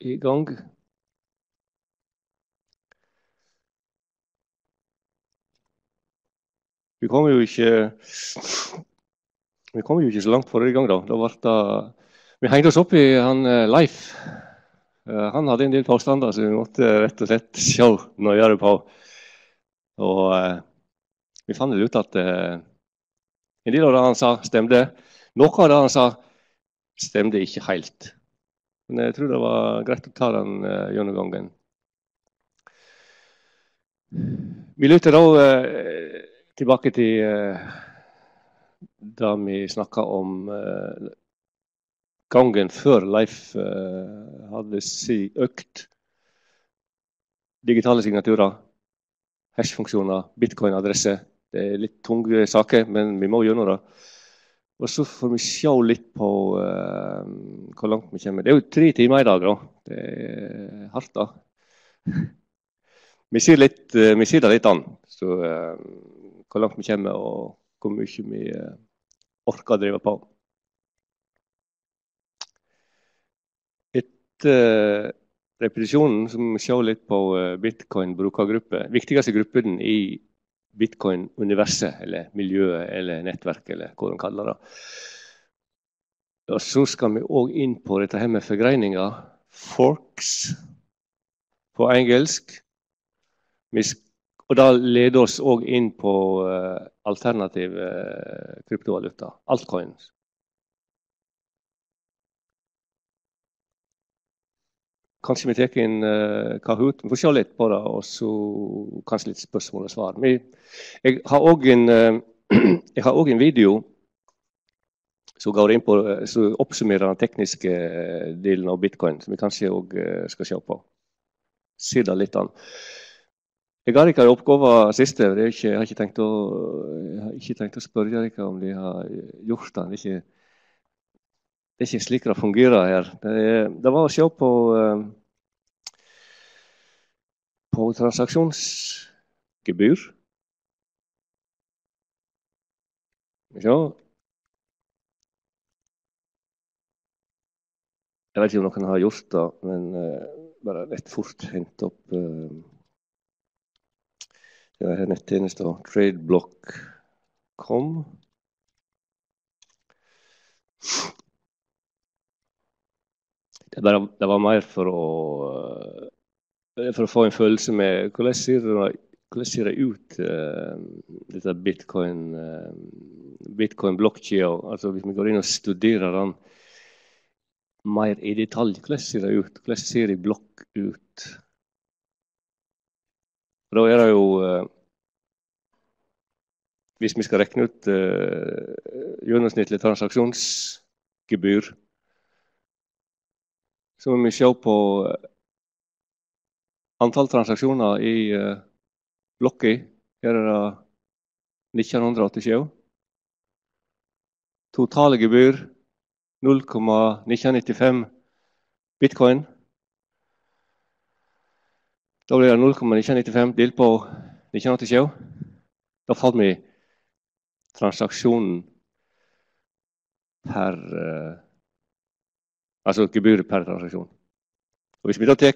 i gang. Vi kom jo ikke vi kom jo ikke så langt forrige gang. da. da det, vi hengte oss opp i han eh, Leif. Eh, han hadde en del påstander som vi måtte rett og slett se nøyere på. Og eh, vi fant ut at en del av det han sa, stemte. Noe av det han sa, stemte ikke helt. Men jeg tror det var greit å ta den gjennomgangen. Vi lytter da uh, tilbake til uh, da vi snakka om gangen før Leif hadde si økt. Digitale signaturer, hash-funksjoner, bitcoin-adresse. Det er litt tunge saker, men vi må gjennom det. Og så får vi se litt på uh, hvor langt vi kommer. Det er jo tre timer i dag, da. Det er hardt, da. Vi sier, litt, uh, vi sier det litt an. Så uh, hvor langt vi kommer, og hvor mye vi orker å drive på. Etter repetisjonen så må vi se litt på bitcoin-brukergruppe. Viktigste gruppen i bitcoin-universet, eller miljøet, eller nettverket, eller hva en kaller det. Og så skal vi òg inn på dette her med forgreininger. Forks på engelsk. Og det leder oss òg inn på uh, alternativ uh, kryptovaluta. Altcoins. Kanskje vi tar inn uh, Kahoot. Vi får se litt på det, og så kanskje litt spørsmål og svar. Men jeg har òg en, uh, en, video som går inn på, som oppsummerer den tekniske delen av bitcoin, som vi kanskje òg skal se på. Si det litt an. Jeg har ikke en oppgave siste. Jeg, har ikke å, jeg har ikke tenkt å spørre dere om de har gjort det. Det er ikke, det er ikke slik det fungerer her. Det, det var å se på på transaksjonsgebyr. Ja. Jeg vet ikke om noen har gjort det, men uh, bare litt fort hent opp uh, det er nettjenesta tradeblock.com. Det, bare, det var mer for å uh, for å få en følelse med Hvordan ser det, hvordan ser det ut, uh, dette bitcoin, uh, bitcoin? Altså, hvis vi går inn og studerer den mer i detalj, hvordan ser det ut? Hvordan ser en blokk ut? Da er det jo uh, Hvis vi skal regne ut gjennomsnittlig transaksjonsgebyr, så må vi se på Antall transaksjoner i uh, blokka her er det 1987. Totale gebyr 0,995 bitcoin. Da blir det 0,995 delt på 1987. Da falt vi transaksjonen per uh, Altså gebyret per transaksjon. Og Hvis vi da tar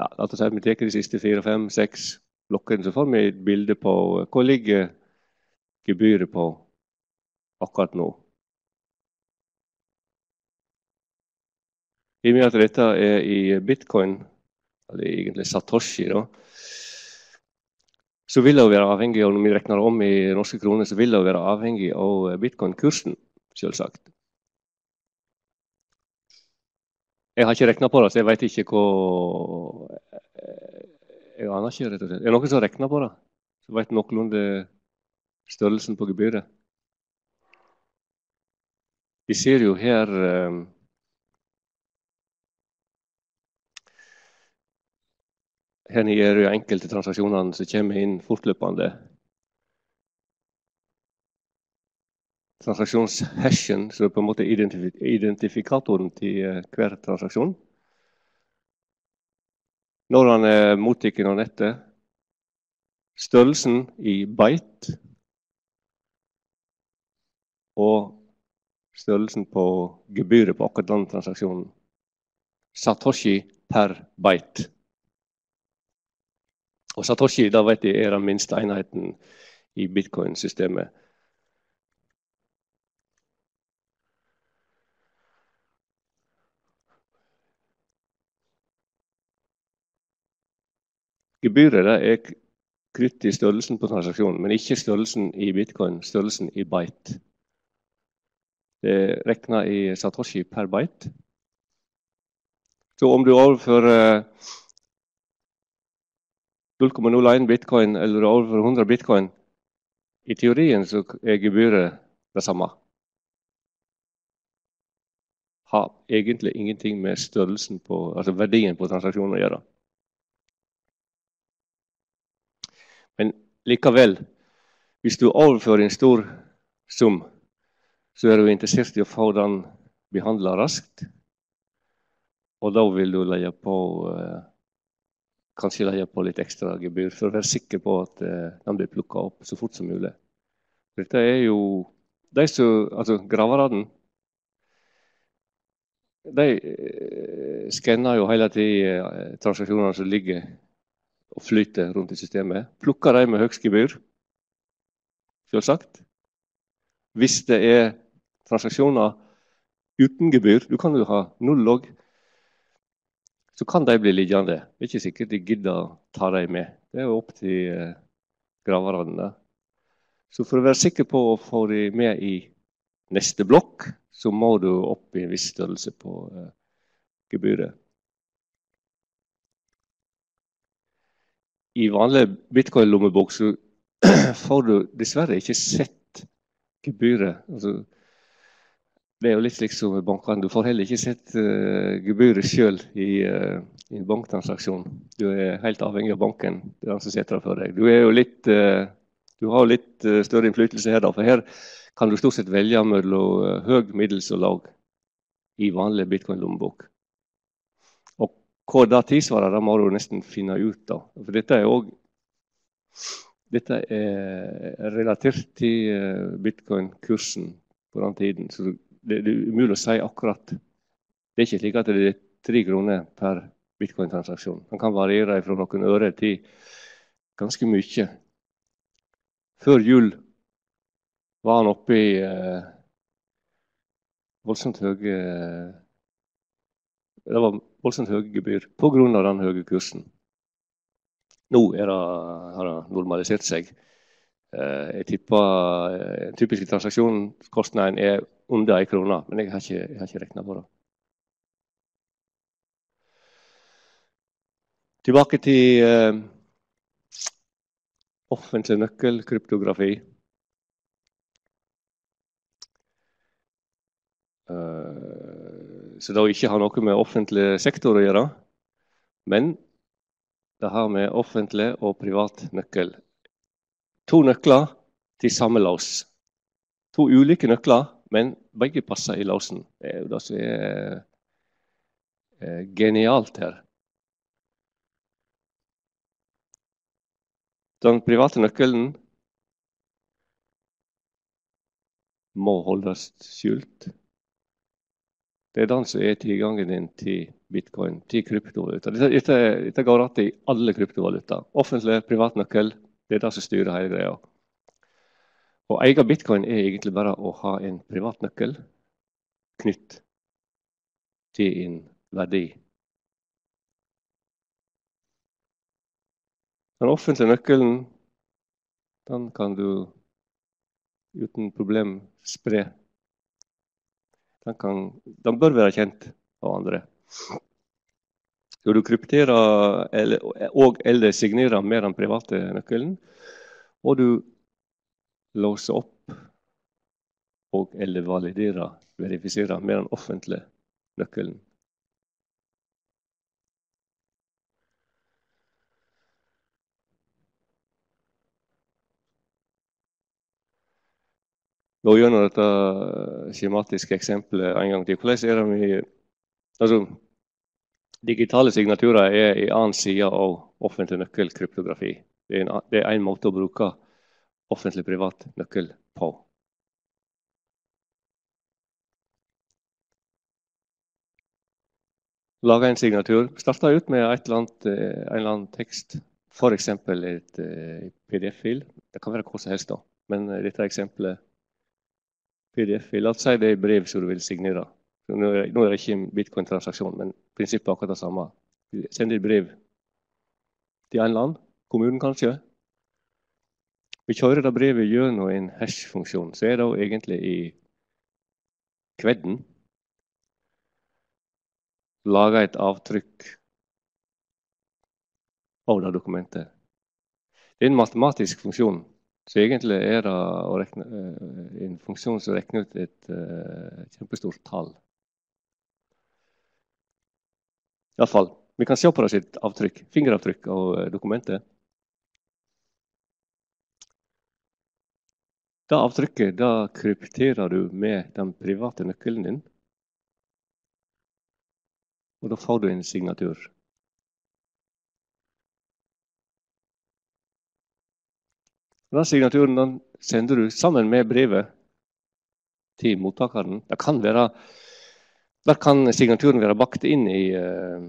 ja, La oss si vi tar de siste fire, fem, seks blokkene, så får vi et bilde på hvor ligger gebyret på akkurat nå. I og med at dette er i bitcoin, eller egentlig satoshi, da, så vil det være avhengig av, når vi regner om i norske kroner, så vil det være avhengig av bitcoin-kursen, selvsagt. Jeg har ikke regna på det, så jeg veit ikke hva Jeg aner ikke, rett og slett. Er det noen som har regna på det? Som veit noenlunde størrelsen på gebyret? Vi ser jo her um, Her nede er det enkelte transaksjonene som kommer inn fortløpende. Transaksjonshashen, som er på en måte identifikatoren til uh, hver transaksjon. Når han er mottatt av nettet, størrelsen i bite og størrelsen på gebyret på akkurat den transaksjonen. Satoshi per byte. Og Satoshi da vet jeg, er den minste enheten i bitcoin-systemet. Gebyret er knyttet til størrelsen på transaksjonen, men ikke størrelsen i bitcoin, størrelsen i byte. Det er regna i Satoshi per byte. Så om du overfører 0,01 bitcoin eller overfører 100 bitcoin, i teorien så er gebyret det samme. Har egentlig ingenting med størrelsen på, altså verdien på transaksjonen å gjøre. Men likevel, hvis du overfører en stor sum, så er du interessert i å få den behandla raskt. Og da vil du leie på eh, kanskje leie på litt ekstra gebyr for å være sikker på at eh, den blir plukka opp så fort som mulig. Dette er jo de som, altså Graverne de eh, skanner jo hele tida transaksjonene som ligger og flyter rundt i systemet. Plukker de med høyst gebyr, selvsagt. Hvis det er transaksjoner uten gebyr, du kan jo ha null logg så kan de bli liggende. Det er ikke sikkert de gidder å ta dem med. Det er jo opp til eh, graverne. Så for å være sikker på å få dem med i neste blokk, så må du opp i en viss størrelse på eh, gebyret. I vanlig bitcoin-lommebok så får du dessverre ikke sett gebyret. Altså, det er jo litt slik som med bankene. Du får heller ikke sett uh, gebyret sjøl i, uh, i, en banktransaksjon. Du er helt avhengig av banken. det er den som setter for deg. Du, litt, uh, du har litt større innflytelse her, da, for her kan du stort sett velge mellom høy, middels og lav i vanlig bitcoin-lommebok. Hva det tilsvarer, det må du nesten finne ut av. For dette er òg dette er relatert til bitcoin-kursen på den tiden. Så det, det, er umulig å si akkurat. Det er ikke slik at det er tre kroner per bitcoin-transaksjon. Den kan variere fra noen øre til ganske mye. Før jul var han oppe i eh, voldsomt høye Det var voldsomt høye gebyr pga. den høye kursen. Nå det, har det normalisert seg. Eh, jeg tipper den eh, typiske transaksjonskostnaden er under ei krone, men jeg har ikke, jeg ikke regna på det. Tilbake til eh, offentlig nøkkelkryptografi. Eh, så det ikke har noe med offentlig sektor å gjøre. Men det har med offentlig og privat nøkkel. To nøkler til samme lås. To ulike nøkler men begge passer i låsen. Det er jo det som er eh, genialt her. Den private nøkkelen må holdes skjult. Det er den som er tilgangen din til bitcoin, til kryptovaluta. Dette, dette, går rett i alle kryptovaluta. Offentlig privat nøkkel, det er det som styrer hele greia. Å eie bitcoin er egentlig bare å ha en privat nøkkel knytt til en verdi. Den offentlige nøkkelen den kan du uten problem spre. Den, kan, den bør være kjent av andre. Når du krypterer eller, og eller signerer med den private nøkkelen, og du låser opp og eller validere, verifisere med den offentlige nøkkelen. gå gjennom dette eh, skjematiske eksempelet en gang til. Hvordan er det med altså, Digitale signaturer er i annen side av offentlig nøkkelkryptografi. Det er én måte å bruke offentlig-privat nøkkel på. Lage en signatur. Starte ut med et eller annet, eh, en eller annen tekst. F.eks. et eh, PDF-fil. Det kan være hva som helst, da. men dette eksempelet PDF-fil. La oss si det er brev som du vil signere. Nå er det ikke en bitcoin-transaksjon, men prinsippet er akkurat det samme. Du sender et brev til en land, kommunen kanskje. Vi kjører det brevet gjennom en hash-funksjon, så er det egentlig i kvedden lage et avtrykk av det dokumentet. Det er en matematisk funksjon. Så egentlig er det rekne, eh, en funksjon som regner ut et uh, kjempestort tall. Iallfall. Vi kan se på det sitt avtrykk, fingeravtrykk av eh, dokumentet. Det avtrykket det krypterer du med den private nøkkelen din. Og da får du en signatur. Den signaturen den sender du sammen med brevet til mottakeren. Det kan være, der kan signaturen være bakt inn i, eh,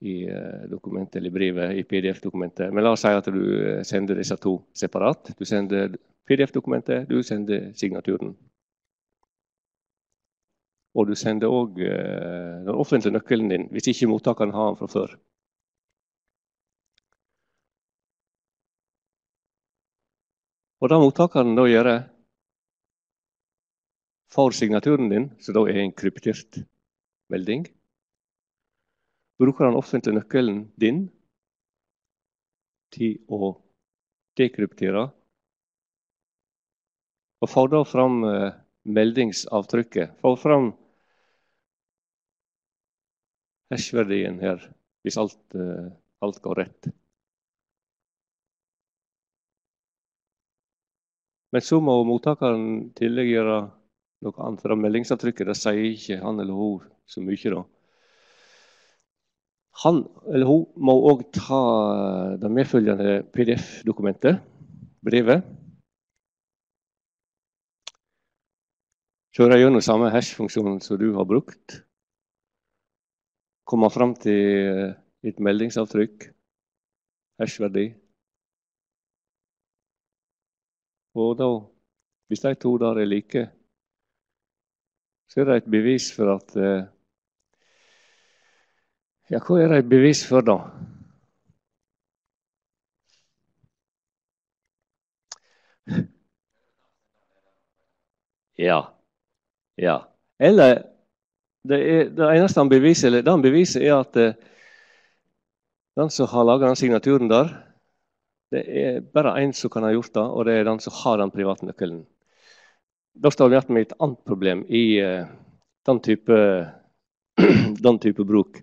i eh, dokumentet eller brevet, i PDF-dokumentet. Men la oss si at du sender disse to separat. Du sender PDF-dokumentet, du sender signaturen. Og du sender òg eh, den offentlige nøkkelen din hvis ikke mottakeren har den fra før. Og det mottakeren da gjør, får signaturen din, som da er en kryptert melding. Bruker han offentlig nøkkelen din til å dekryptere. Og får da fram eh, meldingsavtrykket. Får fram hash-verdien her, hvis alt, uh, alt, går rett. Men så må mottakeren tillegg gjøre noe annet. For meldingsavtrykket det sier ikke han eller hun så mye. da. Han eller hun må òg ta det medfølgende PDF-dokumentet, brevet. Kjøre gjennom samme hash-funksjon som du har brukt komme fram til et meldingsavtrykk, hashverdi. Og da, hvis de to der er like, så er det et bevis for at eh, Ja, hva er det et bevis for, da? Ja. Ja. Eller det, er, det eneste han beviser, eller det han beviser, er at eh, den som har laga den signaturen der, det er bare én som kan ha gjort det, og det er den som har den private nøkkelen. Da står vi igjen med et annet problem i uh, den, type, den type bruk.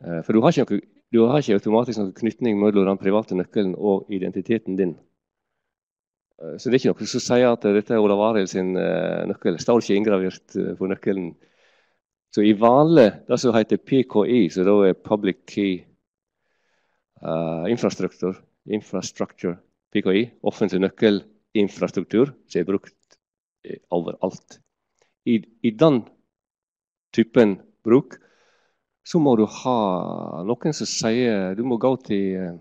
Uh, for du har, ikke, du har ikke automatisk noen knytning mellom den private nøkkelen og identiteten din. Uh, så det er ikke noe som sier at dette er Olav Arild sin nøkkel. Står ikke inngravert på nøkkelen. Så i vanlig, det som heter PKI, som da er Public Key Infrastructure, infrastructure PKI, offentlig nøkkelinfrastruktur, som er brukt eh, overalt. I, I, den typen bruk så må du ha noen som sier Du må gå til eh,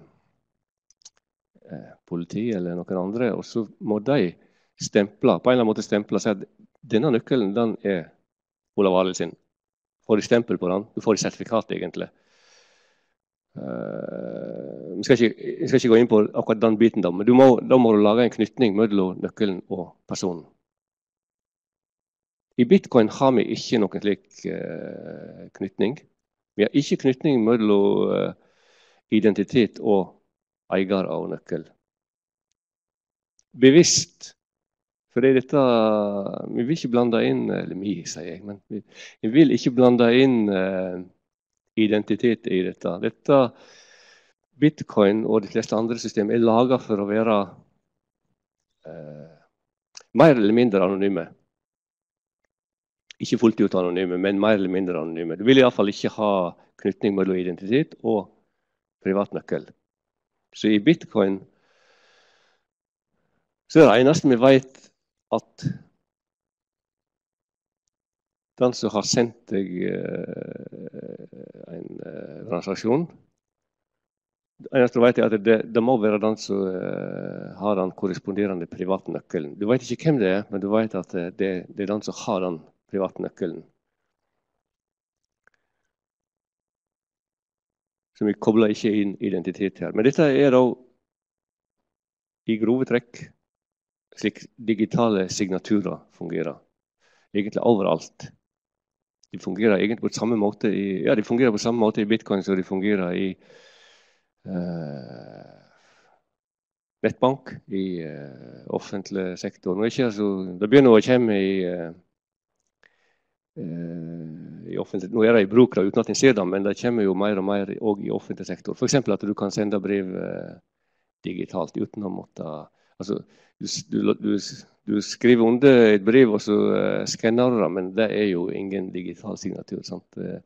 politiet eller noen andre, og så må de stemple på en eller annen måte stemple og si at denne nøkkelen den er Olav Arild sin får de stempel på den. Du får et sertifikat, egentlig. Uh, jeg, skal ikke, vi skal ikke, gå inn på akkurat den biten, da, men må, da må du lage en knytning mellom nøkkelen og personen. I bitcoin har vi ikke noen slik uh, knytning. Vi har ikke knytning mellom uh, identitet og eier av nøkkel. Bevisst for det er dette Vi vil ikke blande inn Eller vi, sier jeg, men vi, vi vil ikke blande inn uh, identitet i dette. Dette Bitcoin og de fleste andre system er laga for å være eh, mer eller mindre anonyme. Ikke fullt ut anonyme, men mer eller mindre anonyme. Du vil iallfall ikke ha knytning mellom identitet og privatnøkkel. Så i bitcoin så er det eneste vi vet at den som har sendt deg en transaksjon det eneste du vet er at det, det, må være den som har den korresponderende private nøkkelen. Du vet ikke hvem det er, men du vet at det, det er den som har den private nøkkelen. Så vi kobler ikke inn identitet her. Men dette er da i grove trekk slik digitale signaturer fungerer. Egentlig overalt. De fungerer egentlig på samme måte i, ja, de fungerer på samme måte i bitcoin som de fungerer i uh, nettbank, i uh, offentlig sektor. Nå, ikke, altså, det begynner å komme i uh, i offentlig, Nå er det i bruk uten at en ser det, men det kommer jo mer og mer òg i offentlig sektor. F.eks. at du kan sende brev digitalt uten å måtte altså, du, du, du, skriver under et brev, og så uh, skanner du det, men det er jo ingen digital signatur. Sant? Det,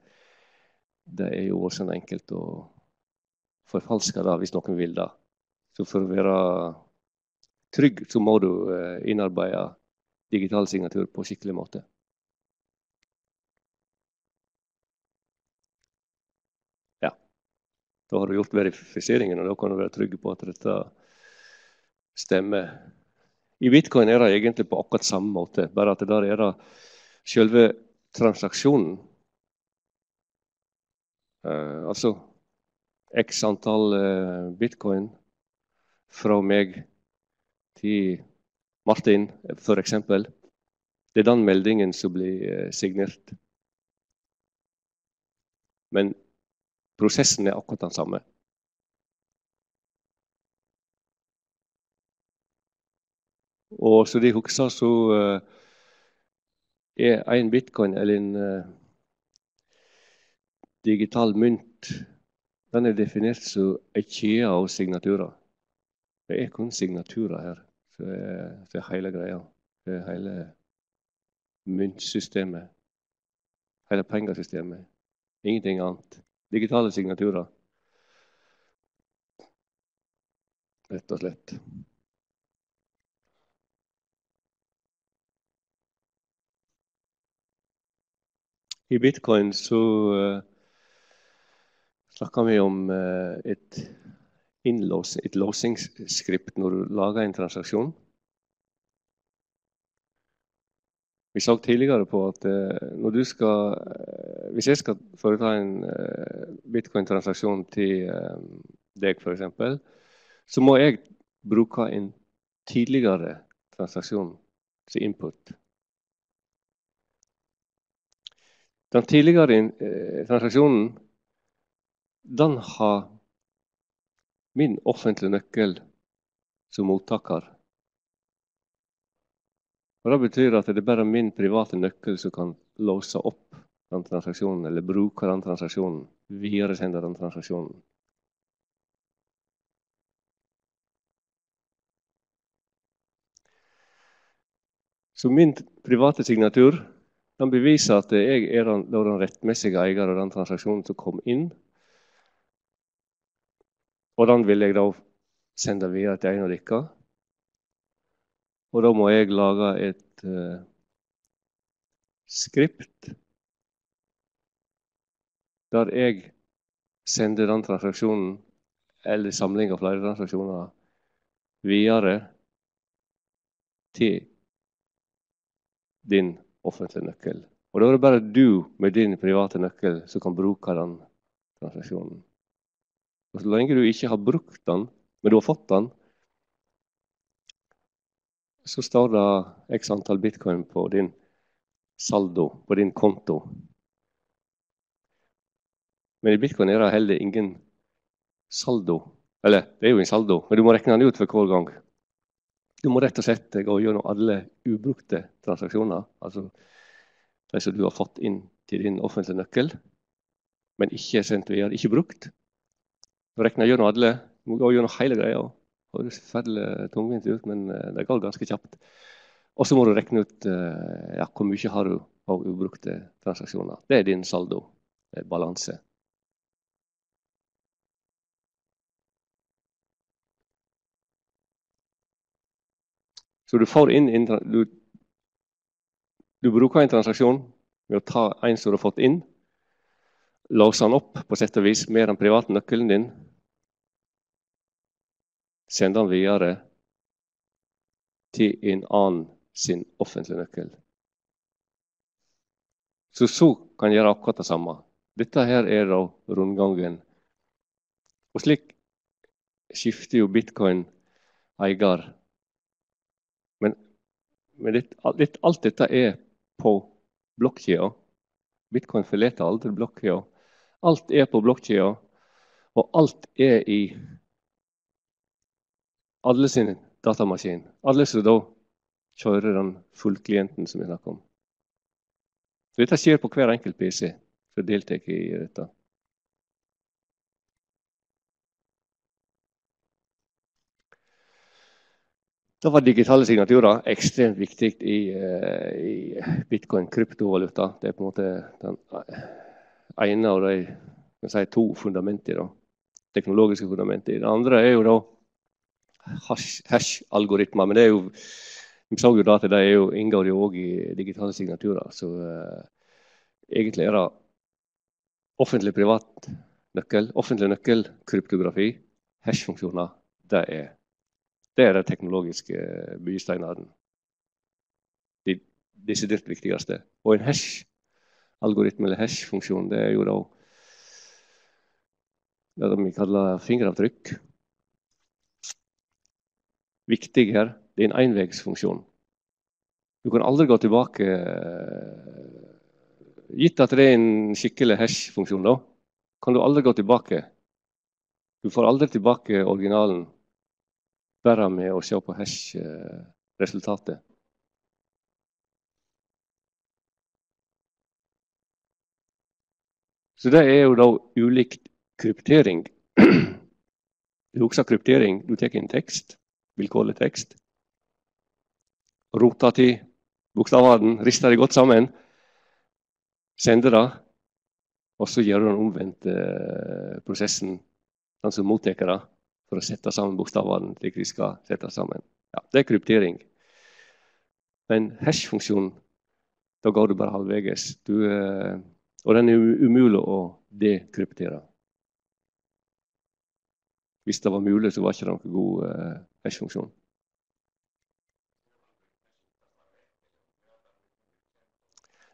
det er jo også enkelt å forfalske det hvis noen vil det. Så for å være trygg, så må du uh, innarbeide digital signatur på skikkelig måte. Ja. Da har du gjort verifiseringen, og da kan du være trygg på at dette stemmer. I bitcoin er det egentlig på akkurat samme måte, bare at der er det selve transaksjonen. Uh, altså x antall uh, bitcoin fra meg til Martin, f.eks. Det er den meldingen som blir uh, signert. Men prosessen er akkurat den samme. Og så de husker, så uh, er en bitcoin eller en uh, digital mynt den er definert som en kjede av signaturer. Det er kun signaturer her. Så er, det er hele greia. Det er hele myntsystemet. Hele pengesystemet. Ingenting annet. Digitale signaturer. Rett og slett. I bitcoin så uh, snakker vi om uh, et, et låsingsskript når du lager en transaksjon. Vi så tidligere på at du skal Hvis jeg skal foreta en bitcoin-transaksjon til deg, f.eks., så må jeg bruke en tidligere transaksjon som input. Den tidligere eh, transaksjonen den har min offentlige nøkkel som mottaker. Og Det betyr at det er bare min private nøkkel som kan låse opp den transaksjonen, eller bruke den transaksjonen, videresende den transaksjonen. Så min private signatur den beviser at jeg er den, den rettmessige eier av den transaksjonen som kom inn. Og den vil jeg da sende videre til en av dere. Og da må jeg lage et uh, skript der jeg sender den transaksjonen, eller samling av flere transaksjoner, videre til din offentlig nøkkel. Og da er det bare du med din private nøkkel som kan bruke den transaksjonen. Og Så lenge du ikke har brukt den, men du har fått den, så står det x antall bitcoin på din saldo, på din konto. Men i bitcoin er det heller ingen saldo. Eller, det er jo en saldo, men du må regne den ut for hver gang. Du må rett og slett gå gjennom alle ubrukte transaksjoner. Altså de som du har fått inn til din offentlige nøkkel, men ikke sendt videre, ikke brukt. Rekne gjennom alle. Du må gå gjennom hele greia. Det høres forferdelig tungvint ut, men eh, det går ganske kjapt. Og så må du regne ut eh, ja, hvor mye har du av ubrukte transaksjoner. Det er din saldo, balanse. Så du får inn du, du bruker en transaksjon, med å ta en som du har fått inn, låse den opp på sett og vis med den private nøkkelen din, sende den videre til en annen sin offentlige nøkkel. Så så kan gjøre akkurat det samme. Dette her er da rundgangen. Og slik skifter jo bitcoin eier. Men, litt, litt, alt dette er på blokkjeda. Bitcoin forlater aldri blokkjeda. Alt er på blokkjeda, og alt er i alle sin datamaskin. Alle som da kjører den fullklienten som vi snakker om. Så dette skjer på hver enkelt PC som deltar i dette. Da var digitale signaturer ekstremt viktig i, eh, i bitcoin, kryptovaluta. Det er på en måte den ene av de si, to fundamenter, teknologiske fundamentene. Det andre er jo da hash-algoritmer. Men det er jo, vi så jo da at de inngår jo òg i digitale signaturer. Så uh, egentlig er det offentlig-privat nøkkel, offentlig nøkkel, kryptografi, hash-funksjoner. Det er det er de teknologiske byggesteinene. De desidert viktigste. Og en hash-algoritme eller hash-funksjon, det er jo da det vi kaller fingeravtrykk. Viktig her, det er en enveisfunksjon. Du kan aldri gå tilbake Gitt at det er en skikkelig hash-funksjon, da, kan du aldri gå tilbake. Du får aldri tilbake originalen bare med å se på hash-resultatet. Så det er jo da ulikt kryptering. Du husker kryptering. Du tar en tekst, vilkårlig tekst, roter til bokstavene, rister det godt sammen, sender det, og så gjør du den omvendte eh, prosessen, den som mottar det for å sette sammen bokstavene slik de skal settes sammen. Ja, det er kryptering. Men hash-funksjonen, da går du bare halvveis. Eh, og den er umulig å dekryptere. Hvis det var mulig, så var det ikke noen god eh, hash-funksjon.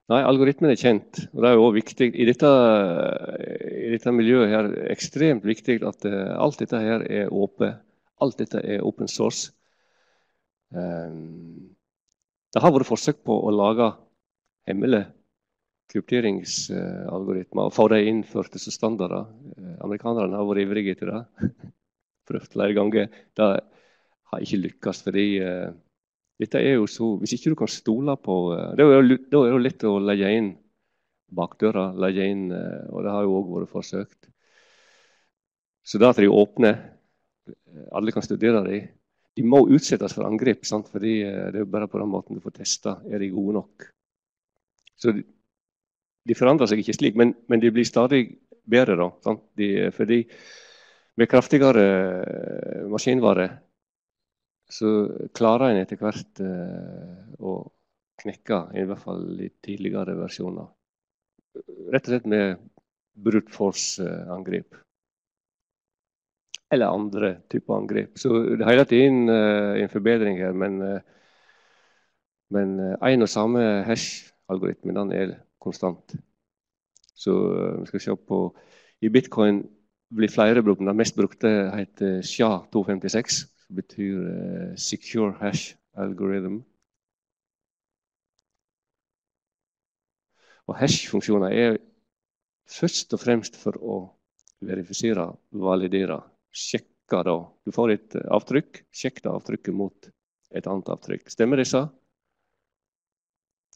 Nei, algoritmen er kjent. og det er jo òg viktig. I dette, I dette, miljøet her er ekstremt viktig at uh, alt dette her er åpent. Alt dette er open source. Um, det har vært forsøk på å lage hemmelige krypteringsalgoritmer og få dem innført som standarder. Amerikanerne har vært ivrige til det. Prøvd flere ganger. Det har ikke lykkes fordi dette er jo så, Hvis ikke du kan stole på eh, Da er det jo lett å legge inn bakdøra, legge inn, eh, og det har jo òg vært forsøkt. Så det at de åpner, eh, alle kan studere dem, de må utsettes for angrep. Sant? fordi det er bare på den måten du får testa er de gode nok. Så de forandrer seg ikke slik, men, men de blir stadig bedre. da, de, fordi med kraftigere maskinvare så klarer en etter hvert eh, å knekke i hvert fall i tidligere versjoner. Rett og slett med brute force-angrep. Eller andre typer angrep. Så det er hele tiden uh, en forbedring her, men, men en og samme hash-algoritme er konstant. Så vi skal se på I bitcoin blir flere brukt. Den mest brukte heter SHA-256 betyr uh, secure hash algorithm. Og hash-funksjoner er først og fremst for å verifisere, validere, sjekke da. Du får et avtrykk, sjekk det avtrykket mot et annet avtrykk. Stemmer disse?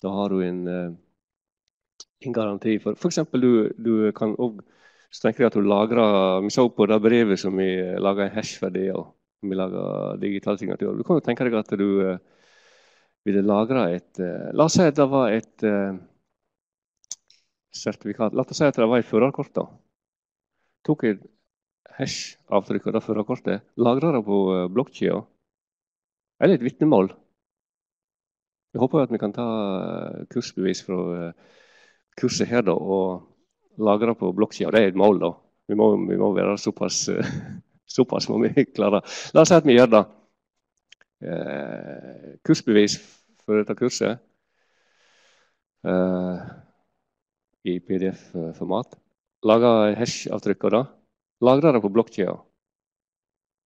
Da har du en, uh, en garanti for F.eks. Du, du kan òg tenke deg at du lagrer Vi så på det brevet som vi laga en hash-verdi av vi lager digital signatur. Du kan jo tenke deg at du uh, ville lagre et uh, La oss si at det var et uh, sertifikat. La oss si at det var et førerkort. Tok et hash-avtrykk av det førerkortet, lagra det på blokkjeda. Eller et vitnemål. Jeg håper at vi kan ta kursbevis fra kurset her da, og lagre på blokkjeda. Det er et mål, da. Vi må, vi må være såpass, såpass må vi klare. La oss si at vi gjør det. Eh, kursbevis for dette kurset eh, i PDF-format. Lager hash-avtrykk av det. Lagre det på blokkjeda.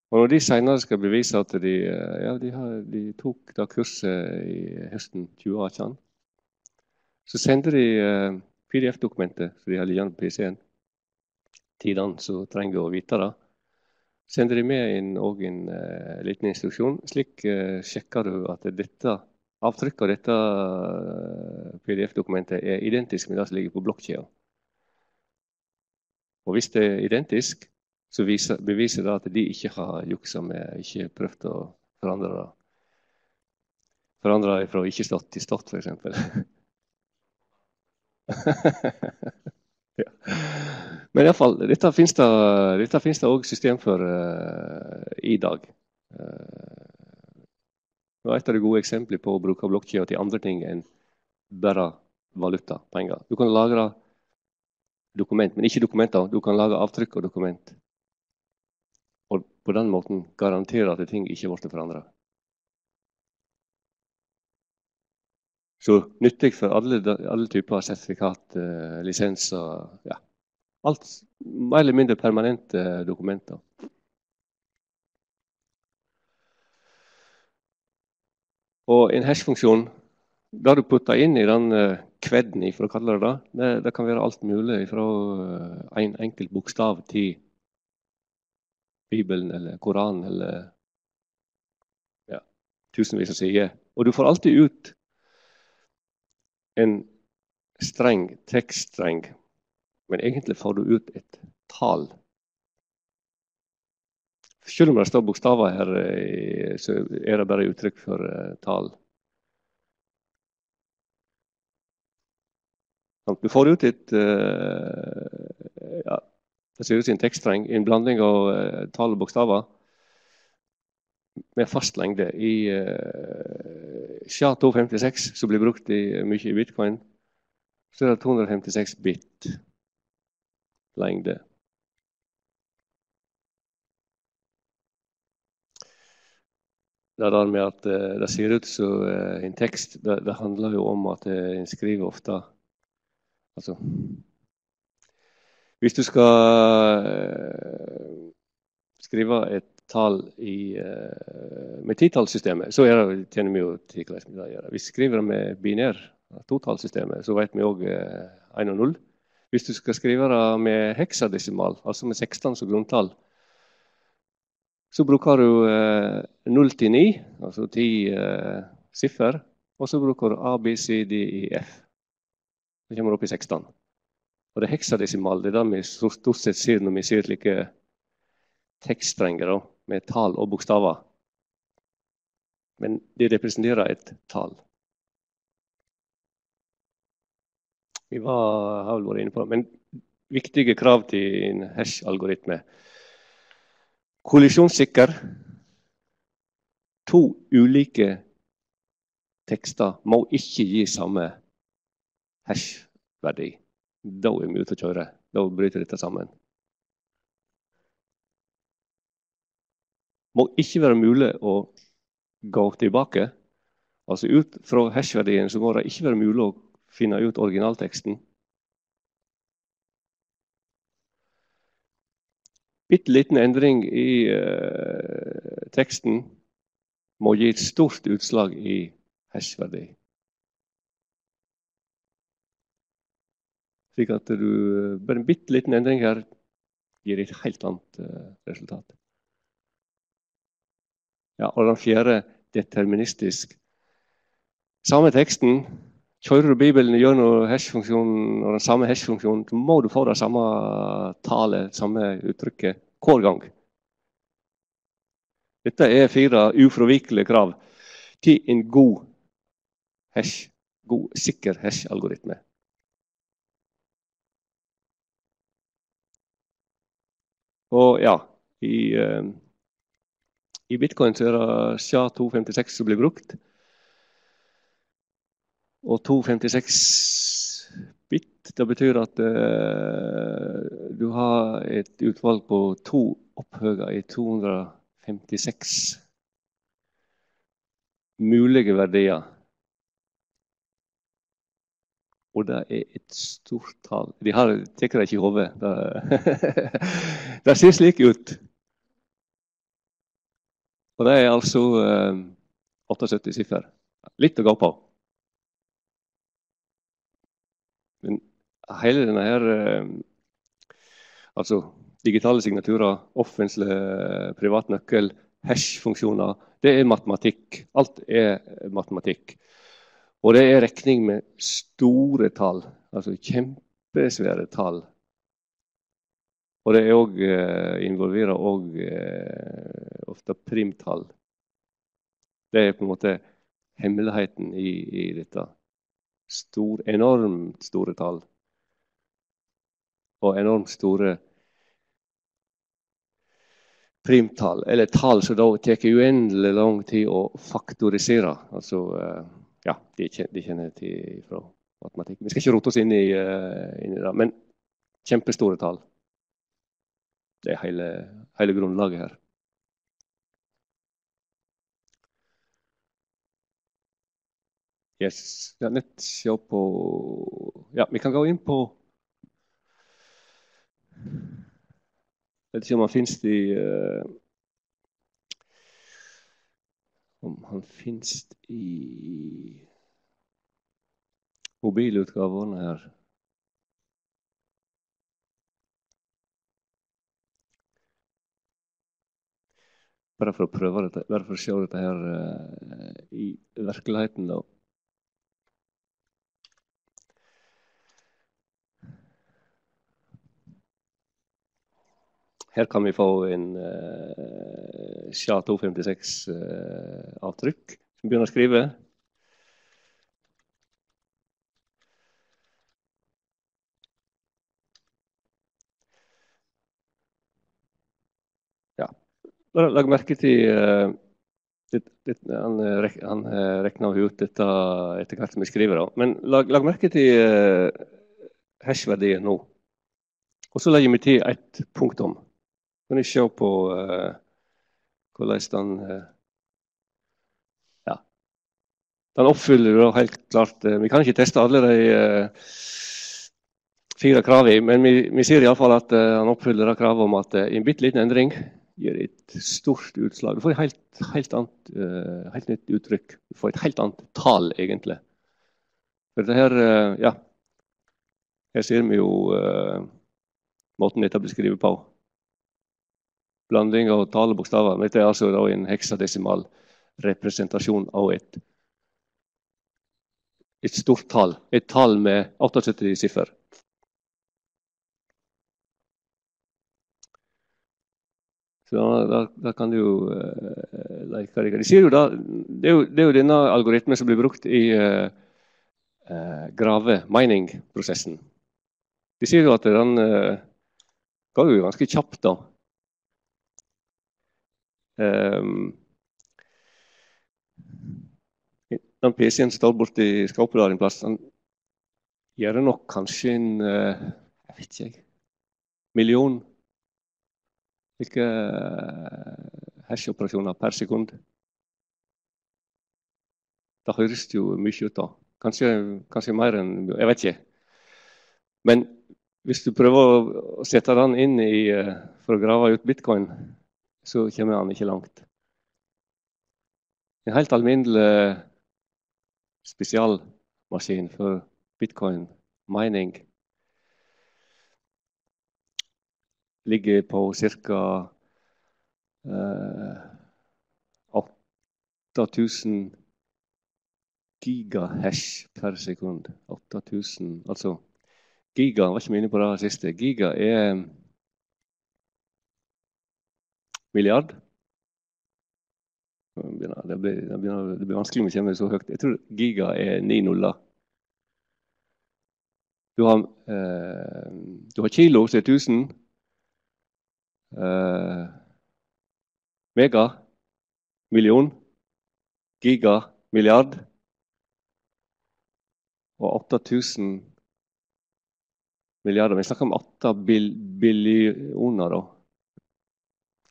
Og når de senere skal bevise at de, eh, ja, de, har, de tok det kurset i høsten 2018, så sender de PDF-dokumentet som de har liggende på PC-en til den som trenger å vite det. Sender de med inn en uh, liten instruksjon. Slik uh, sjekker du at dette avtrykket av dette uh, PDF-dokumentet er identisk med det som ligger på blokkjeda. Og hvis det er identisk, så viser, beviser det at de ikke har juksa med, ikke prøvd å forandre det. Forandre det fra ikke stått til stått, f.eks. ja. Men iallfall, dette fins det, òg system for uh, i dag. Uh, et av de gode eksemplene på å bruke blokkjeder til andre ting enn bare valuta, penger. Du kan lagre dokument, men ikke dokumenter. Du kan lage avtrykk og dokument. Og på den måten garantere at ting ikke blir forandra. Så nyttig for alle, alle typer sertifikat, eh, lisenser ja. Alt mer eller mindre permanente dokumenter. Og en hash-funksjon, det du putter inn i den uh, kvedden, for å kalle det det, det, kan være alt mulig fra uh, en enkelt bokstav til Bibelen eller Koranen eller ja, tusenvis av sider. Og du får alltid ut en streng tekststreng, men egentlig får du ut et tall. Selv om det står bokstaver her, eh, så er det bare uttrykk for uh, tall. Du får ut et uh, ja, Det ser ut som en tekststreng, en blanding av tall og bokstaver med fast lengde. I uh, SHA-256, som blir brukt i, mye i bitcoin, så er det 256 bit lengde. Det der med at uh, det ser ut som uh, en tekst, det, det, handler jo om at en skriver ofte Altså Hvis du skal skrive et tall i, uh, med titallssystemet, så det, kjenner vi jo til hvordan vi gjør. Hvis vi skriver det med binær totallsystemet, så vet vi òg uh, 1 og 0. Hvis du skal skrive det med heksadesimal, altså med 16 som grunntall, så bruker du uh, 0 til 9, altså 10 uh, siffer, og så bruker du A, B, C, D, E, F. Så kommer du opp i 16. Og det er heksadesimal det er det vi stort sett ser når vi ser slike tekststrenger med tall og bokstaver. Men de representerer et tall. Vi var, har vel vært inne på. Men viktige krav til en hash-algoritme. Kollisjonssikker. To ulike tekster må ikke gi samme hash-verdi. Da er vi ute å kjøre. Da bryter dette sammen. Må ikke være mulig å gå tilbake. Altså Ut fra hash-verdien så må det ikke være mulig å finne ut originalteksten. Bitte liten endring i uh, teksten må gi et stort utslag i hash-verdi. Slik at du, bare en bitte liten endring her gir et helt annet uh, resultat. Ja, og den fjerde deterministisk. Samme teksten. Kjører du Bibelen gjennom hash-funksjonen og den samme hash-funksjonen, så må du få det samme tallet, samme uttrykket, hver gang. Dette er fire ufravikelige krav til en god hash, god, sikker hash-algoritme. Og ja, i uh, i bitcoin så er det SHA-256 som blir brukt. Og 256 bit Det betyr at uh, du har et utvalg på to opphøyer i 256 mulige verdier. Og det er et stort tall. De har tar det ikke i hodet. Det, ser slik ut. Og det er altså eh, 78 siffer. Litt å gå på. Men hele denne her eh, Altså digitale signaturer, offentlig privat nøkkel, hash-funksjoner. Det er matematikk. Alt er matematikk. Og det er regning med store tall, altså kjempesvære tall. Og det òg eh, involverer òg eh, ofte primtall. Det er på en måte hemmeligheten i, i dette. Stor, enormt store tall. Og enormt store primtall, eller tall som da tar uendelig lang tid å faktorisere. Altså, eh, ja, de kjenner til fra matematikk. Vi skal ikke rote oss inn i, inn i det, men kjempestore tall. Det er hele, hele grunnlaget her. Yes. Ja, nett se på Ja, vi kan gå inn på Jeg vet ikke om han finnes i uh, Om han finnes i mobilutgavene her. bara fyrir að pröfa þetta, bara fyrir að sjá þetta hér uh, í verklæðin eh, og Her kan vi få en SHA-256 uh, avtrykk som begynner å skrive. Lag merke til uh, Han, eh, han regner regna ut dette etter hvert som vi skriver. Men lag, merke til hash-verdien nå. Og så legger vi til ett punktum. Kan vi se på hvordan den Ja. Den oppfyller da helt klart Vi kan ikke teste alle de fire kravene, men vi, vi ser iallfall at han oppfyller kravet om at en bitte liten endring gir et stort utslag. Du får et helt, helt, annet, uh, helt nytt uttrykk. Du får et helt annet tall, egentlig. For det her, uh, ja Her ser vi jo uh, måten dette blir skrevet på. Blanding av tall og bokstaver. Dette er altså en heksadesimal representasjon av et, et stort tall. Et tall med 78 siffer. Så da, da, kan du jo uh, leke deg. De jo da, det, er jo, det er jo denne algoritmen som blir brukt i uh, uh, grave-mining-prosessen. De sier jo at den uh, går jo ganske kjapt, da. Um, den PC-en som står borti skapet der en plass, den gjør nok kanskje en jeg vet ikke, million hvilke hash-operasjoner per sekund? Det høres jo mye ut, da. Kanskje, kanskje mer enn Jeg vet ikke. Men hvis du prøver å sette den inn i, eh, for å grave ut bitcoin, så kommer han ikke langt. En helt alminnelig spesialmaskin for bitcoin mining ligger på ca. Eh, 8000 gigahash per sekund. 8000, altså Giga var ikke inne på det siste. Giga er milliard. Det blir, det blir, det blir vanskelig om vi kommer så høyt. Jeg tror giga er ni nuller. Du har, eh, du har kilo, så er 1000. Uh, mega million. Giga milliard. Og 8000 milliarder. Vi snakker om 8 bil billioner. da.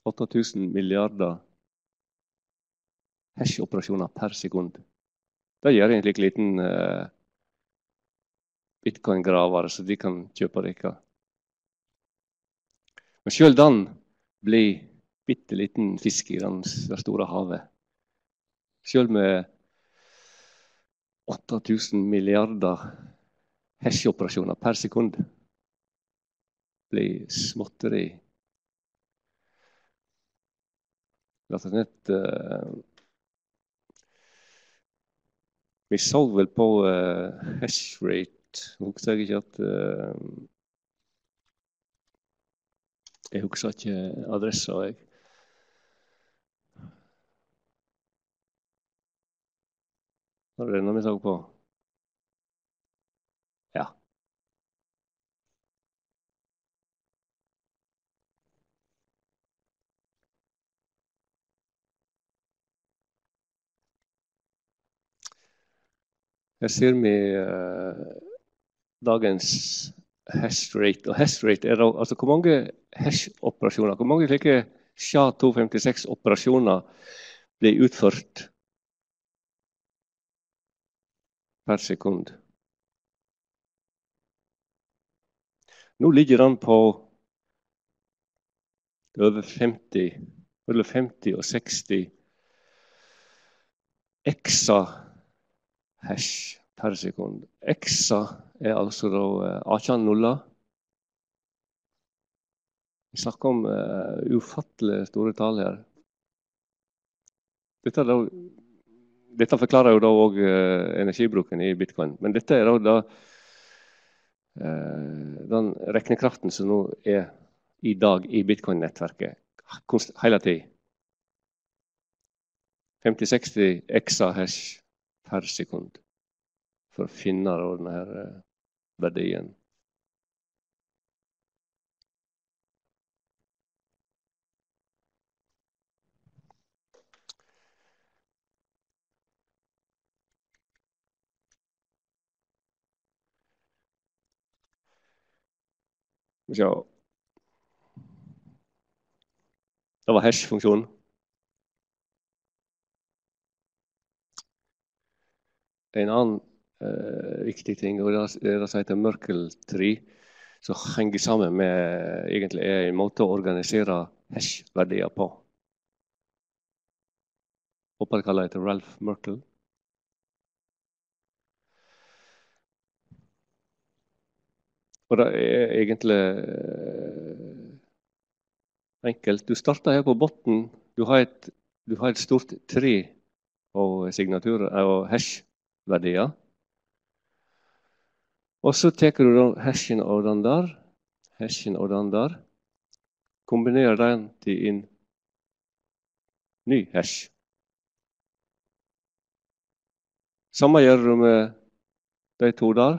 8000 milliarder hash-operasjoner per sekund. Det gjør en slik liten uh, bitcoin-graver, så de kan kjøpe dere. Men sjøl den blir bitte liten fisk i det store havet. Sjøl med 8000 milliarder hash-operasjoner per sekund blir småtteri. Rett og slett uh, Vi så vel på uh, hash rate Husker jeg ikke at uh, Jeg husker ikke adressa, jeg. Var det denne vi på? Ja. Her ser vi uh, dagens hash rate. Og hash rate er altså hvor mange hash-operasjoner, hvor mange slike SHA-256-operasjoner blir utført per sekund. Nå ligger den på over 50, mellom 50 og 60 exa hash per sekund. Exa er altså da 18 eh, nuller. Vi snakker om uh, ufattelig store tall her. Dette da dette forklarer jo da òg uh, energibruken i bitcoin. Men dette er da uh, den regnekraften som nå er i dag i bitcoin-nettverket hele tida. 50-60 exahash per sekund for å finne denne uh, verdien. Skal Det var hash-funksjonen. En annen uh, viktig ting og det det som heter Merkel-tree, som henger sammen med egentlig er en måte å organisere hash-verdier på. Håper jeg kaller det til Ralph Merkel. Og det er egentlig eh, enkelt. Du starter her på bunnen. Du, du, har et stort tre av signaturer og hash-verdier. Og så tar du hashen og den der, hashen og den der, kombinerer den til en ny hash. Samme gjør du med de to der.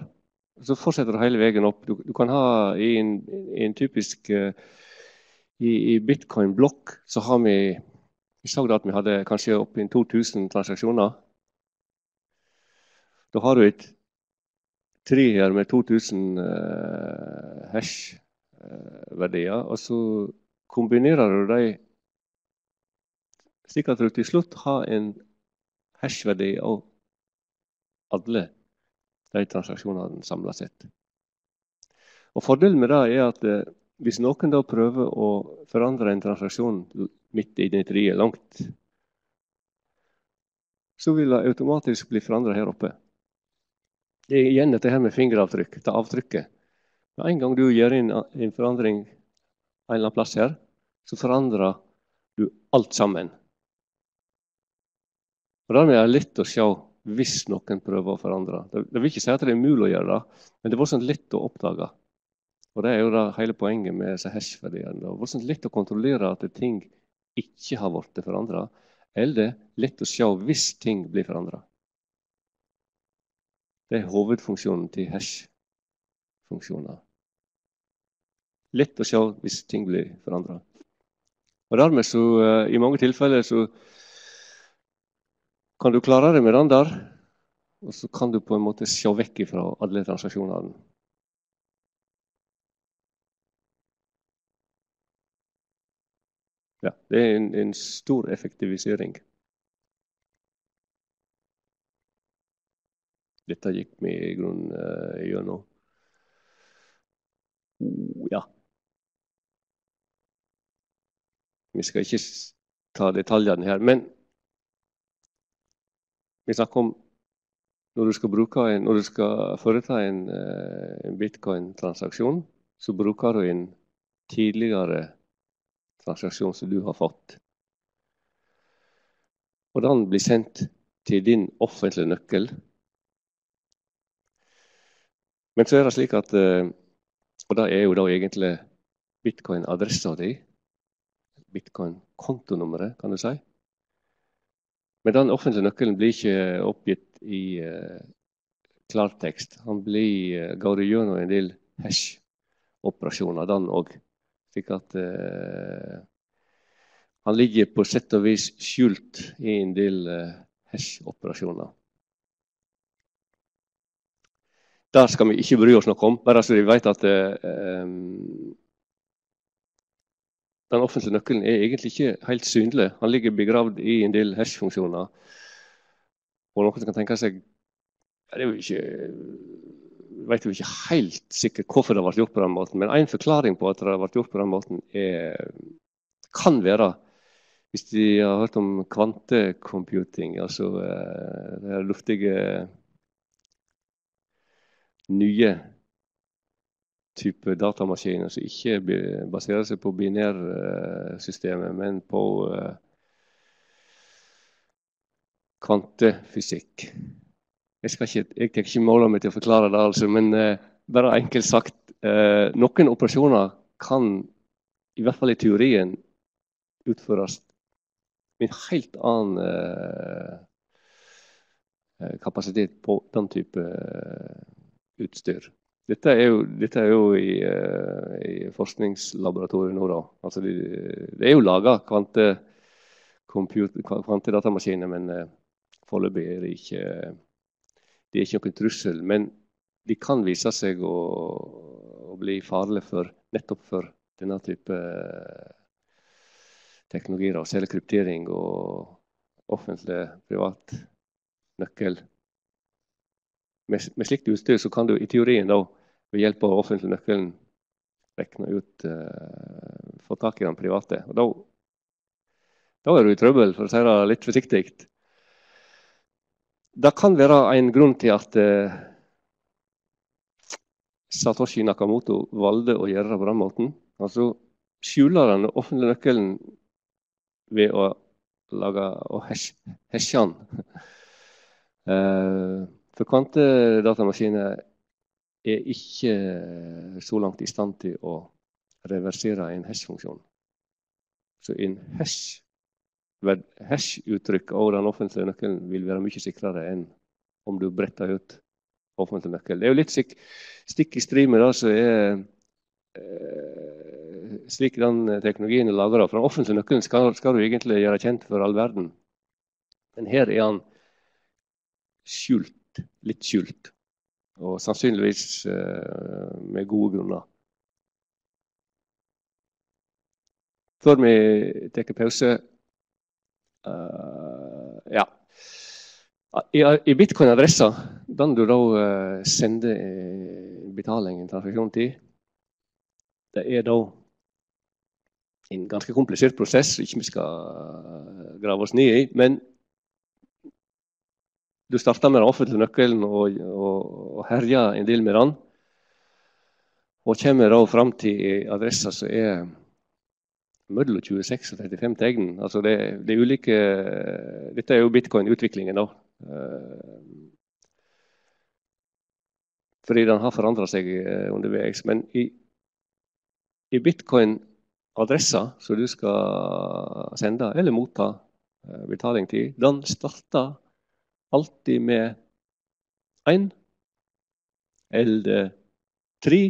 Så fortsetter du hele veien opp. Du, du kan ha i en, i en typisk uh, I, i bitcoin-blokk så har vi Vi så at vi hadde kanskje oppi 2000 transaksjoner. Da har du et tre her med 2000 uh, hash-verdier, og så kombinerer du dem slik at du til slutt har en hash-verdi av alle de transaksjonene samla sett. Og Fordelen med det er at eh, hvis noen da prøver å forandre en transaksjon midt i netteriet langt, så vil det automatisk bli forandra her oppe. Det er igjen dette her med fingeravtrykk, Ta avtrykket. Med en gang du gjør inn en forandring en eller annen plass her, så forandrer du alt sammen. Og Dermed er det lett å se hvis noen prøver å forandre. Det, vil ikke si at det er umulig å gjøre det, men det er voldsomt lett å oppdage. Og Det er jo det hele poenget med disse hash-verdiene. Det er voldsomt lett å kontrollere at ting ikke har blitt forandra, eller lett å se hvis ting blir forandra. Det er hovedfunksjonen til hash-funksjoner. Lett å se hvis ting blir forandra. Og dermed så, eh, i mange tilfeller så kan du klare det med den der. Og så kan du på en måte se vekk fra alle transaksjonene. Ja, det er en, en stor effektivisering. Dette gikk vi i grunnen uh, gjennom. Uh, ja. Vi skal ikke ta detaljene her, men vi snakker om når du skal, en, når du skal foreta en, eh, en bitcoin-transaksjon, så bruker du en tidligere transaksjon som du har fått. Og den blir sendt til din offentlige nøkkel. Men så er det slik at eh, Og det er jo da egentlig bitcoin-adressa di. Bitcoin-kontonummeret, kan du si. Men den offentlige nøkkelen blir ikke oppgitt i uh, klartekst. Han blir, uh, går gjennom en del hash-operasjoner, den òg. Slik at han ligger på sett og vis skjult i en del hash-operasjoner. Der skal vi ikke bry oss noe om, bare så vi vet at eh, den offentlige nøkkelen er egentlig ikke helt synlig. Han ligger begravd i en del hash-funksjoner. Og noen kan tenke seg det er jo ikke, vet jo ikke helt sikkert hvorfor det ble gjort på den måten, men en forklaring på at det ble gjort på den måten, er, kan være Hvis de har hørt om kvantecomputing, altså eh, det luftige nye type datamaskiner som ikke baserer seg på binærsystemet, men på uh, kvantefysikk. Jeg, skal ikke, jeg tar ikke målet meg til å forklare det, altså, men uh, bare enkelt sagt uh, Noen operasjoner kan, i hvert fall i teorien, utføres med en helt annen kapasitet på den type utstyr. Dette er jo, dette er jo i, uh, i forskningslaboratoriet nå, da. Altså de, det er jo laga kvantedatamaskiner, men uh, foreløpig er det ikke Det er ikke noen trussel. Men de kan vise seg å, å bli farlige for, nettopp for denne type uh, teknologier. Særlig kryptering og offentlig-privat nøkkel. Med, med slikt utstyr så kan du i teorien da ved hjelp av offentlig nøkkelen regne ut uh, Få tak i den private. Og da, da er du i trøbbel, for å si det litt forsiktig. Det kan være en grunn til at uh, Satoshi Nakamoto valgte å gjøre det på den måten. Altså skjuler den offentlige nøkkelen ved å lage og hesje den. Uh, for kvantedatamaskiner er ikke eh, så langt i stand til å reversere en hash-funksjon. Så en hash-uttrykk over den offentlige nøkkelen vil være mye sikrere enn om du bretter ut offentlig nøkkel. Det er jo litt stikk, stikk i strid med det som er eh, slik den teknologien er lagra. For den offentlige nøkkelen skal, skal, du egentlig gjøre kjent for all verden. Men her er han skjult, litt skjult. Og sannsynligvis eh, med gode grunner. Før vi tar pause uh, Ja. I, i bitcoin-adressa, den du da uh, sender betaling, en transaksjon til, det er da en ganske komplisert prosess som ikke vi skal grave oss ned i. Men du starter med den offentlige nøkkelen og, og, og herjer en del med den. Og kommer da fram til adressa som er mellom 26 og 35 tegn. Altså det, det er ulike, dette er jo bitcoin-utviklingen, da. Eh, fordi den har forandra seg eh, underveis. Men i, i bitcoin-adressa som du skal sende eller motta eh, betaling til, den starter alltid med én eller tre,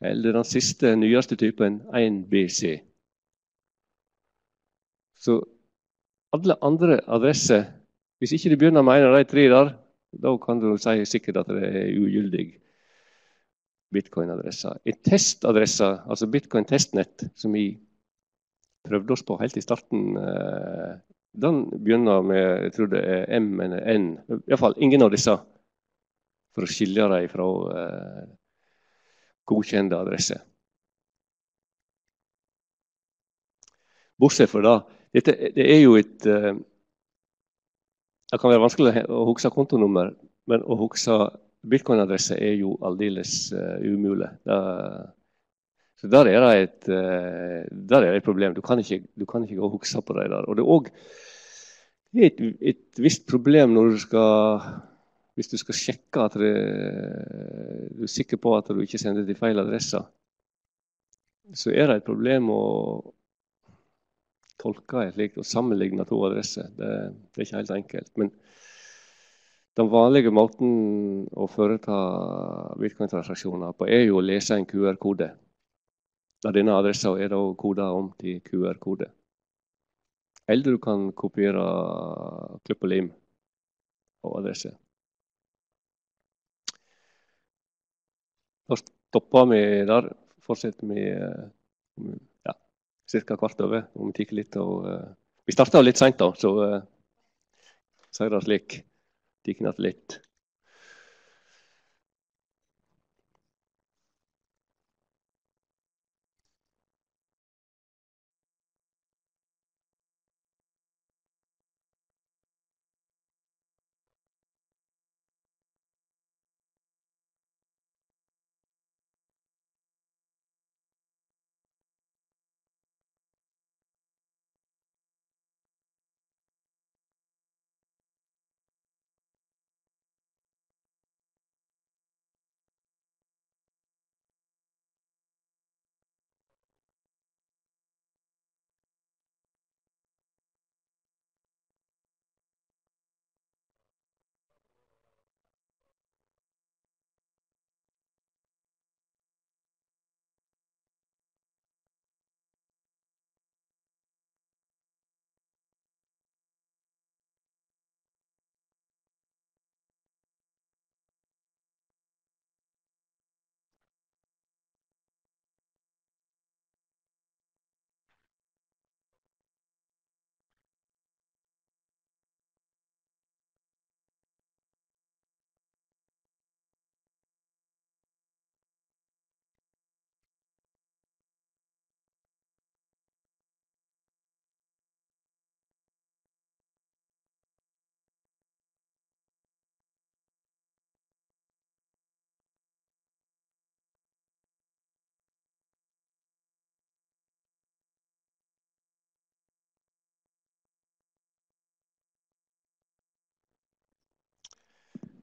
eller den siste, nyeste typen 1BC. Så alle andre adresser Hvis ikke du begynner med en av de tre der, da kan du si sikkert at det er ugyldig bitcoin-adresser. En testadresse, altså bitcoin testnett, som vi prøvde oss på helt i starten, den begynner med jeg tror det er M eller N. Iallfall ingen av disse. For å skille dem fra godkjente adresser. Bortsett fra det, dette, det er jo et Det kan være vanskelig å huske kontonummer, men å huske bitcoin-adresse er jo aldeles umulig. Det, så der er det et, der er det et problem. Du kan ikke, du kan ikke huske på det der. Og det er òg et, et visst problem når du skal hvis du skal sjekke at det, du er sikker på at du ikke sender til feil adresse, så er det et problem å tolke et slikt og sammenligne to adresser. Det, det, er ikke helt enkelt. Men den vanlige måten å foreta bitcoin-transaksjoner på er jo å lese en QR-kode. Denne adressen er da koda om til QR-kode. Eller du kan kopiere klipp og lim av adresse. Da stopper vi der. Fortsetter vi ja, ca. kvart over. Om vi litt. Og, uh, vi starta litt seint, da, så uh, sier det slik. Tiknet litt.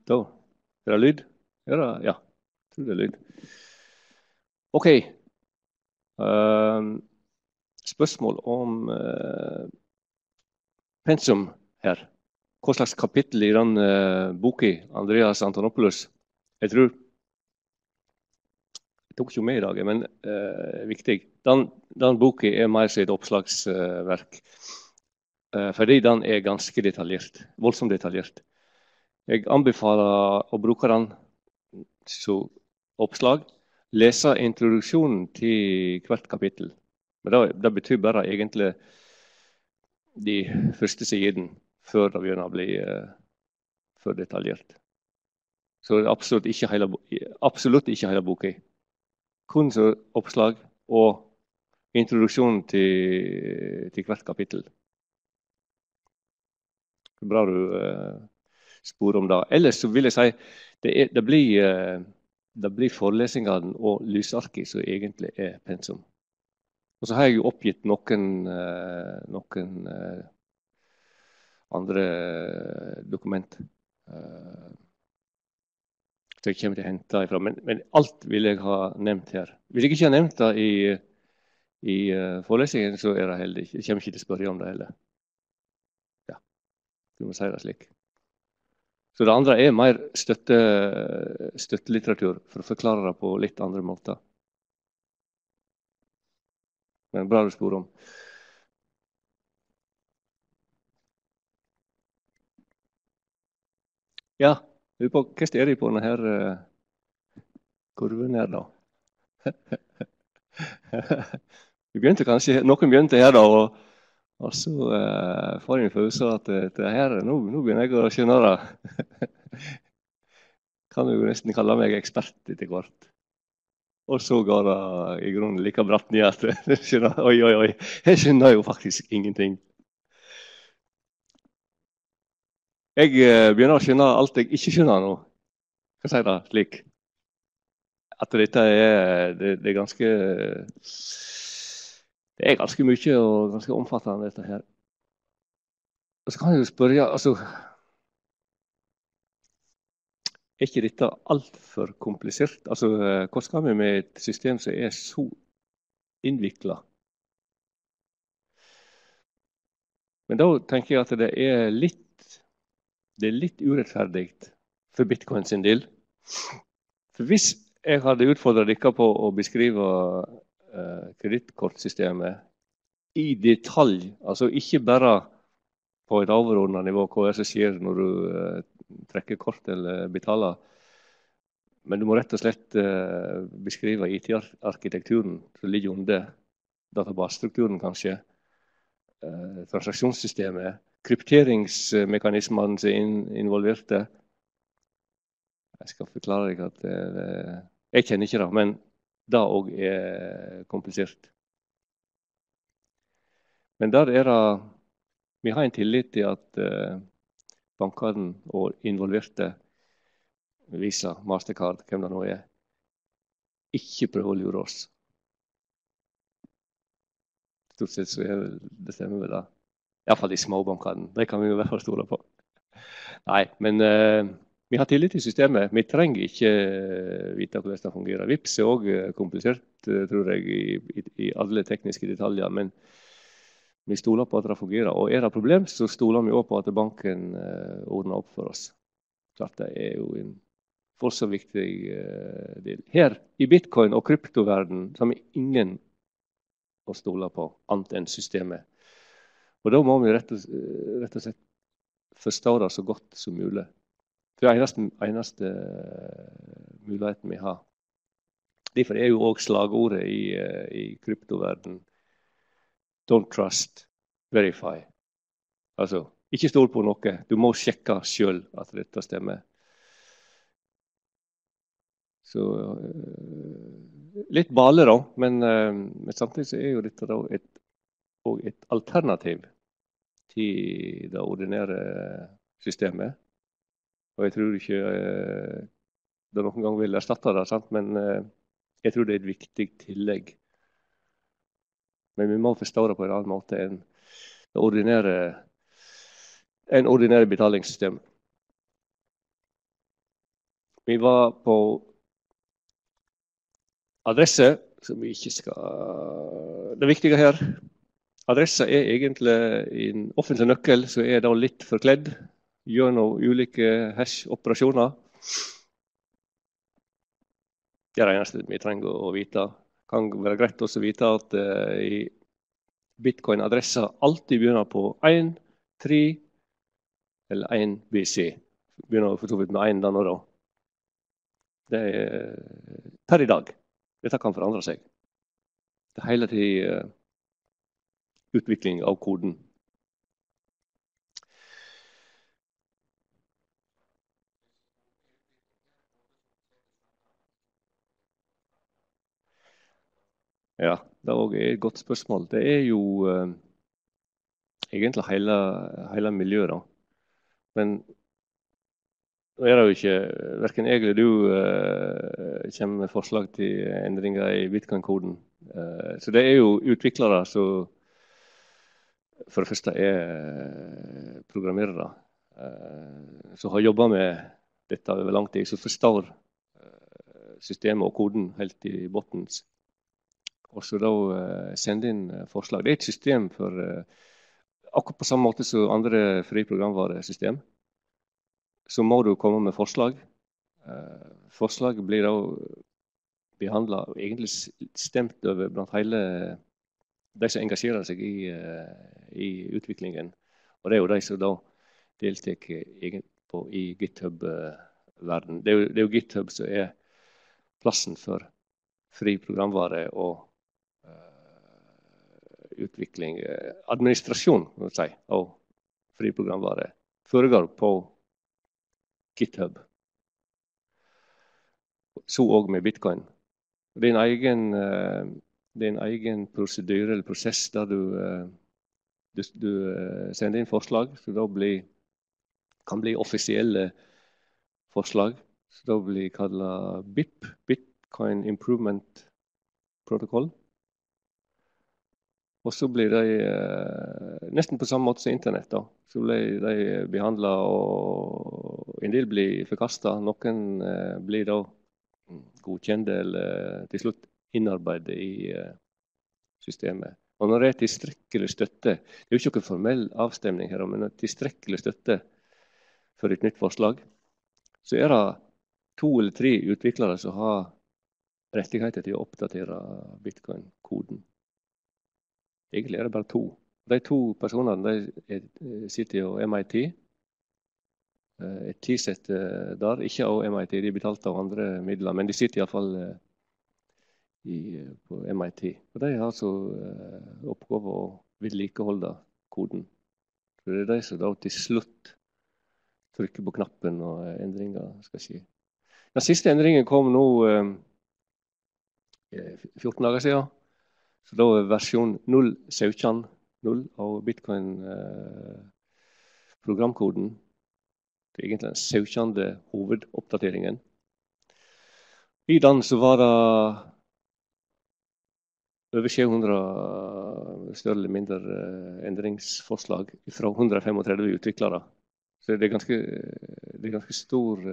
Da er det lyd? Er det? Ja, jeg tror det er lyd. OK. Uh, spørsmål om uh, pensum her. Hva slags kapittel i den uh, boka Andreas Antonopoulos? Jeg tror Jeg tok ikke med i dag, men uh, viktig. Den, den boka er mer som et oppslagsverk. Fordi den er ganske detaljert. Voldsomt detaljert. Jeg anbefaler å bruke den som oppslag. Lese introduksjonen til hvert kapittel. Men det, det betyr bare egentlig de første sidene før det begynner å bli uh, for detaljert. Så det er absolutt ikke hele, absolutt ikke hele boka. Kun som oppslag og introduksjonen til, til hvert kapittel. Bra du uh, spor om det. Ellers så vil jeg si det, er, det blir, eh, det blir forelesningene og lysarket som egentlig er pensum. Og så har jeg jo oppgitt noen, eh, noen eh, andre dokument. Så jeg kommer til å hente ifra. Men, men, alt vil jeg ha nevnt her. Hvis jeg ikke har nevnt det i, i forelesningen, så er det heller ikke. Jeg kommer ikke til å spørre om det heller. Ja, du må si det slik. Så det andre er mer støtte, støttelitteratur for å forklare det på litt andre måter. Men bra du spør om. Ja, hva er det på denne her uh, kurven her, da? begynte kanskje, Noen begynte her, da. og, og så eh, får jeg en følelse av at det her, nå, nå, begynner jeg å skjønne det. kan jo nesten kalle meg ekspert etter hvert. Og så går det i grunnen like bratt ned at skjønner, oi, oi, oi, jeg skjønner jo faktisk ingenting. Jeg eh, begynner å skjønne alt jeg ikke skjønner nå. Hva sier det slik? At dette er, det, det er ganske Det er ganske mye og ganske omfattende, dette her. Og så kan jeg jo spørre altså, Er ikke dette altfor komplisert? Altså, Hva skal vi med et system som er så innvikla? Men da tenker jeg at det er litt, det er litt urettferdig for bitcoin sin del. For hvis jeg hadde utfordra dere på å beskrive uh, kredittkortsystemet i detalj, altså ikke bare på et overordna nivå, hva er det som skjer når du uh, trekker kort eller betaler. Men du må rett og slett uh, beskrive IT-arkitekturen som ligger under databasestrukturen, kanskje. Uh, transaksjonssystemet, krypteringsmekanismene som er involverte. Jeg skal forklare deg at Jeg kjenner ikke det, men det òg er komplisert. Men der er det Vi har en tillit til at bankene og involverte, Visa, Mastercard, hvem det nå er, ikke prøver å lure oss. Stort sett så er det stemmer vel det. Iallfall de små bankene. De kan vi i hvert fall stole på. Nei, men uh, vi har tillit til systemet. Vi trenger ikke uh, vite hvordan det fungerer. VIPS er òg eh, komplisert, uh, tror jeg, i, i, alle tekniske detaljer. Men vi stoler på at det fungerer. Og er det problem, så stoler vi òg på at banken eh, ordner opp for oss. Klart det er jo en fortsatt viktig eh, del. Her i bitcoin og kryptoverden så har vi ingen å stole på, annet enn systemet. Og da må vi rett og, rett og slett forstå det så godt som mulig. Det er eneste, eneste muligheten vi har. Derfor er jo òg slagordet i, i kryptoverden Don't trust, verify. Altså, ikke stol på noe. Du må sjekke sjøl at dette stemmer. Så uh, Litt bale, da. Men, men, samtidig så er jo dette da et, et alternativ til det ordinære systemet. Og jeg tror ikke uh, det noen gang vil erstatte det, sant? men jeg tror det er et viktig tillegg men vi må forstå det på en annen måte enn det ordinære, en ordinære betalingssystem. Vi var på adresse, som vi ikke skal Det viktige her Adressa er egentlig en offentlig nøkkel som er litt forkledd gjennom ulike hash-operasjoner. Det er det eneste vi trenger å vite kan være greit å vite at uh, i bitcoin-adresser alltid begynner på 1, 3 eller 1 BC. Begynner for så vidt med 1 da nå, da. Det er per i dag. Dette kan forandre seg. Det er hele tida uh, utvikling av koden. Ja, det er òg et godt spørsmål. Det er jo eh, egentlig hele, hele miljøet, da. Men nå er det jo ikke Verken jeg eller du eh, kommer med forslag til endringer i bitcoin-koden. Eh, så det er jo utviklere som for det første er eh, programmerere. Eh, som har jobba med dette over lang tid, som forstår eh, systemet og koden helt i bunnen og så da uh, sende inn uh, forslag. Det er et system for uh, Akkurat på samme måte som andre frie programvaresystem, så må du komme med forslag. Forslag blir da behandla og egentlig stemt over blant hele de som engasjerer seg i, i utviklingen. Og det er jo de som da deltar i GitHub-verden. Det, det, er jo GitHub som er plassen for fri programvare og utvikling, administrasjon si, av friprogramvare foregår på GitHub. Så òg med bitcoin. Det er en egen, det er en egen prosedyre eller prosess der du, du, du sender inn forslag som da blir, kan bli offisielle forslag. Så da blir kalla BIP, Bitcoin Improvement Protocol. Og så blir de eh, nesten på samme måte som Internett. da. Så blir de behandla, og en del blir forkasta. Noen eh, blir da godkjente eller til slutt innarbeidet i eh, systemet. Og når det er tilstrekkelig støtte Det er jo ikke noen formell avstemning her, men tilstrekkelig støtte for et nytt forslag, så er det to eller tre utviklere som har rettigheter til å oppdatere bitcoin-koden. Egentlig er det bare to. De to personene de sitter jo MIT. Eh, et tilsatte der, ikke av MIT, de er betalt av andre midler, men de sitter iallfall eh, på MIT. Og De har altså eh, oppgave å vedlikeholde koden. Så Det er de som da til slutt trykker på knappen når endringer skal skje. Den siste endringen kom nå 14 dager siden. Så da er versjon 0.17.0 av bitcoin-programkoden eh, Det er egentlig den 17. hovedoppdateringen. I den så var det over 700 større eller mindre eh, endringsforslag fra 135 utviklere. Så det er ganske, det er ganske stor eh,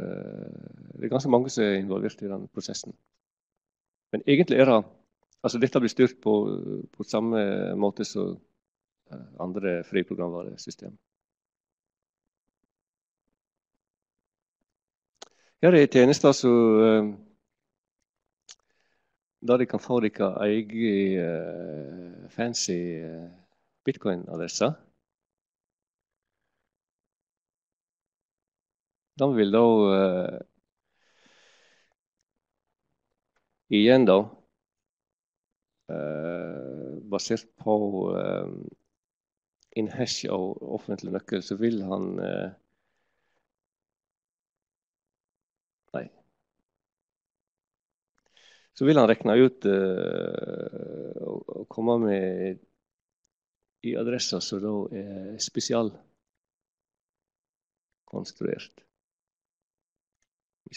Det er ganske mange som er involvert i den prosessen. Men egentlig er det Altså dette blir styrt på, på samme måte som eh, andre friprogramvaresystem. Her er tjenester som da der de kan få deres egen uh, fancy uh, bitcoin-adresse. De vil da uh, igjen da Eh, basert på eh, en hash av offentlig nøkkel, så vil han eh, Nei. Så vil han regne ut og komme med i adressa som da er spesialkonstruert.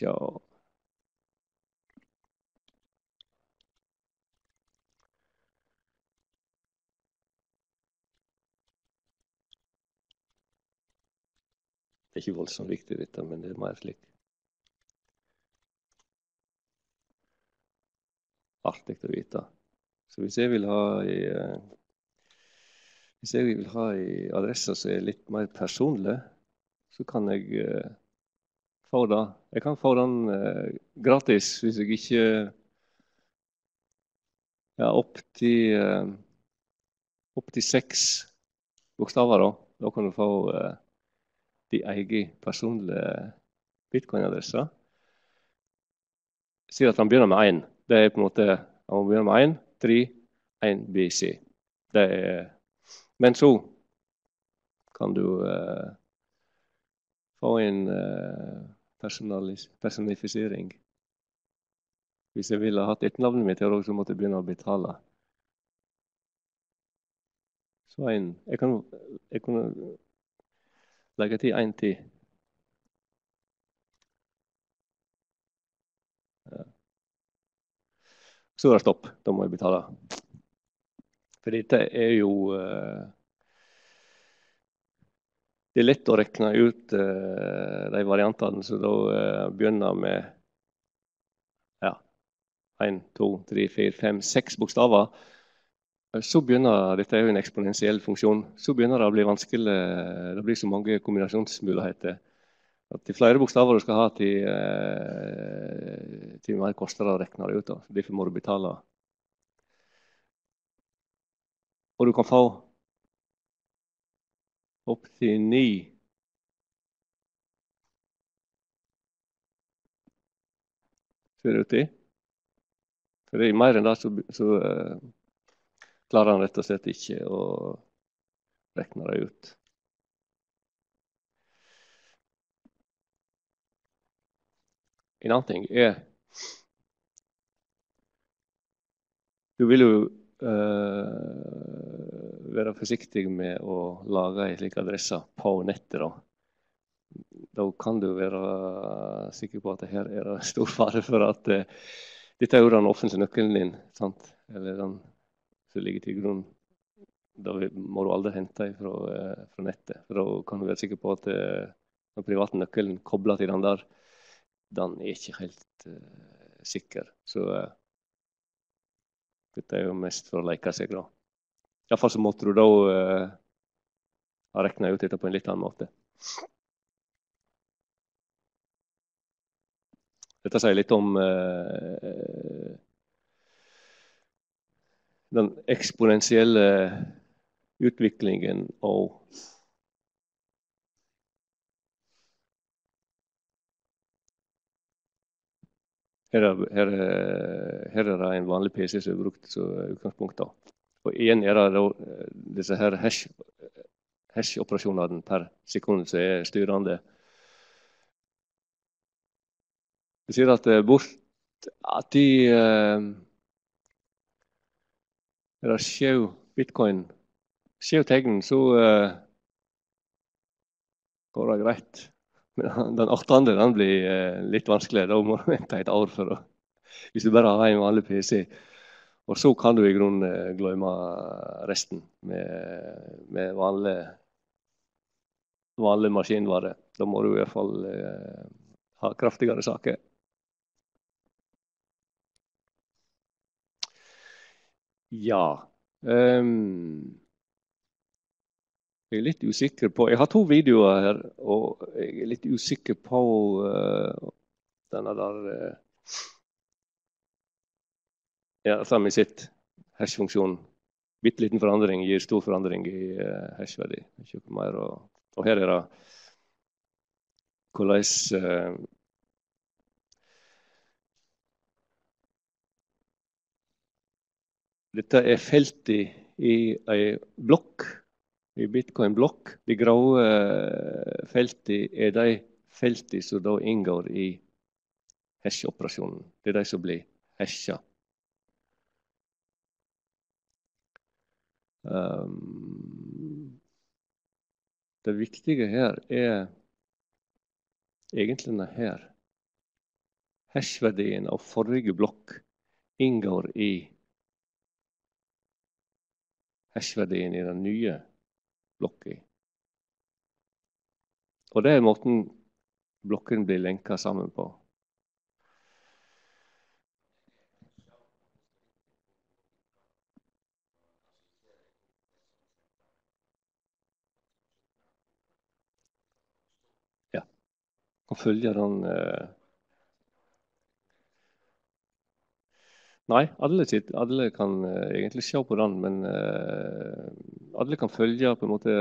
Ja, Det er ikke voldsomt viktig, dette, men det er mer slik artig å vite. Så hvis jeg vil ha i eh, hvis jeg vil ha ei adresse som er litt mer personlig, så kan jeg uh, få det. Jeg kan få den uh, gratis hvis jeg ikke ja, opp til opp til seks bokstaver. Da. da kan du få uh, eier personlige bitcoin-adresser. Sier at han begynner med én. Det er på en måte Han begynner med 1, 3, 1 BC. Det er, men så kan du uh, få en uh, personifisering. Hvis jeg ville hatt etternavnet mitt, så måtte jeg begynne å betale. Så jeg, kan, jeg kunne legge til én tid. Så er det stopp. Da må jeg betale. For dette er jo uh, Det er lett å regne ut uh, de variantene som da uh, begynner med ja, 1, 2, 3, 4, 5, 6 bokstaver så begynner, Dette er jo en eksponentiell funksjon. Så begynner det å bli vanskelig. Det blir så mange kombinasjonsmuligheter. At til flere bokstaver du skal ha, til, eh, til mer koster det å regne det ut. Da. Derfor må du betale. Og du kan få opptil ni Ser det ut til. For det er mer enn det så, så klarer han rett og slett ikke å regne det ut. En annen ting er Du vil jo uh, være forsiktig med å lage ei slik adresse på nettet. Da. da kan du være sikker på at her er det stor fare for at uh, dette er jo den offentlige nøkkelen din, sant? eller den som ligger til grunn. Da må du aldri hente fra, uh, fra nettet. For da kan du være sikker på at den private nøkkelen kobla til den der, den er ikke helt sikker. Så dette er jo mest for å leke seg, da. Iallfall så måtte du da uh, ha regna ut dette på en litt annen måte. Dette sier litt om uh, den eksponentielle utviklingen og Her er, her, her er, det en vanlig PC som er brukt som utgangspunkt. Da. Og igjen er det da, disse her hash-operasjonene hash per sekund som er styrende. Det sier at bort at de eh, Er det skjev bitcoin, skjev tegn, så uh, går det greit. Men den åttende den blir uh, litt vanskelig. Da må du vente et år for å Hvis du bare har en vanlig PC. Og så kan du i grunnen eh, glemme resten med, med vanlig, vanlig maskinvare. Da må du i hvert fall uh, ha kraftigere saker. Ja. Um, jeg er litt usikker på Jeg har to videoer her, og jeg er litt usikker på uh, denne der uh, Ja, sammen med sitt hash-funksjon. Bitte liten forandring gir stor forandring i uh, hash-verdi. Og, og, her er det hvordan Dette er feltet i ei blokk i bitcoin-blokk. De grå eh, feltene er de feltene som da inngår i hash-operasjonen. Det er de som blir hasha. Um, det viktige her er egentlig denne her. Hash-verdien av forrige blokk inngår i hash-verdien i den nye blokka. Og det er måten blokkene blir lenka sammen på. Ja. Og følge den eh, Nei, alle, alle kan uh, egentlig se på den, men uh, alle kan følge på en måte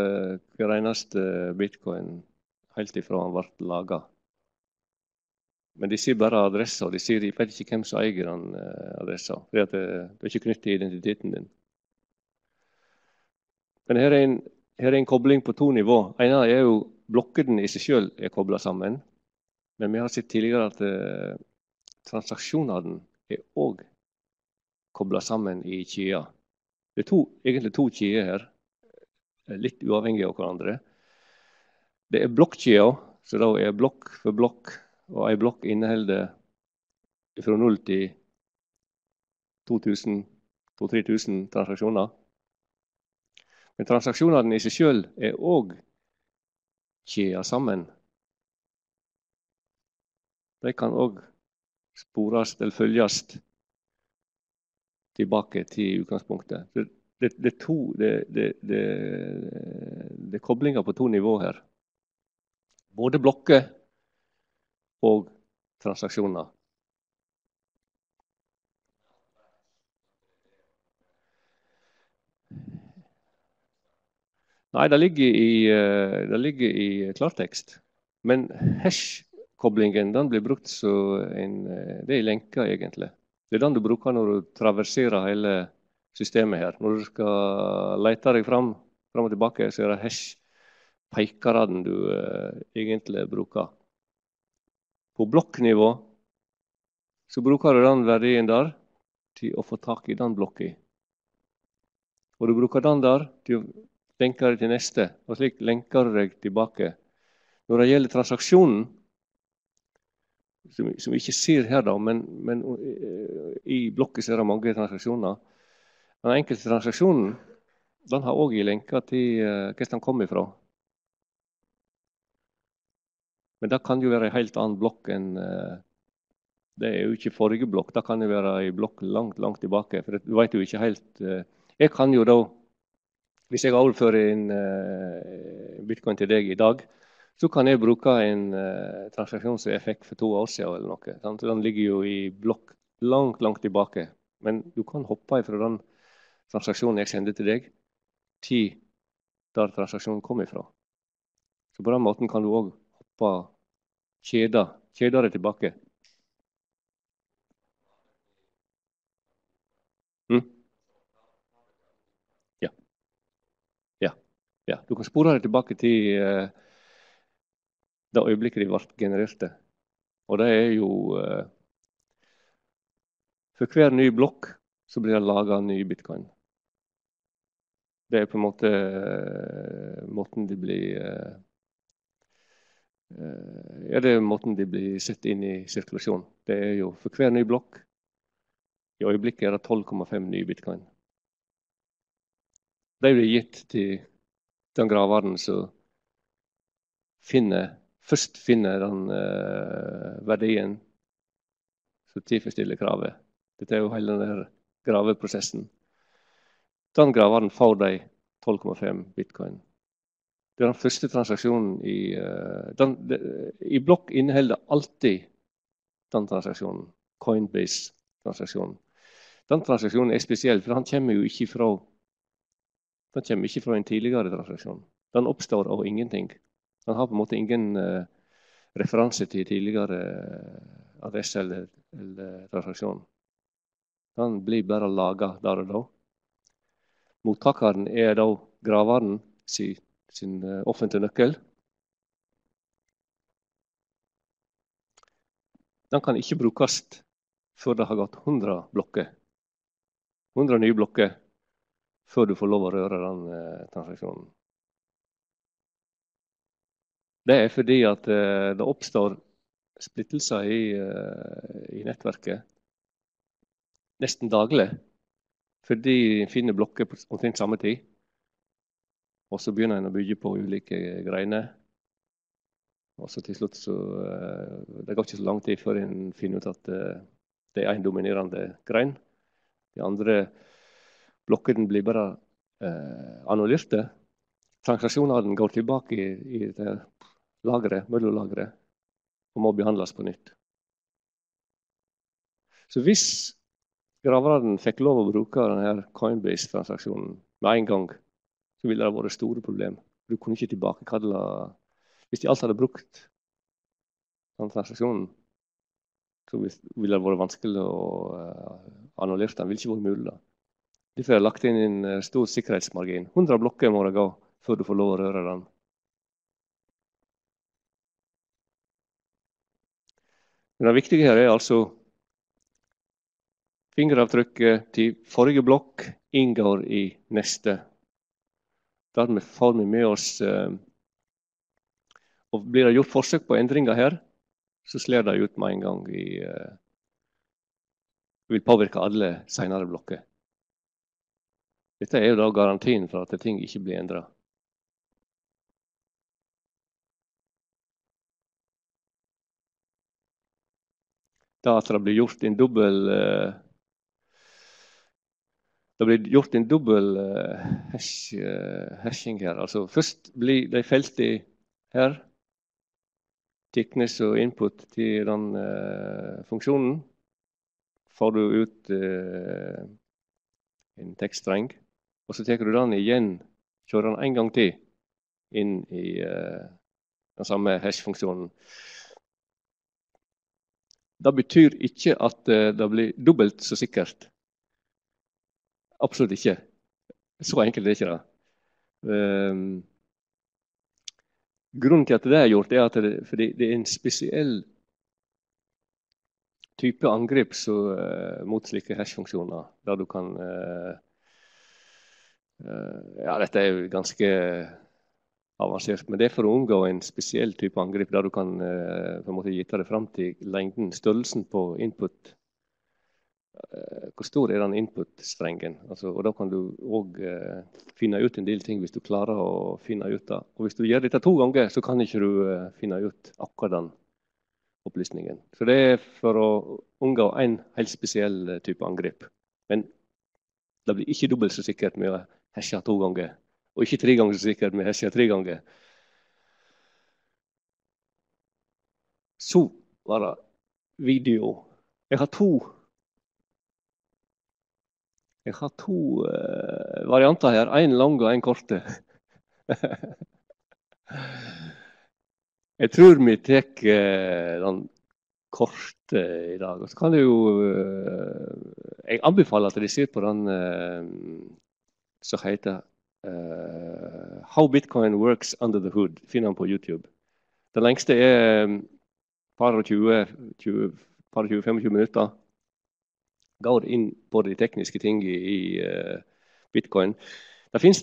hver eneste bitcoin helt ifra den ble laga. Men de sier bare adressa, og de sier de vet ikke hvem som eier den uh, adressa. For det, det er ikke knyttet til identiteten din. Men her er, en, her er en kobling på to nivå. En av er jo blokkene i seg sjøl er kobla sammen. Men vi har sett tidligere at uh, transaksjonene er òg kobla sammen i kjeder. Det er to, egentlig to kjeder her, eh, litt uavhengige av hverandre. Det er blokkjeder, så da er blokk for blokk, og ei blokk inneholder fra 0 til 2000-3000 transaksjoner. Men transaksjonene i seg sjøl er òg kjeder sammen. De kan òg spores eller følgjast tilbake til utgangspunktet. Det, det, det, to, det, det er koblinger på to nivåer her. Både blokker og transaksjoner. Nei, det ligger i, eh, det ligger i klartekst. Men hash-koblingen blir brukt som en eh, Det er lenka, egentlig. Det er den du bruker når du traverserer hele systemet her. Når du skal lete deg fram, fram og tilbake, så er det hash-peikerne du eh, egentlig bruker. På blokknivå så bruker du den verdien der til å få tak i den blokka. Og du bruker den der til å lenke deg til neste, og slik lenker du deg tilbake. Når det gjelder transaksjonen, som, vi ikke ser her, da, men, men uh, i blokka er det mange transaksjoner. Den enkelte transaksjonen den har òg lenke til uh, hvor den kom ifra. Men det kan jo være en helt annen blokk enn uh, Det er jo ikke forrige blokk, det kan jo være en blokk langt, langt tilbake. For du veit jo ikke helt Jeg kan jo da, hvis jeg overfører en bitcoin til deg i dag, så kan jeg bruke en transaksjon som jeg fikk for to år siden. eller noe. Sant? Den ligger jo i blokk langt, langt tilbake. Men du kan hoppe fra den transaksjonen jeg sendte til deg, til der transaksjonen kom ifra. Så på den måten kan du òg hoppe kjeder, det tilbake. Mm? Ja. ja. Ja. Du kan spore det tilbake til uh, det øyeblikket de ble genererte. Og det er jo eh, For hver ny blokk så blir det laga ny bitcoin. Det er på en måte eh, måten de blir eh, ja, det er måten de blir satt inn i sirkulasjon. Det er jo for hver ny blokk. I øyeblikket er det 12,5 nye bitcoin. De blir gitt til den graveren som finner, først finner den uh, verdien som tilfredsstiller kravet. Dette er jo hele denne graveprosessen. Den graveren får de 12,5 bitcoin. Det er den første transaksjonen i uh, den, de, I blokk inneholder alltid den transaksjonen. Coinbase-transaksjonen. Den transaksjonen er spesiell, for den kommer jo ikke fra den kommer ikke fra en tidligere transaksjon. Den oppstår av ingenting. Den har på en måte ingen uh, referanse til tidligere uh, adresse eller, eller transaksjon. Den blir bare laga der og da. Mottakeren er da graveren sin, sin uh, offentlige nøkkel. Den kan ikke brukes før det har gått 100 blokker. 100 nye blokker før du får lov å røre den uh, transaksjonen. Det er fordi at eh, det oppstår splittelser i, eh, i nettverket nesten daglig. Fordi en finner blokker på omtrent samme tid. Og så begynner en å bygge på ulike greiner. Og så til slutt så uh, Det går ikke så lang tid før en finner ut at det er en dominerende grein. De andre blokkene blir bare eh, annullerte. Transaksjonene går tilbake i, i det lageret, møllelagre og må behandles på nytt. Så hvis graverne fikk lov å bruke denne Coinbase-transaksjonen med en gang, så ville det vært store problem. Du kunne ikke tilbakekalle Hvis de alt hadde brukt den transaksjonen, så ville det vært vanskelig å uh, annullere den. Det ville ikke vært mulig. Derfor har jeg lagt inn en uh, stor sikkerhetsmargin. 100 blokker må det gå før du får lov å røre den. Men det viktige her er altså Fingeravtrykket til forrige blokk inngår i neste. Dermed får vi med oss eh, og Blir det gjort forsøk på endringer her, så slår det ut med en gang i eh, vil påvirke alle senere blokker. Dette er jo da garantien for at ting ikke blir endra. Det at det blir gjort en dobbel eh, det blir gjort en dobbel uh, hash, uh, hashing her. Altså, først blir de felte her. Thickness og input til den uh, funksjonen. Får du ut en tekststreng. Og så tar du den igjen, kjører den en gang til inn i den samme hash-funksjonen. Det betyr ikke at det blir dobbelt så sikkert absolutt ikke. Så enkelt er det ikke. det. Um, grunnen til at det er gjort, er at det, det er en spesiell type angrep så, uh, mot slike hash-funksjoner, der du kan uh, uh, Ja, dette er jo ganske avansert, men det er for å unngå en spesiell type angrep der du kan på en måte gitte det fram til lengden, størrelsen på input Eh, hvor stor er den input-strengen? Altså, og Da kan du òg eh, finne ut en del ting hvis du klarer å finne ut det. Og Hvis du gjør dette to ganger, så kan ikke du eh, finne ut akkurat den opplysningen. Så det er for å unngå en helt spesiell eh, type angrep. Men det blir ikke dobbelt så sikkert med å hashe to ganger. Og ikke tre ganger så sikkert men å hashe tre ganger. Så var det video. Jeg har to jeg har to uh, varianter her. Én lang og én kort. jeg tror vi tar uh, den korte i dag. Og så kan det jo uh, Jeg anbefaler at de ser på den som heter How Bitcoin Works Under the Hood. Finner han på YouTube. Den lengste er par og 20-25 minutter går inn på de tekniske tingene i uh, bitcoin. Det finnes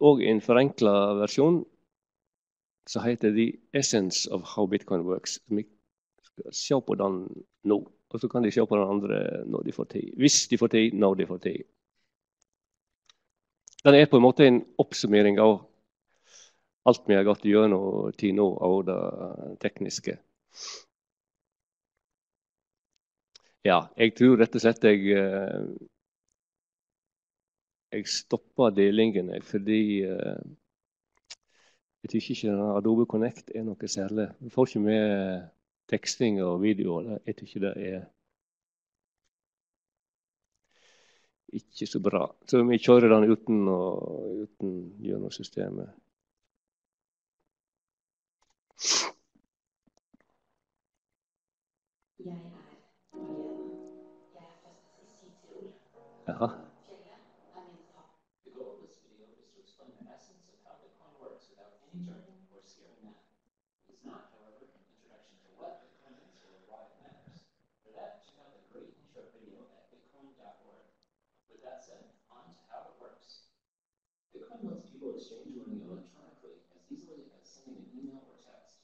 òg en forenkla versjon som heter The Essence of How Bitcoin Works. Vi skal se på den nå. Og så kan de se på den andre når de får tid. Hvis de får tid, når de får tid. Den er på en måte en oppsummering av alt vi har gått gjennom til nå av det tekniske. Ja, jeg tror rett og slett jeg eh, Jeg stoppa delingen fordi eh, jeg syns ikke Adobe Connect er noe særlig. Du får ikke med teksting og video. Jeg tykker det er ikke så bra. Så vi kjører den uten, og, uten gjennom systemet. Jeg Jaha. The Bitcoin lets people exchange money electronically as easily as sending an email or text.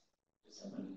To send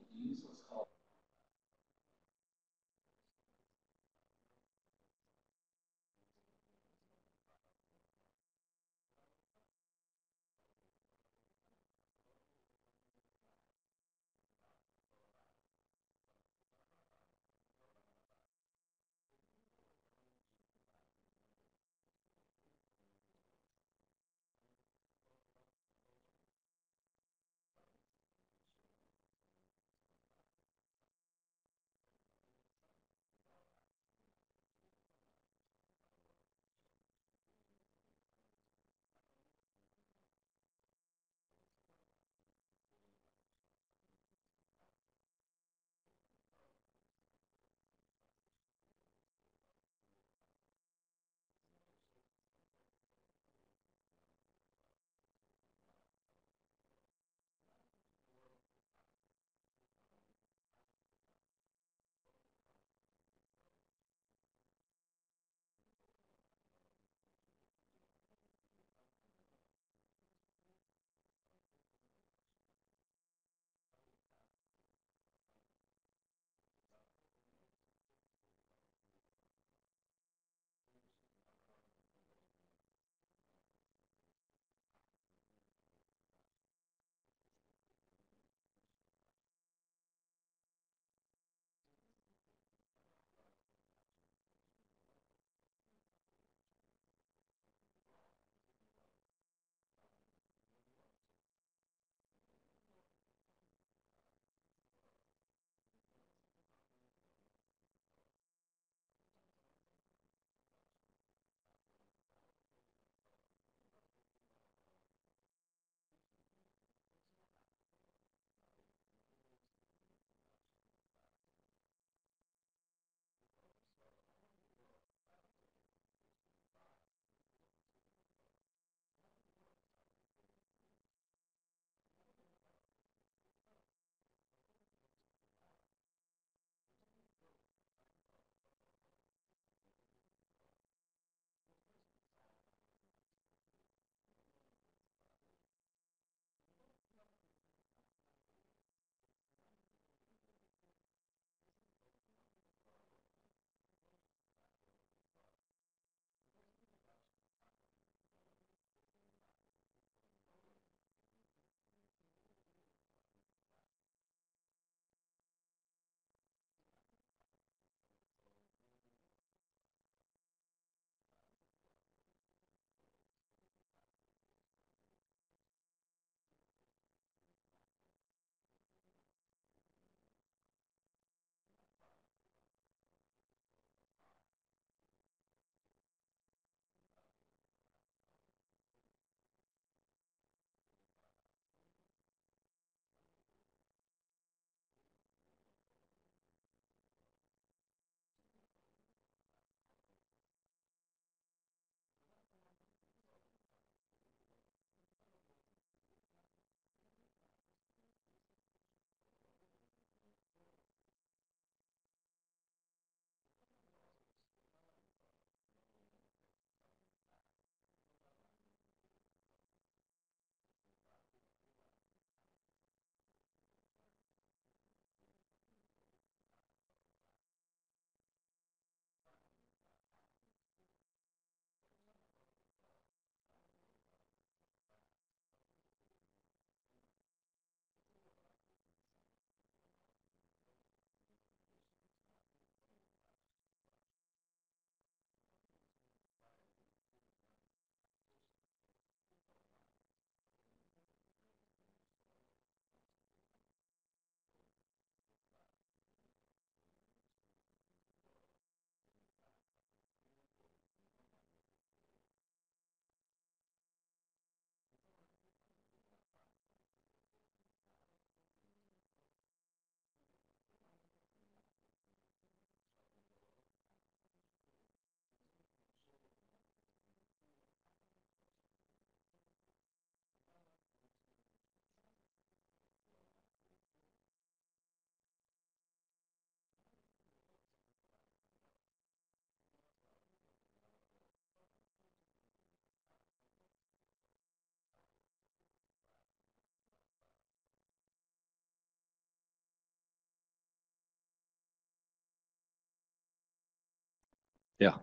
Ja.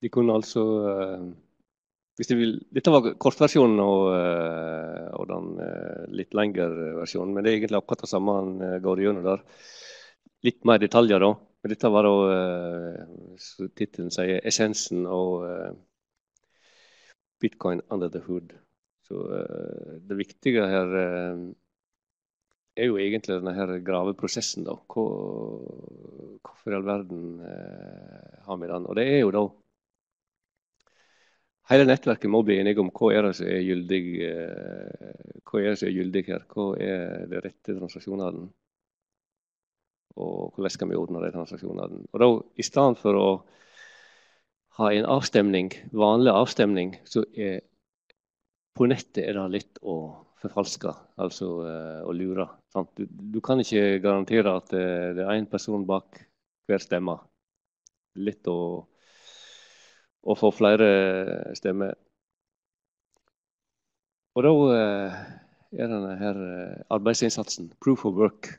De kunne altså eh, hvis de vil, Dette var kortversjonen og, eh, og den eh, litt lengre versjonen. Men det er egentlig akkurat det samme han går gjennom der. Litt mer detaljer, da. Men dette var da, som tittelen sier, essensen og bitcoin under the hood. Så det viktige her er jo egentlig denne her graveprosessen, da. Hvorfor i all verden eh, har vi den? Og det er jo da Hele nettverket må bli enige om hva er det som er gyldig, eh, hva er det som er gyldig her. Hva er de rette transaksjonene? Og hvordan skal vi ordne de transaksjonene? Og da, I stedet for å ha en avstemning, vanlig avstemning, så er på nettet er det litt å forfalske, altså eh, å lure. sant? Du, du kan ikke garantere at eh, det er én person bak hver stemme. Litt å, å få flere stemmer. Og da eh, er denne her eh, arbeidsinnsatsen, proof of work.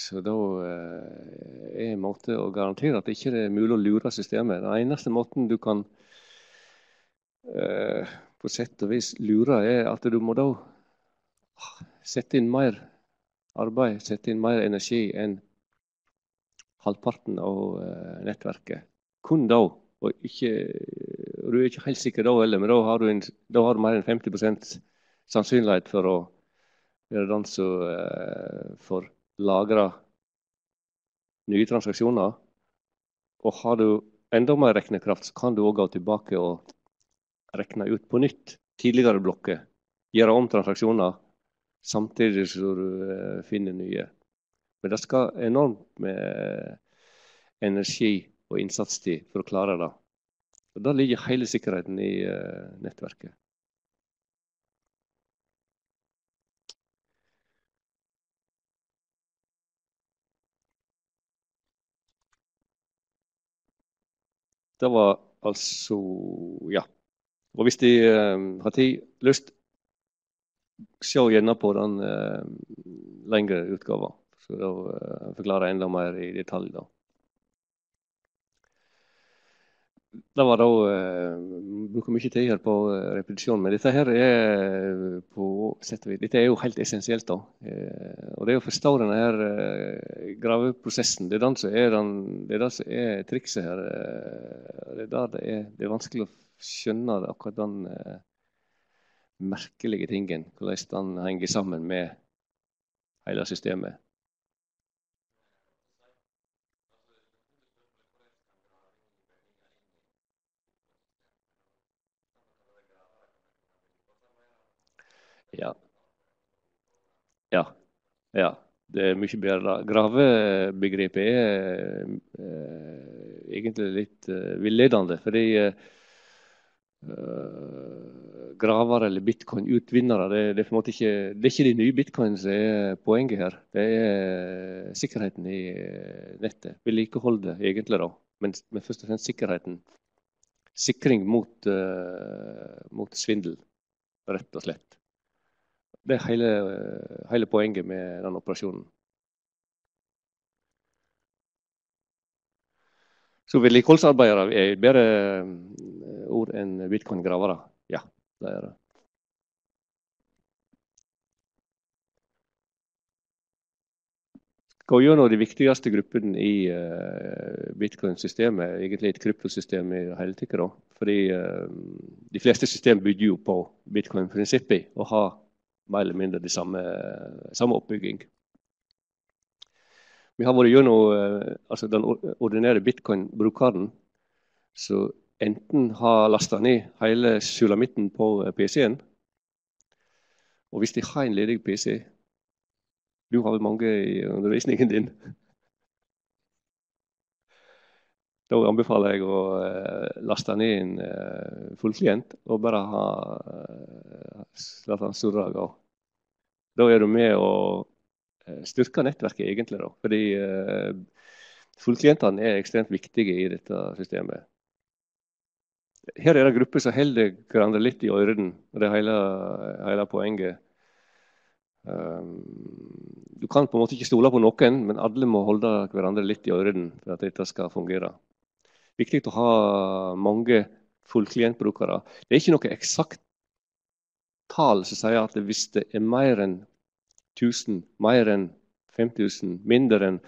Så da eh, er en måte å garantere at det ikke er mulig å lure systemet. Den eneste måten du kan eh, på sett og vis lure, er at du må da sette inn mer arbeid, sette inn mer energi enn halvparten av eh, nettverket. Kun da. Og, ikke, du er ikke helt sikker da heller, men da har du, en, da har du mer enn 50% sannsynlighet for å være den som eh, får lagra nye transaksjoner. Og har du enda mer regnekraft, så kan du òg gå tilbake og regne ut på nytt tidligere blokker. Gjøre om transaksjoner samtidig som du eh, finner nye. Men det skal enormt med energi og innsatstid for å klare det. Og Da ligger hele sikkerheten i uh, nettverket. Det var altså Ja. Og hvis de uh, har tid, lyst, se gjerne på den uh, lengre utgaven. Så da uh, forklarer jeg enda mer i detalj. da. Det var da eh, Bruker mye tid her på eh, repetisjon, men dette her er på sett og vis Dette er jo helt essensielt. da. Eh, og det å forstå denne her eh, graveprosessen. Det er den som er, den, det er, som er trikset her. Eh, det er der det er, det er vanskelig å skjønne det, akkurat den eh, merkelige tingen. Hvordan den henger sammen med hele systemet. Ja. Ja. ja. Det er mye bedre. Gravebegrepet er eh, egentlig litt eh, villedende. Fordi eh, graver eller bitcoin-utvinnere det, det, er ikke, det er ikke de nye bitcoin som er poenget her. Det er sikkerheten i eh, nettet. Vedlikeholdet, egentlig, da. Men, men, først og fremst sikkerheten. Sikring mot, uh, mot svindel, rett og slett. Det er hele, hele poenget med den operasjonen. Så vedlikeholdsarbeidere er eh, ord enn bitcoin-gravere. Ja, det er det. Gå gjennom de viktigste gruppene i uh, bitcoin-systemet. Egentlig et kryptosystem i det hele tatt. Fordi uh, de fleste system bygger jo på bitcoin-prinsippet. og har mer eller mindre de samme, samme oppbygging. Vi har vært gjennom eh, altså den ordinære bitcoin-brukeren som enten har lasta ned hele sulamitten på eh, PC-en. Og hvis de har en ledig PC Du har vel mange i undervisningen din. Da anbefaler jeg å eh, laste ned en fullklient og bare ha la den surre. Da er du med å eh, styrke nettverket, egentlig. Da. Fordi eh, fullklientene er ekstremt viktige i dette systemet. Her er det grupper som holder hverandre litt i ørene. Det er hele, hele poenget. Um, du kan på en måte ikke stole på noen, men alle må holde hverandre litt i ørene for at dette skal fungere. viktig å ha mange fullklientbrukere. Det er ikke noe eksakt tall som sier at hvis det er mer enn 1000, mer enn 5000, mindre enn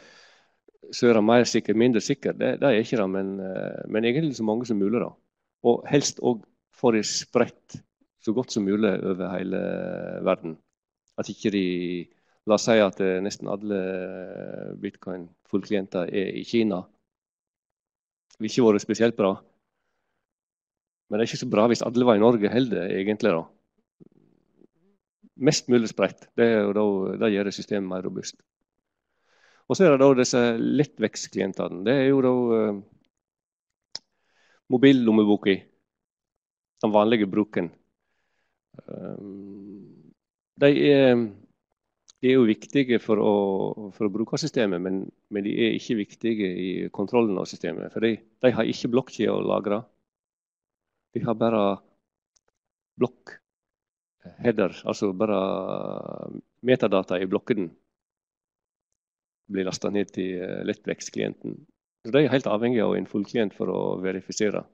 så er det mer sikkert, mindre sikkert. Det, det er ikke det, men, eh, men, egentlig så mange som mulig. da. Og helst òg få det spredt så godt som mulig over hele verden. At ikke de La oss si at eh, nesten alle bitcoin-fullklienter er i Kina. Det ville ikke vært spesielt bra. Men det er ikke så bra hvis alle var i Norge heller, egentlig. da. Mest mulig spredt. Det, det gjør systemet mer robust. Og så er det da disse lettvekstklientene, Det er jo da mobillommeboka. Den vanlige bruken. Um, de, er, de er, jo viktige for å, for å bruke systemet, men, men, de er ikke viktige i kontrollen av systemet. For de, de har ikke blokkje å lagre. De har bare blokkheader, altså bare metadata i blokkene blir lasta ned til eh, lettveksklienten. Så De er helt avhengig av en fullklient for å verifisere.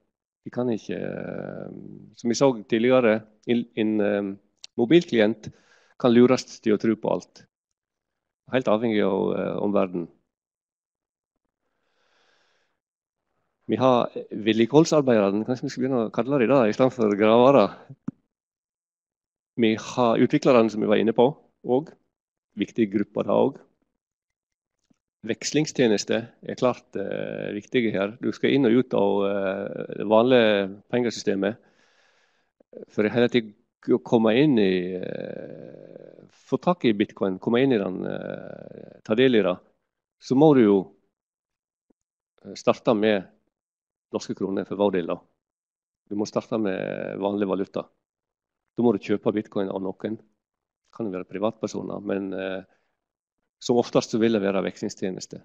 De kan ikke, eh, Som vi så tidligere, en eh, mobilklient kan lures til å tro på alt. Helt avhengig av omverdenen. Vi har vedlikeholdsarbeiderne, kanskje vi skal begynne å kalle dem det i stedet for gravere. Vi har utviklerne, som vi var inne på, òg. Viktig gruppe det òg. Vekslingstjenester er klart eh, viktige her. Du skal inn og ut av eh, det vanlige pengesystemet. For hele tiden å komme inn i eh, Få tak i bitcoin, komme inn i den, eh, ta del i det, så må du jo eh, starte med norske kroner for vår del. da. Du må starte med vanlig valuta. Da må du kjøpe bitcoin av noen. Det kan være privatpersoner. men eh, som oftest vil det være vekslingstjeneste.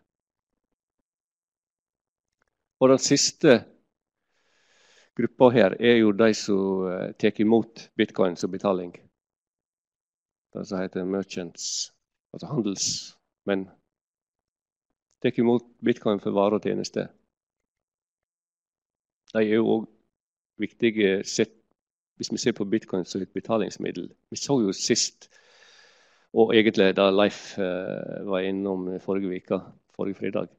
Og den siste gruppa her er jo de som eh, tar imot bitcoin som betaling. Det som heter merchants, altså handelsmenn. Tar imot bitcoin for varer og tjenester. De er jo òg viktige sett, hvis vi ser på bitcoin som et betalingsmiddel. Vi så jo sist og egentlig da Leif eh, var innom forrige uke, forrige fredag.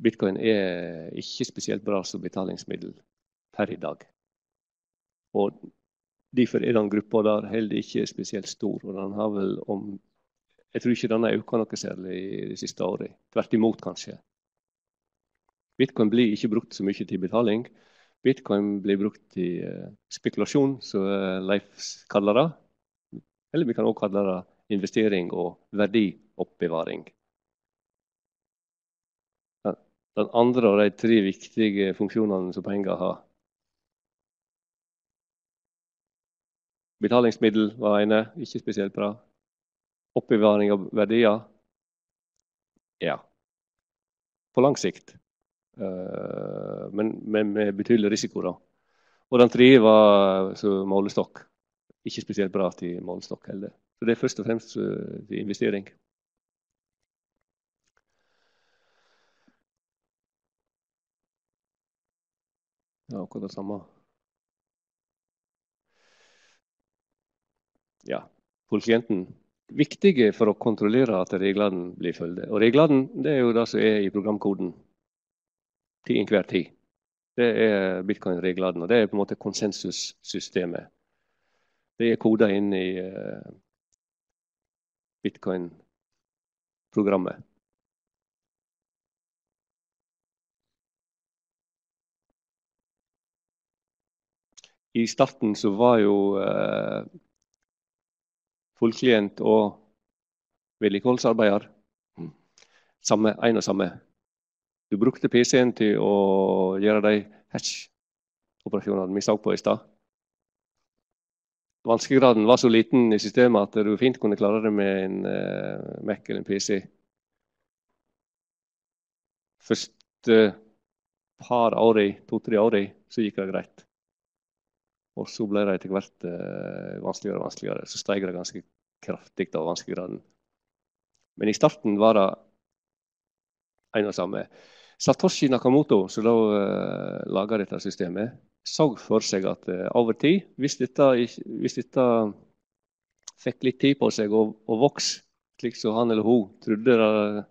Bitcoin er ikke spesielt bra som betalingsmiddel per i dag. Og Derfor er den gruppa der heller ikke spesielt stor. og den har vel om Jeg tror ikke den har økt noe særlig de siste årene. Tvert imot, kanskje. Bitcoin blir ikke brukt så mye til betaling. Bitcoin blir brukt til eh, spekulasjon, som Leif kaller det. Eller vi kan også kalle det investering og verdioppbevaring. Den andre av de tre viktige funksjonene som penger har. Betalingsmiddel var ene, ikke spesielt bra. Oppbevaring av verdier. Ja. På lang sikt. Eh, men, med betydelig risiko, da. Og den tredje var målestokk. Ikke spesielt bra til målestokk heller. Så det er først og fremst til investering. Ja, akkurat det samme. Ja, Polklienten. Viktige for å kontrollere at reglene blir fulgt. Og reglene det er jo det som er i programkoden til enhver tid. Det er bitcoin-reglene, og det er på en måte konsensussystemet. Det er koda inn i uh, bitcoin-programmet. I starten så var jo eh, fullklient og vedlikeholdsarbeider samme, en og samme. Du brukte PC-en til å gjøre de hatch-operasjonene vi så på i stad vanskegraden var så liten i systemet at du fint kunne klare det med en uh, Mac eller en PC. Første par år, to-tre år så gikk det greit. Og så ble det etter hvert uh, vanskeligere og vanskeligere. Så steg det ganske kraftig av vanskegraden. Men i starten var det en og samme. Satoshi Nakamoto, som da uh, laga dette systemet, så for seg at uh, over tid, hvis dette, hvis dette fikk litt tid på seg og, og slik som han eller hun trodde det,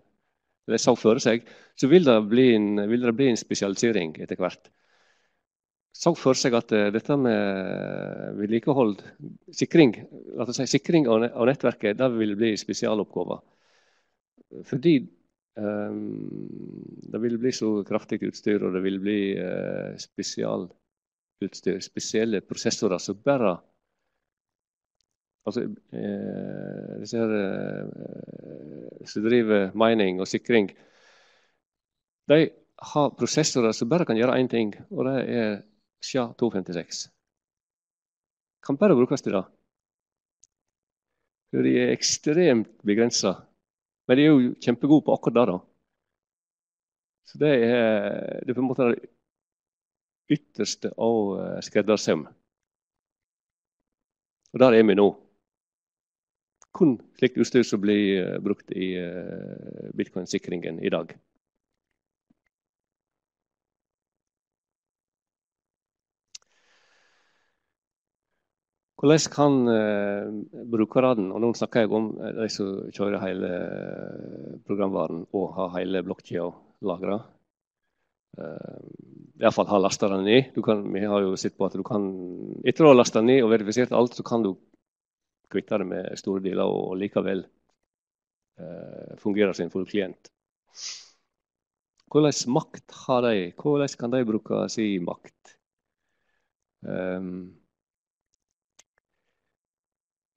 eller så for seg, så vil det en, vil det bli en spesialisering etter hvert. Så for seg at uh, dette med vedlikehold, sikring, si, sikring av, nettverket, det vil bli spesialoppgaver. Fordi um, det vil bli så kraftig utstyr, og det vil bli uh, spesialutstyr, spesielle prosessorer som bare Altså, eh, disse her eh, som driver mining og sikring, de har prosessorer som bare kan gjøre én ting, og det er SHA-256. Kan bare brukes til det. For de er ekstremt begrensa. Men de er jo kjempegode på akkurat det. da. Så det er, det er på en måte ytterste av eh, skreddersøm. Og der er vi nå. Kun slikt utstyr som blir eh, brukt i eh, bitcoin-sikringen i dag. Hvordan kan brukerne, og nå snakker jeg om de som kjører hele programvaren og har hele blokkjeda lagra, eh, iallfall ha lasta den i. Kan, vi har jo sett på at du kan, etter å ha lasta ny og verifisert alt, så kan du kvitte deg med store deler og, likevel uh, fungere som en full klient. Hvordan makt har de? Hvordan kan de bruke sin makt? Um,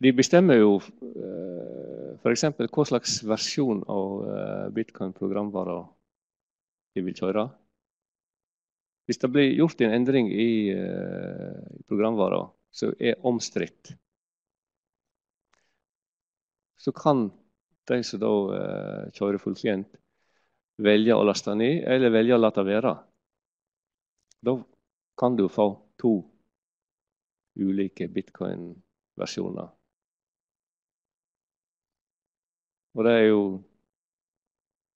de bestemmer jo uh, f.eks. hva slags versjon av uh, bitcoin-programvara de vil kjøre. Hvis det blir gjort en endring i uh, programvara som er omstridt, så kan de som da uh, kjører fullklient, velge å laste ned eller velge å la det være. Da kan du få to ulike bitcoin-versjoner. Og det er jo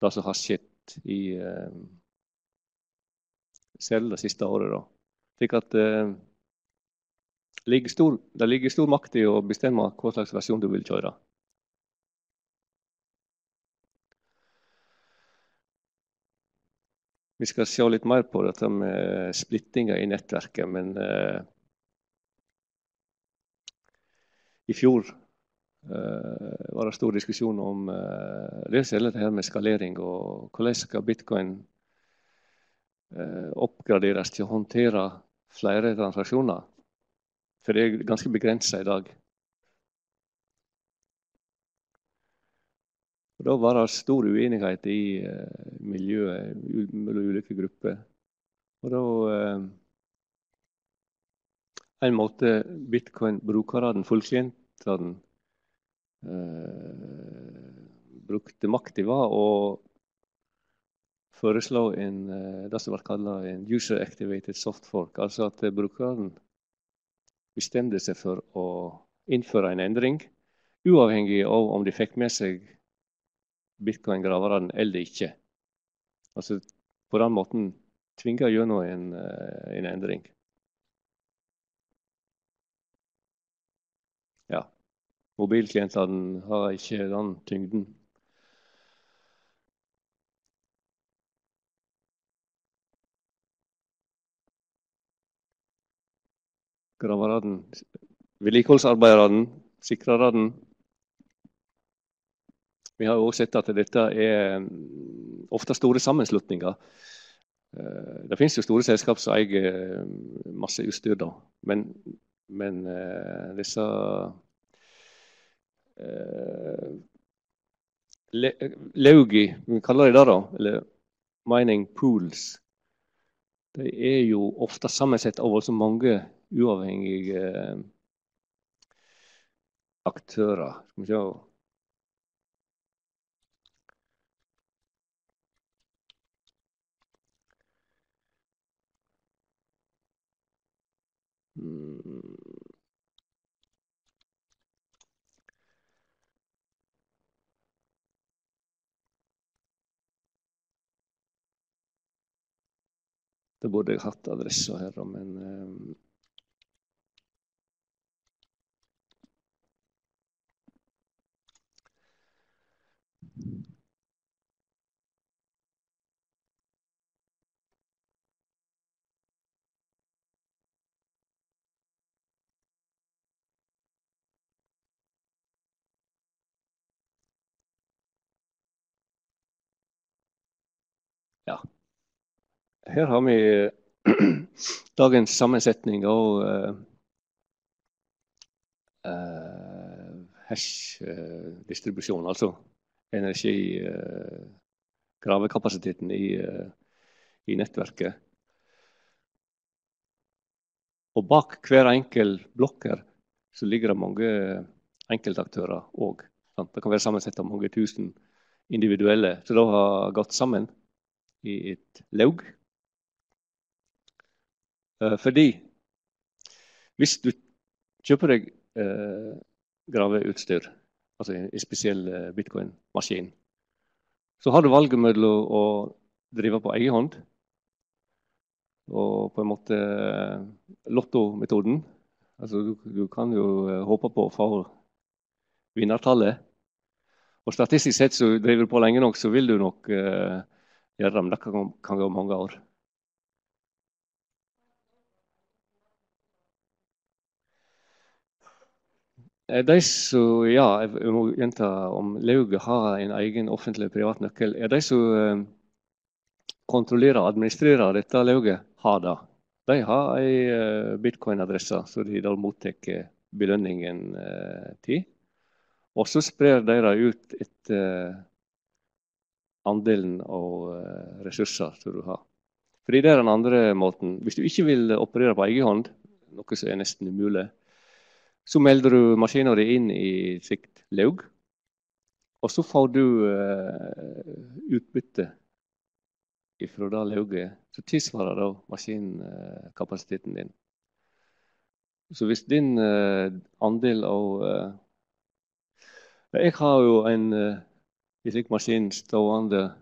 det som har skjedd i eh, Særlig det siste året. da. Slik at eh, det, ligger stor, det ligger stor makt i å bestemme hva slags versjon du vil kjøre. Vi skal se litt mer på dette med splittinga i nettverket, men eh, i fjor eh, var det stor diskusjon om eh, det her med skalering og hvordan skal bitcoin oppgraderes til å håndtere flere transaksjoner. For det er ganske begrensa i dag. Og Da var det stor uenighet i uh, miljøet mellom ulike grupper. Og da En måte bitcoin-brukerne, fullklientene, Eh, brukte i, var å foreslå en, eh, det som en user activated soft fork. Altså at brukeren bestemte seg for å innføre en endring, uavhengig av om de fikk med seg bitcoin-graverne eller ikke. Altså på den måten tvinge gjennom en, eh, en endring. Ja, Mobilklientene har ikke den tyngden. Graverne, vedlikeholdsarbeiderne, sikrerne. Vi har også sett at dette er mm, ofte store sammenslutninger. Eh, det finnes jo store selskap som eier masse utstyr, da. Men, men disse disse le, Laugi, vi kaller de det, da, eller mining pools, de er jo ofte sammensett av så mange uavhengige eh, aktører. Skal vi se. Mm. Da burde jeg hatt adressa her, men Ja. Her har vi dagens sammensetning og uh, uh, hash-distribusjon, altså energi-gravekapasiteten i, i nettverket. Og bak hver enkel blokker så ligger det mange enkeltaktører òg. Det kan være sammensatt av mange tusen individuelle som da har gått sammen i et laug. Fordi hvis du kjøper deg eh, graveutstyr altså en spesiell eh, bitcoin-maskin. Så har du valget mellom å drive på egen hånd og på en måte eh, lottometoden. Altså, du, du, kan jo eh, håpe på å få vinnertallet. Og statistisk sett så driver du på lenge nok, så vil du nok uh, gjøre det. Men det kan, kan gå mange år. De som ja, jeg må gjenta om lauget har en egen offentlig privat nøkkel, er de som eh, kontrollerer og administrerer dette lauget, har det. De har ei eh, bitcoin-adresse som de da mottar belønningen til. Og så sprer de det ut etter andelen av ressurser som du har. Fordi det er den andre måten. Hvis du ikke vil operere på egen hånd, noe som er nesten umulig, så melder du maskina di inn i sitt laug, og så får du uh, utbytte fra det lauget Så tilsvarer da maskinkapasiteten din. Så hvis din uh, andel av uh, Jeg har jo en uh, slik maskin stående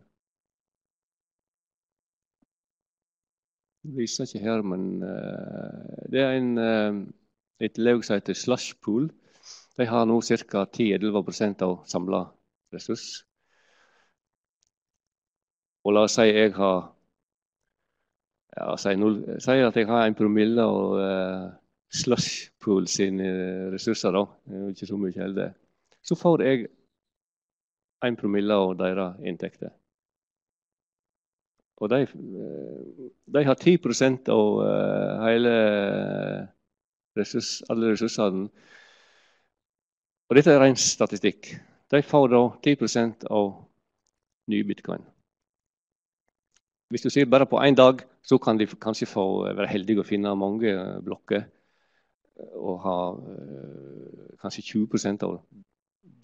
Jeg viser ikke her, men det er en et laug som heter Slushpool. De har nå ca. 10-11 av samla ressurs. Og la oss si jeg har ja, si, at jeg har en promille av uh, Slushpool sine ressurser. da, ikke så mye heller. Så får jeg en promille av deres inntekter. Og de, eh, de har 10 av hele ressurs, alle ressursene. Og dette er ren statistikk. De får da 10% av ny bitcoin. Hvis du sier bare på én dag, så kan de kanskje få være heldige å finne mange blokker og ha kanskje 20% av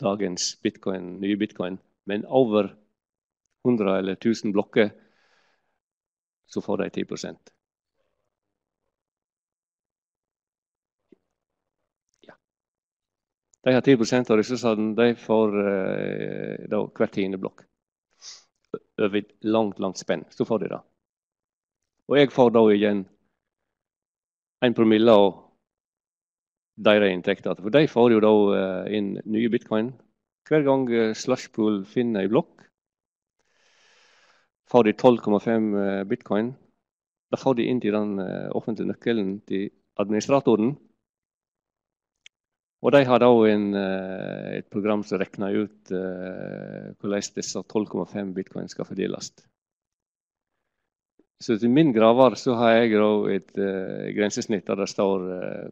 dagens bitcoin, nye bitcoin. Men over 100 eller 1000 blokker, så får de 10 De har 10 av ressursene. De får eh, da, hver tiende blokk. Over et langt, langt spenn. Så får de det. Og jeg får da igjen en promille av deres inntekter. For de får jo da eh, inn nye bitcoin. Hver gang eh, Slushpool finner ei blokk, får de 12,5 eh, bitcoin. Da får de inn til den offentlige nøkkelen til administratoren. Og de har en, eh, et program som regner ut uh, hvordan disse 12,5 bitcoin skal fordeles. Så til min graver så har jeg et uh, grensesnitt der det står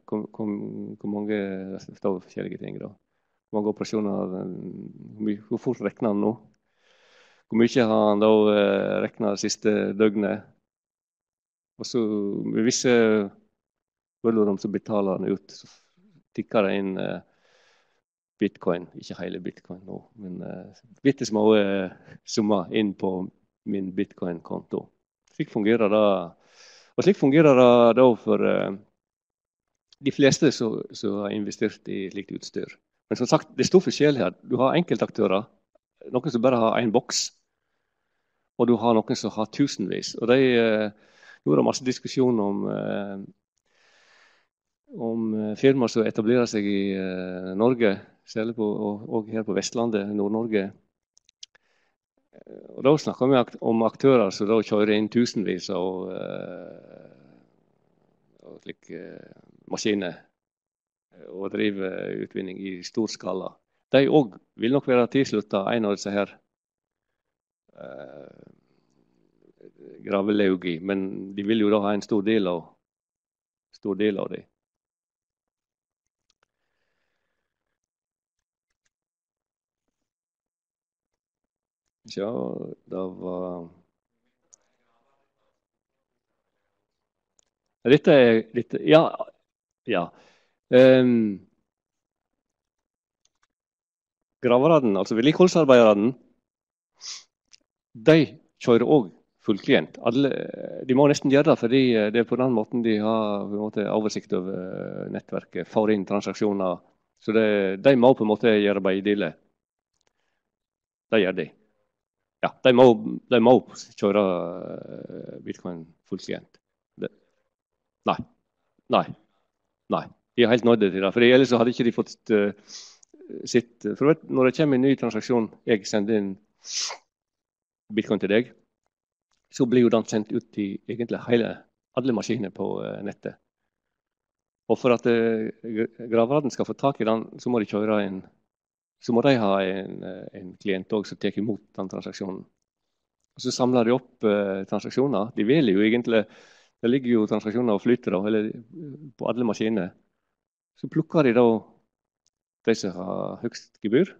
hvor, mange står forskjellige ting. da. Hvor mange operasjoner hvor, fort regner han nå? Hvor mye har han da uh, regna det siste døgnet? Og så med visse volumer så betaler han ut. Tikker det inn uh, bitcoin. Ikke hele bitcoin nå, men uh, bitte små uh, summer inn på min bitcoin-konto. Slik fungerer det. Og slik fungerer det da for uh, de fleste som har investert i slikt utstyr. Men som sagt, det er stor forskjell her. Du har enkeltaktører. Noen som bare har én boks. Og du har noen som har tusenvis. Og de, uh, det masse diskusjon om, eh, om eh, firmaer som etablerer seg i eh, Norge, særlig på, og, her på Vestlandet, Nord-Norge. Og Da snakker vi om aktører som da kjører inn tusenvis av og slik, maskiner og driver utvinning i stor skala. De òg vil nok være tilslutta en av disse her eh, gravelaugi, men de vil jo da ha en stor del av, stor del av det. Ja, det var Dette er litt Ja. ja. Um, Graverne, altså vedlikeholdsarbeiderne, de kjører òg fullklient. de må nesten gjøre det, fordi det er på den måten de har måte, oversikt over eh, nettverket, får inn transaksjoner. Så det, de må på en måte gjøre begge deler. Det gjør de. Ja, de må, de må kjøre eh, bitcoin fullklient. Nei. Nei. Nei. De er helt nødt til det. For ellers hadde ikke de fått uh, sitt For når det kommer en ny transaksjon, jeg sender inn bitcoin til deg, så blir jo den sendt ut til egentlig hele, alle maskiner på uh, nettet. Og for at uh, graverne skal få tak i den, så må de kjøre en så må de ha en, en klient også, som tar imot den transaksjonen. Og Så samler de opp uh, transaksjoner. De vil jo egentlig Det ligger jo transaksjoner og flyter da, eller, på alle maskiner. Så plukker de da de som har høyest gebyr.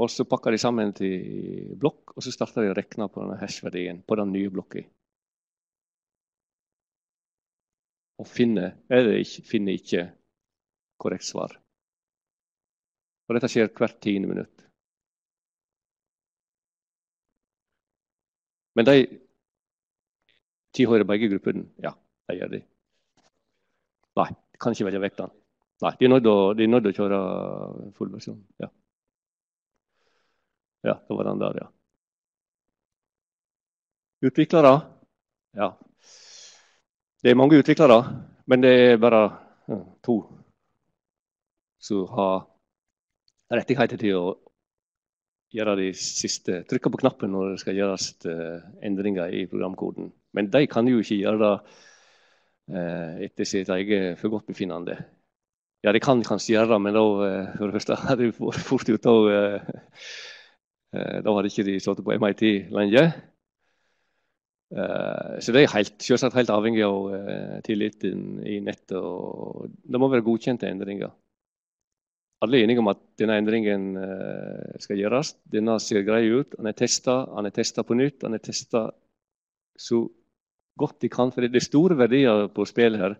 Og så pakker de sammen til blokk, og så starter de å regne på denne hash-verdien på den nye blokka. Og finner eller ikke, finner ikke korrekt svar. Og dette skjer hvert tiende minutt. Men de tilhører begge gruppene. Ja, de gjør det. Nei, kan ikke velge vekk den. Nei, de er nødt til å kjøre full versjon. Ja. ja, det var den der, ja. Utviklere? Ja. Det er mange utviklere, men det er bare to som har rettigheter til å gjøre de siste Trykke på knappen når det skal gjøres uh, endringer i programkoden. Men de kan jo ikke gjøre det uh, etter sitt eget forgodtbefinnende. Ja, de kan kanskje gjøre det, men da eh, for det første hadde de fort ut da, eh, eh, da hadde ikke de sittet på MIT lenge. Så det er helt, selvsagt helt avhengig av tilliten i nettet. og Det må være godkjente endringer. Alle er enige om at denne endringen skal gjøres. Denne ser grei ut. Den er testa, den er testa på nytt. Den er testa så godt de kan. For det er store verdier på spill her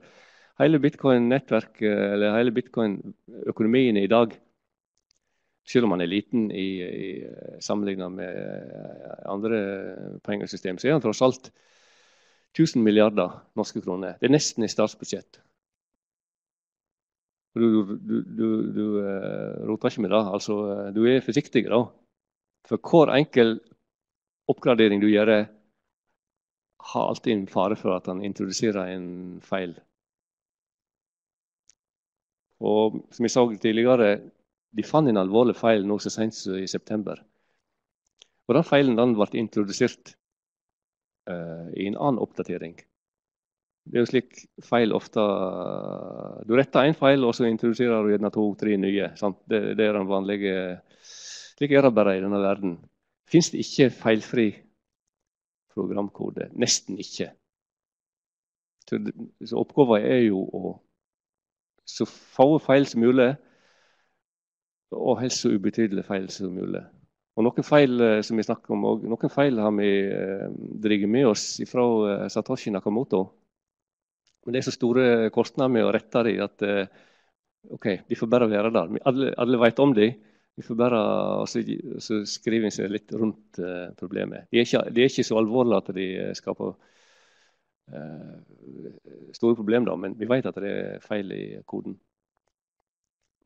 hele bitcoin-nettverket, eller hele bitcoin-økonomien i dag, selv om han er liten i, i sammenlignet med eh, andre pengesystem, så er han tross alt 1000 milliarder norske kroner. Det er nesten i statsbudsjett. Du, du, du, du uh, roter ikke med det. Altså, eh, du er forsiktig da. For hver enkel oppgradering du gjør, har alltid en fare for at han introduserer en feil. Og som jeg sa tidligere, de fant en alvorlig feil nå så sent som i september. Og Den feilen den ble introdusert uh, i en annen oppdatering. Det er jo slik feil ofte Du retter én feil, og så introduserer du gjerne to-tre nye. Det, det, er den vanlige Slik er det bare i denne verden. Fins det ikke feilfri programkode? Nesten ikke. Så, så oppgaven er jo å så få feil som mulig, og helst så ubetydelige feil som mulig. Og Noen feil eh, som vi snakker om, noen feil har vi eh, dratt med oss fra eh, Satoshi Nakamoto. Men det er så store kostnader med å rette dem at eh, ok, de får bare være der. Alle, alle vet om dem. Vi får bare så, så skrive seg litt rundt uh, problemet. De er, ikke, de er, ikke, så alvorlige at de skaper uh, store problemer, da, men vi vet at det er feil i koden.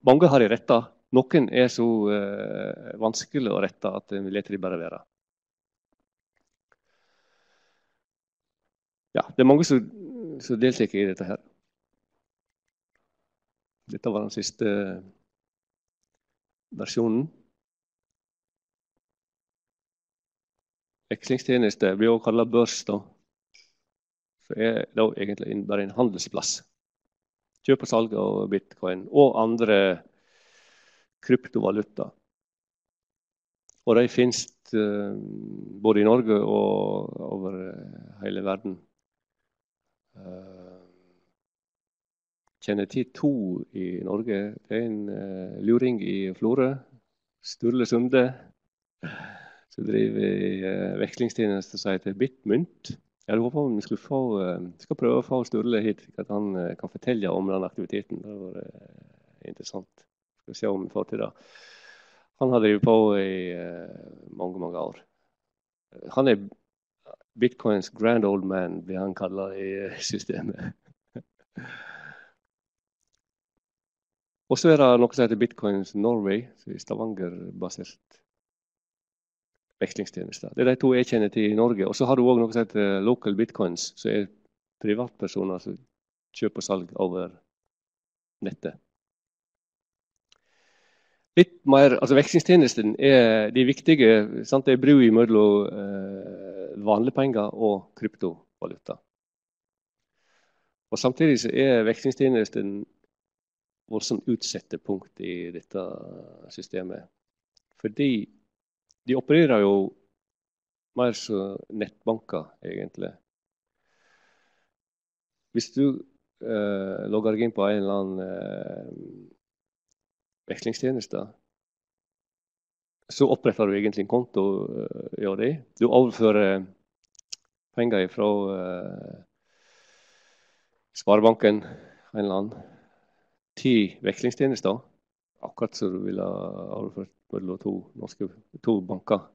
Mange har de retta. Noen er så uh, vanskelig å rette at vi lar de bare være. ja, det er mange som, som jeg i dette her. Dette var den siste versjonen. Vekslingstjeneste blir også kalla børs. da. Så er det egentlig bare en handelsplass. Kjøp og salg av bitcoin og andre kryptovaluta. Og de finnes uh, både i Norge og over hele verden. Uh, kjenner til to i Norge. Det er en uh, luring i Florø. Sturle Sunde. Som driver uh, vekslingstjeneste som heter Bitmynt. Jeg hadde håpet vi skulle få, skal prøve å få Sturle hit, slik at han kan fortelle om den aktiviteten. Det var interessant. Skal vi se om vi får til det. Han har drevet på i mange, mange år. Han er bitcoins grand old man, blir han kalla i eh, systemet. Og så er det noe som heter Bitcoins Norway, som er Stavanger-basert vekslingstjeneste. Det er de to jeg kjenner til i Norge. Og så har du òg noe som heter Local Bitcoins, som er privatpersoner som kjøper og salg over nettet. Litt mer, altså Vekslingstjenesten er de viktige. Sant? Det er brua mellom eh, vanlige penger og kryptovaluta. Og Samtidig er vekslingstjenesten voldsomt utsatte punkt i dette systemet. Fordi de opererer jo mer som nettbanker, egentlig. Hvis du eh, logger deg inn på en eller annen eh, vekslingstjenester, så oppretter du egentlig en konto uh, ja, det. Du overfører penger fra uh, Sparebanken en eller annen, til vekslingstjenester. Akkurat som du ville overført mellom to, norske, to banker.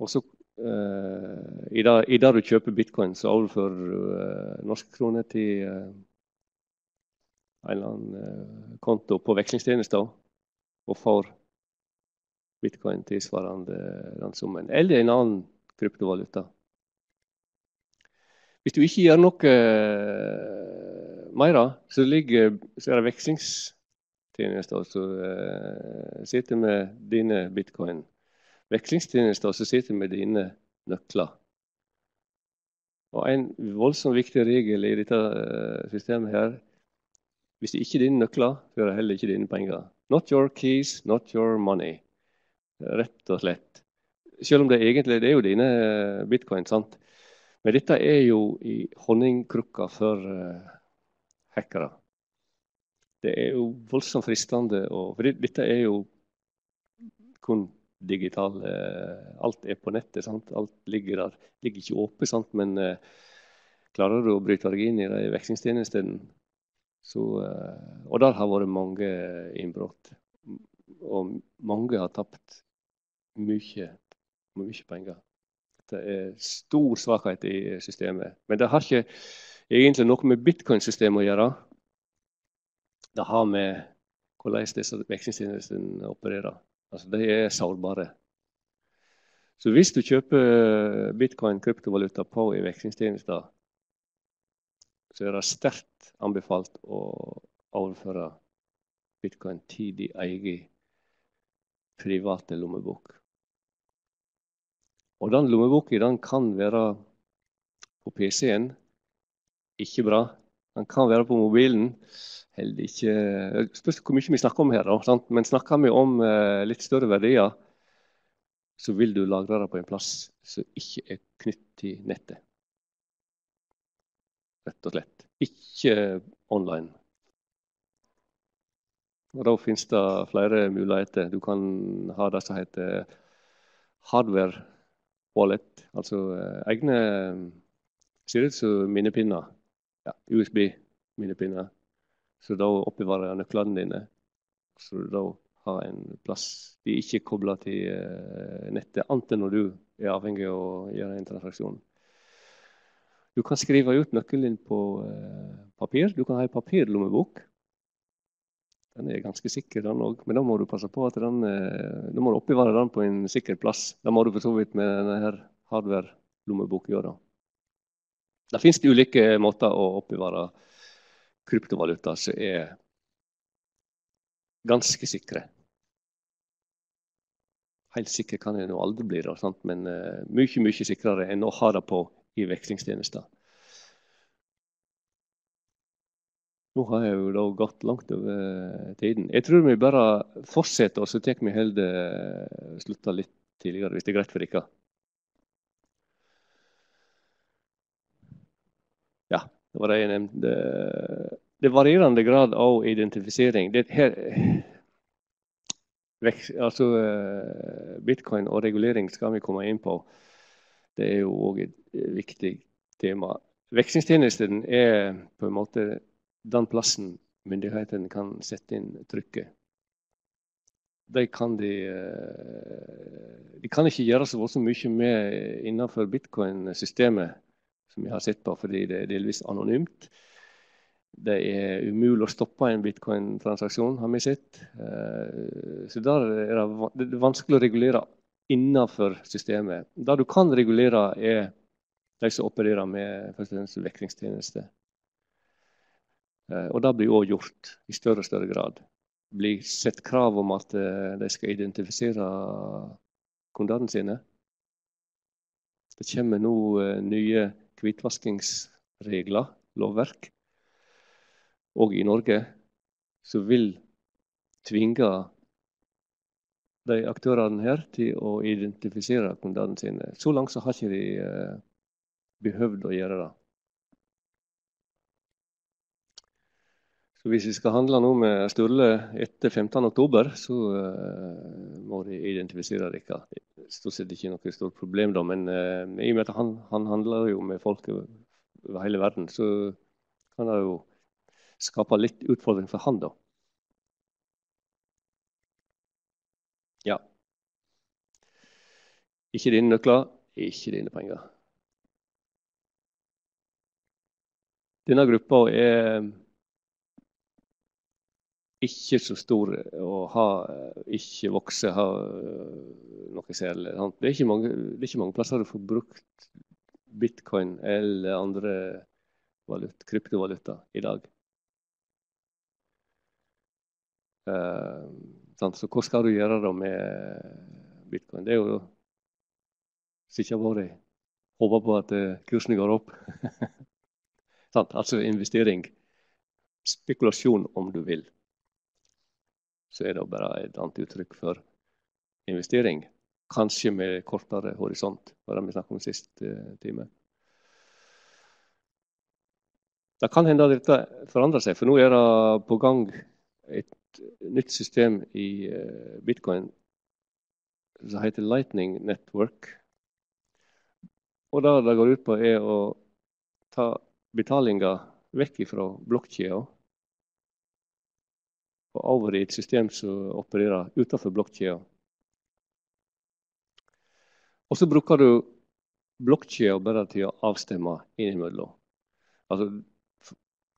Og så uh, i, det, du kjøper bitcoin, så overfører du uh, norske kroner til uh, en eller annen eh, konto på vekslingstjenester og får bitcoin tilsvarende den. Eller en annen kryptovaluta. Hvis du ikke gjør noe eh, mer, så, ligger, så er det vekslingstjenester som uh, sitter med dine bitcoin. Vekslingstjenester som sitter med dine nøkler. Og En voldsomt viktig regel i dette systemet her hvis det ikke er dine nøkler, så er det heller ikke dine penger. Not your keys, not your money. Rett og slett. Selv om det egentlig det er jo dine eh, bitcoin. sant? Men dette er jo i honningkrukka for uh, hackere. Det er jo voldsomt fristende. å for dette er jo kun digital. Uh, alt er på nettet. sant? Alt ligger der. Ligger ikke åpent, sant? men uh, klarer du å bryte deg inn i de vekslingstjenestene så, og der har vært mange innbrudd. Og mange har tapt mye, mye penger. Det er stor svakhet i systemet. Men det har ikke egentlig noe med bitcoin-systemet å gjøre. Det har med hvordan disse vekslingstjenestene opererer. Altså, de er sårbare. Så hvis du kjøper bitcoin, kryptovaluta, på i vekslingstjenester, så er det sterkt anbefalt å overføre bitcoin til din egen private lommebok. Og den lommeboka den kan være på PC-en. Ikke bra. Den kan være på mobilen. Heller ikke Spørs hvor mye vi snakker om her. Da, Men snakker vi om eh, litt større verdier, så vil du lagre det på en plass som ikke er knyttet til nettet rett og slett. Ikke online. Og Da finnes det flere muligheter. Du kan ha det som heter hardware wallet, altså eh, egne ser ut som minnepinner. Ja, USB-minnepinner. Så da oppbevarer jeg nøklene dine. Så da har en plass de er ikke er kobla til eh, nettet, annet enn når du er avhengig av å gjøre en transaksjon. Du kan skrive ut nøkkelen din på eh, papir. Du kan ha en papirlommebok. Den er ganske sikker, den òg. Men da må du passe på at den, eh, da må du oppbevare den på en sikker plass. Da må du for så vidt med denne hardware-lommeboka gjøre. Det finnes ulike måter å oppbevare kryptovaluta som er ganske sikre. Helt sikker kan en aldri bli, da, men uh, mye mye sikrere enn å ha det på i vekslingstjenester. Nå har jeg jo da gått langt over tiden. Jeg tror vi bare fortsetter, og så tar vi heller slutta litt tidligere, hvis det er greit for dere. Ja, det var det jeg nevnte. Det er varierende grad av identifisering. Det her, altså, bitcoin og regulering skal vi komme inn på. Det er jo òg et viktig tema. Vekslingstjenesten er på en måte den plassen myndighetene kan sette inn trykket. De kan, de, de kan ikke gjøre så voldsomt mye med innenfor bitcoin-systemet, som vi har sett på, fordi det er delvis anonymt. Det er umulig å stoppe en bitcoin-transaksjon, har vi sett. Eh, så der er det vanskelig å regulere innenfor systemet. Det du kan regulere, er de som opererer med vekslingstjenester. Eh, og det blir òg gjort i større og større grad. Det blir sett krav om at eh, de skal identifisere kundene sine. Det kommer nå eh, nye hvitvaskingsregler, lovverk, òg i Norge, som vil tvinge de aktørene her til å identifisere kundene sine. Så langt så har ikke de behøvd å gjøre det. Så hvis vi skal handle nå med Sturle etter 15.10, så uh, må de identifisere dere. Stort sett ikke noe stort problem, da, men uh, i og med at han, han, handler jo med folk over hele verden, så kan det jo skape litt utfordring for han, da. Ja. Ikke dine nøkler, ikke dine penger. Denne gruppa er ikke så stor å ha, ikke vokse, ha noe særlig. Det er ikke mange, det er ikke mange plasser du får brukt bitcoin eller andre valuta, kryptovaluta i dag. Så hva skal du gjøre da med bitcoin? Det er jo sikkert bare håpe på at kursene går opp. altså investering. Spekulasjon, om du vil så er det bare et annet uttrykk for investering. Kanskje med kortere horisont, var det vi snakket om sist eh, time. Det kan hende at dette forandrer seg, for nå er det på gang et nytt system i eh, bitcoin som heter Lightning Network. Og det det går ut på, er å ta betalinga vekk fra blokkjeda og over i et system som opererer utenfor blokkjeda. Og så bruker du blokkjeda bare til å avstemme innimellom. Altså,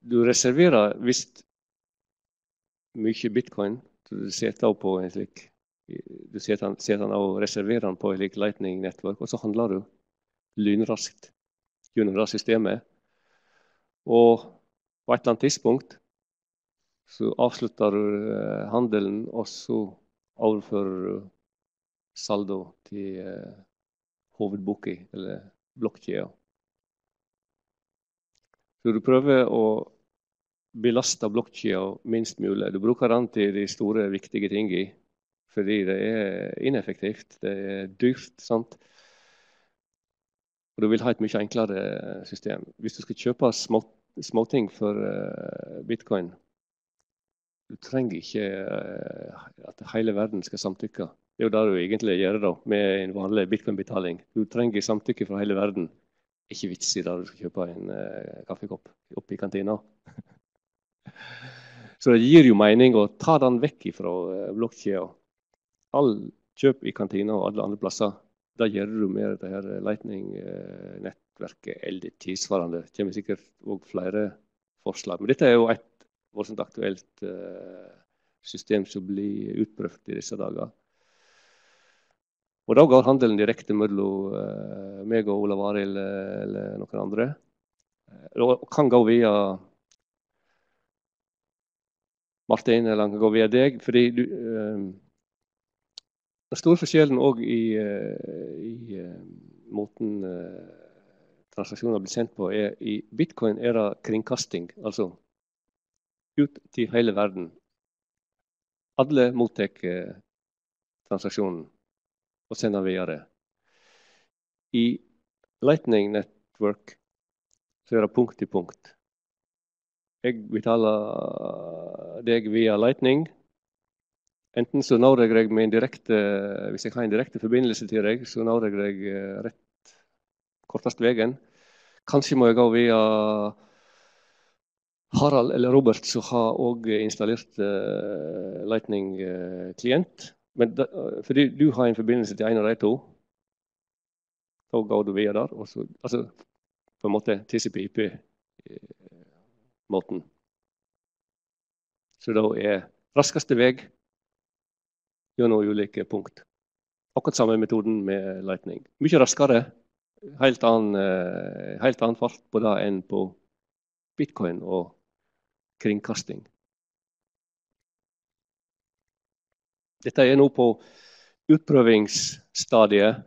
du reserverer visst mye bitcoin. Du setter den på og reserverer den på en slikt Lightning-nettverk, og så handler du lynraskt gjennom det systemet. Og på et eller annet tidspunkt så avslutter du eh, handelen, og så overfører du saldo til eh, hovedboka, eller blokkjeda. Så du prøver å belaste blokkjeda minst mulig. Du bruker den til de store, viktige tingene fordi det er ineffektivt. Det er dyrt. sant? Og du vil ha et mye enklere system. Hvis du skal kjøpe småting for uh, bitcoin, du trenger ikke uh, at hele verden skal samtykke. Det er jo det du egentlig gjør da, med en vanlig bitcoin-betaling. Du trenger samtykke fra hele verden. Ikke vits i det du skal kjøpe en uh, kaffekopp oppe i kantina. Så det gir jo mening å ta den vekk fra uh, blokkjeda. All kjøp i kantina og alle andre plasser, da gjør du med det her Lightning-nettverket eller tilsvarende. Det kommer sikkert òg flere forslag. Men dette er jo et voldsomt aktuelt eh, system som blir utprøvd i disse dager. Og Da går handelen direkte mellom eh, meg og Olav Arild eller noen andre. og kan gå via Martin, eller han kan gå via deg. fordi du, eh, Den store forskjellen òg i, eh, i eh, måten transaksjoner blir sendt på, er i bitcoin er det kringkasting. Altså ut til hele verden. Alle mottar transaksjonen og sender videre. I Lightning Network så er det punkt til punkt. Jeg betaler deg via Lightning. Enten så når jeg deg med en direkte Hvis jeg har en direkte forbindelse til deg, så når jeg deg eh, rett kortest veien. Kanskje må jeg gå via Harald eller Robert, som har òg installert uh, Lightning-klient. Men da, fordi du har en forbindelse til en av de to, da går du via der. Så, altså på en måte TCP-IP måten. Så da er raskeste vei gjennom ulike punkt. Akkurat samme metoden med Lightning. Mye raskere. Helt annen, eh, helt annen fart på det enn på bitcoin og kringkasting. Dette er nå på utprøvingsstadiet,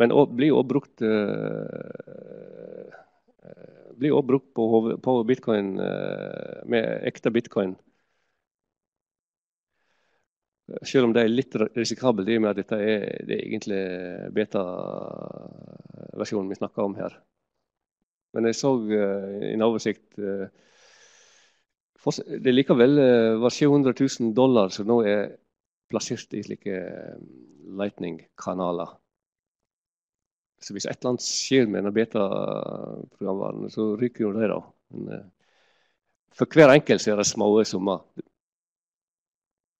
men blir også brukt uh, blir også brukt på, på bitcoin eh, med ekte bitcoin. Selv om det er litt risikabelt i og med at dette er, det er egentlig beta-versjonen vi snakker om her. Men jeg så uh, en oversikt Det likevel var 700 000 dollar som nå er plassert i slike lightning-kanaler. Så hvis et eller annet skjer med denne beta-programvaren, så ryker jo det, da. Men, eh, for hver enkelt er det små summer.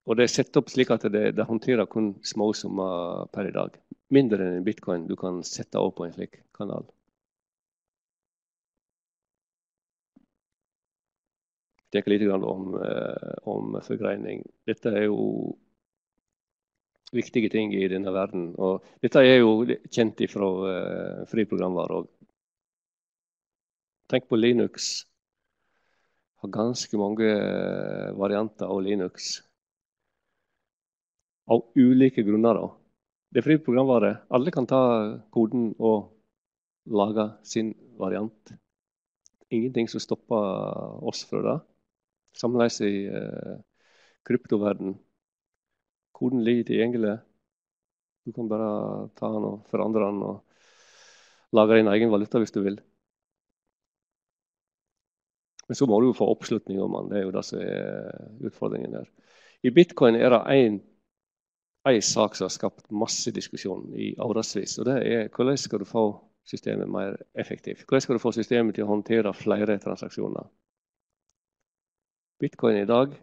Og det er satt opp slik at det, det håndterer kun små summer per i dag. Mindre enn en bitcoin du kan sette opp på en slik kanal. Er litt om, eh, om forgreining. Dette er jo viktige ting i denne verden. Og dette er jo kjent fra uh, fri programvare òg. Tenk på Linux. Har ganske mange uh, varianter av Linux. Av ulike grunner. da. Det er fri programvare. Alle kan ta koden og lage sin variant. Ingenting som stopper oss fra det. Samtidig i uh, kryptoverden Koden ligger tilgjengelig. Du kan bare ta den og forandre den og lage din egen valuta hvis du vil. Men så må du jo få oppslutning om den. Det er jo det som er utfordringen der. I bitcoin er det én sak som har skapt masse diskusjon i årevis. Og det er hvordan skal du få systemet mer effektivt? Hvordan skal du få systemet til å håndtere flere transaksjoner? Bitcoin i dag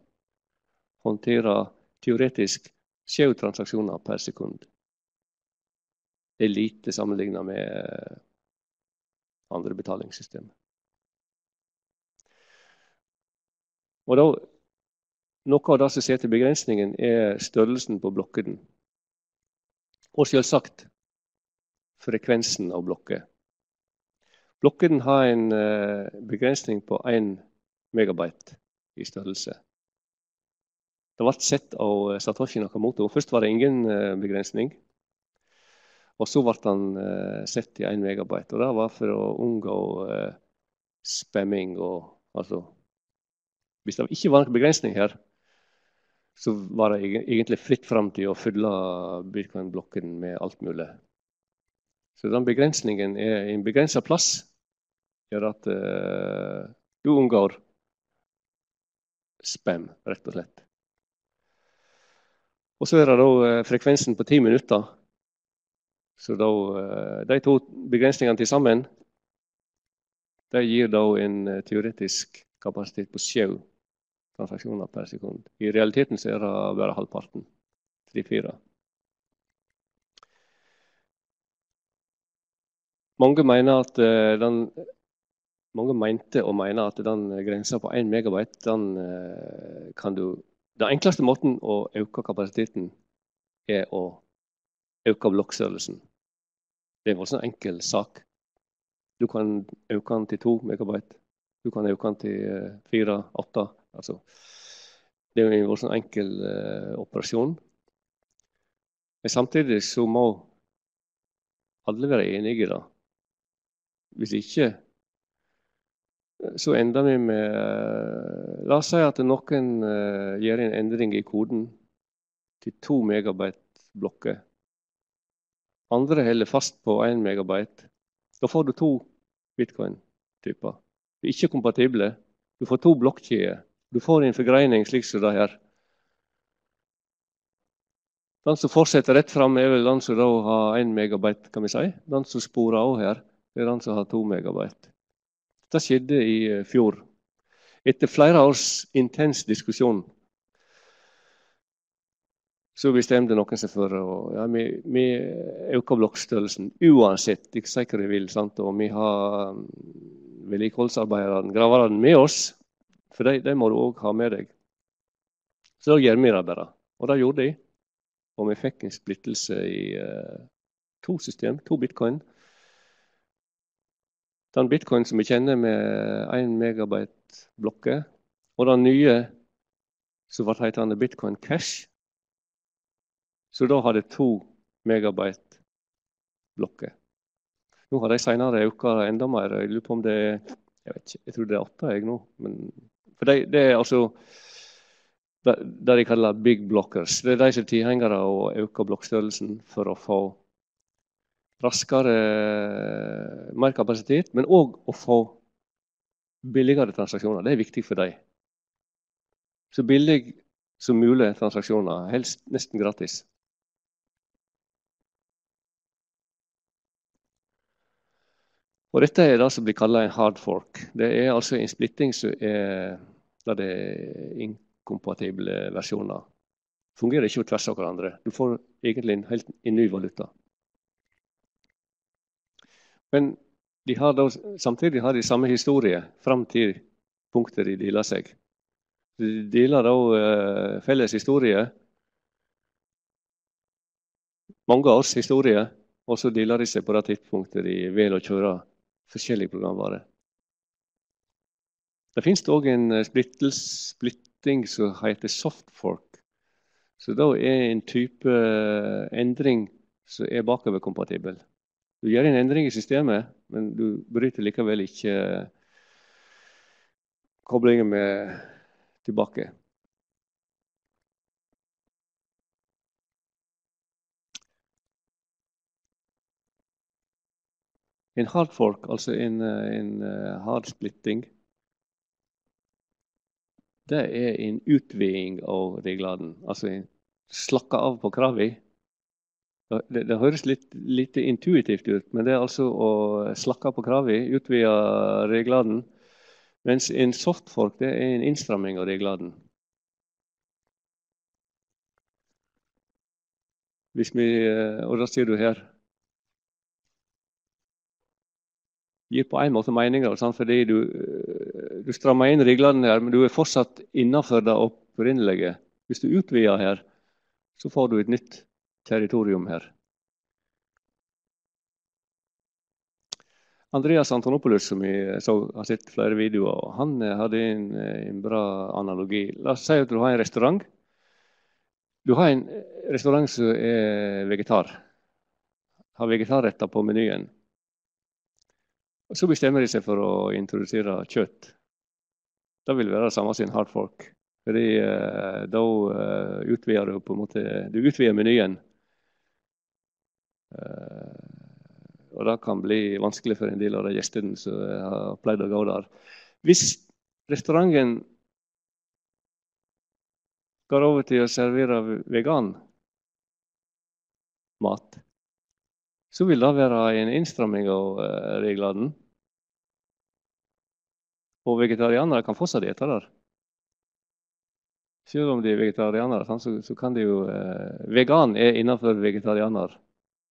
håndterer teoretisk sju transaksjoner per sekund. Det er lite sammenlignet med eh, andre betalingssystemer. Og da, Noe av det som setter begrensningen, er størrelsen på blokkene. Og selvsagt frekvensen av blokker. Blokkene har en eh, begrensning på 1 megabyte i størrelse. Det ble sett av eh, Satoshi Nakamoto. Først var det ingen eh, begrensning. Og så ble den eh, sett i 1 megabyte. Og det var for å unngå spamming og altså Hvis det ikke var noen begrensning her, så var det egentlig fritt fram til å fylle bitcoin-blokken med alt mulig. Så den begrensningen er en begrensa plass gjør at uh, du unngår spam, rett og slett. Og så er det da eh, frekvensen på ti minutter. Så da, eh, de to begrensningene til sammen de gir da en eh, teoretisk kapasitet på sju transaksjoner per sekund. I realiteten så er det bare halvparten. Tre-fire. Mange mener at den mange mente og mener at den grensa på 1 megabyte den kan du den enkleste måten å øke kapasiteten er å øke blokkstørrelsen. Det er en enkel sak. Du kan øke den til 2 megabyte. Du kan øke den til 4-8. Altså, det er en voldsomt enkel uh, operasjon. Men samtidig så må alle være enige i det. Hvis ikke så ender vi med La oss si at noen uh, gjør en endring i koden til 2 megabyte blokker. Andre holder fast på 1 megabyte. Da får du to bitcoin-typer. Er ikke kompatible. Du får to blokkjeder. Du får en forgreining slik som det her. Den som fortsetter rett fram, er vel den som da har 1 megabyte, kan vi si. Den som sporer av her, er den som har 2 megabyte. Det skjedde i eh, fjor. Etter flere års intens diskusjon så bestemte noen seg for å ja, vi, vi øker blokkstørrelsen uansett. Ikke si hva de vil. Sant? Og vi har um, vedlikeholdsarbeiderne, graverne, med oss. For de, de må du òg ha med deg. Så da gjør vi det bare. Og det gjorde de. Og vi fikk en splittelse i uh, to system, to bitcoin. Den bitcoin som vi kjenner med 1 megabyte blokker, og den nye som ble hetende bitcoin cash, så da hadde to megabyte blokker. Nå har de senere økt enda mer. Jeg lurer på om det er jeg, ikke, jeg tror det er åtte jeg nå. Men, for det, det er altså det de kaller big blockers. Det er de som er tilhengere av å øke blokkstørrelsen for å få raskere, mer kapasitet, men òg å få billigere transaksjoner. Det er viktig for dem. Så billig som mulig transaksjoner, helst nesten gratis. Og Dette er det som blir kalt en hard fork. Det er altså en splitting som er der det er inkompatible versjoner. Fungerer ikke på tvers av hverandre. Du får egentlig en helt en ny valuta. Men de har da, samtidig har de samme historie fram til punktet de deler seg. De deler da uh, felles historie. Mange års historie. Og så deler de seg på det tidspunktet de velger å kjøre forskjellige programvare. Det finnes òg en eh, splitting som heter softfork. Så da er en type eh, endring som er bakoverkompatibel. Du gjør en endring i systemet, men du bryter likevel ikke eh, koblingen med tilbake. En hard fork, altså en, eh, en hard splitting, det er en utviding av reglene. Altså en slakke av på kravene. Det, det, høres litt lite intuitivt ut, men det er altså å slakke på kravene, utvide reglene. Mens en softfork det er en innstramming av reglene. Hvis vi, eh, og da ser du her gir på en måte meninger, fordi du, du, strammer inn reglene her, men du er fortsatt innenfor det opprinnelige. Hvis du utvider her, så får du et nytt territorium her. Andreas Antonopoulos, som vi så, har sett flere videoer, han eh, hadde en, en, bra analogi. La oss si at du har en restaurant. Du har en restaurant som er vegetar. Har vegetarretter på menyen. Og Så bestemmer de seg for å introdusere kjøtt. Det vil være det samme som en hard fork. Fordi eh, da eh, utvider du på en måte Du utvider menyen. Eh, og det kan bli vanskelig for en del av de gjestene som har pleid å gå der. Hvis restauranten går over til å servere vegan mat, så vil det være en innstramming av eh, reglene. Og vegetarianere kan fortsatt ete der. Selv om de er vegetarianere, så, kan de jo eh, Vegan er innenfor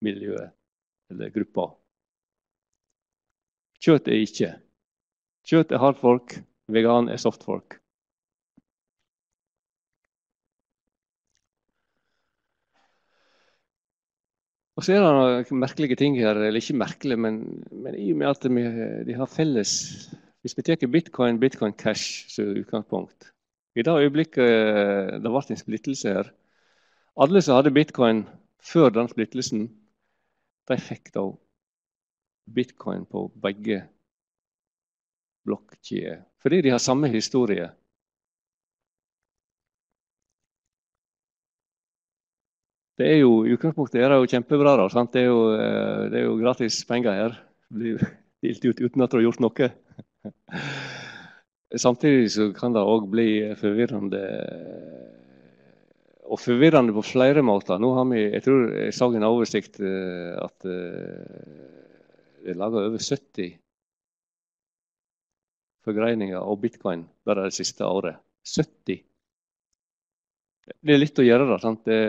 vegetarianermiljøet, eller gruppa. Kjøtt er ikke. Kjøtt er hardfolk, vegan er softfolk. Og så er det noen merkelige ting her, eller ikke merkelige, men, men i og med at de har felles Hvis vi tar bitcoin, bitcoin cash som utgangspunkt I det øyeblikket eh, det ble en splittelse her Alle som hadde bitcoin før den splittelsen, de fikk da bitcoin på begge blokkjeder. Fordi de har samme historie. Det er jo, I utgangspunktet er det jo kjempebra. da, sant? Det er jo, eh, det er jo gratis penger her. Blir delt ut uten at du har gjort noe. Samtidig så kan det òg bli forvirrende. Og forvirrende på flere måter. Nå har vi, Jeg tror jeg så en oversikt eh, at eh, det er laga over 70 forgreininger av bitcoin bare det siste året. 70. Det er litt å gjøre, da. sant? Det,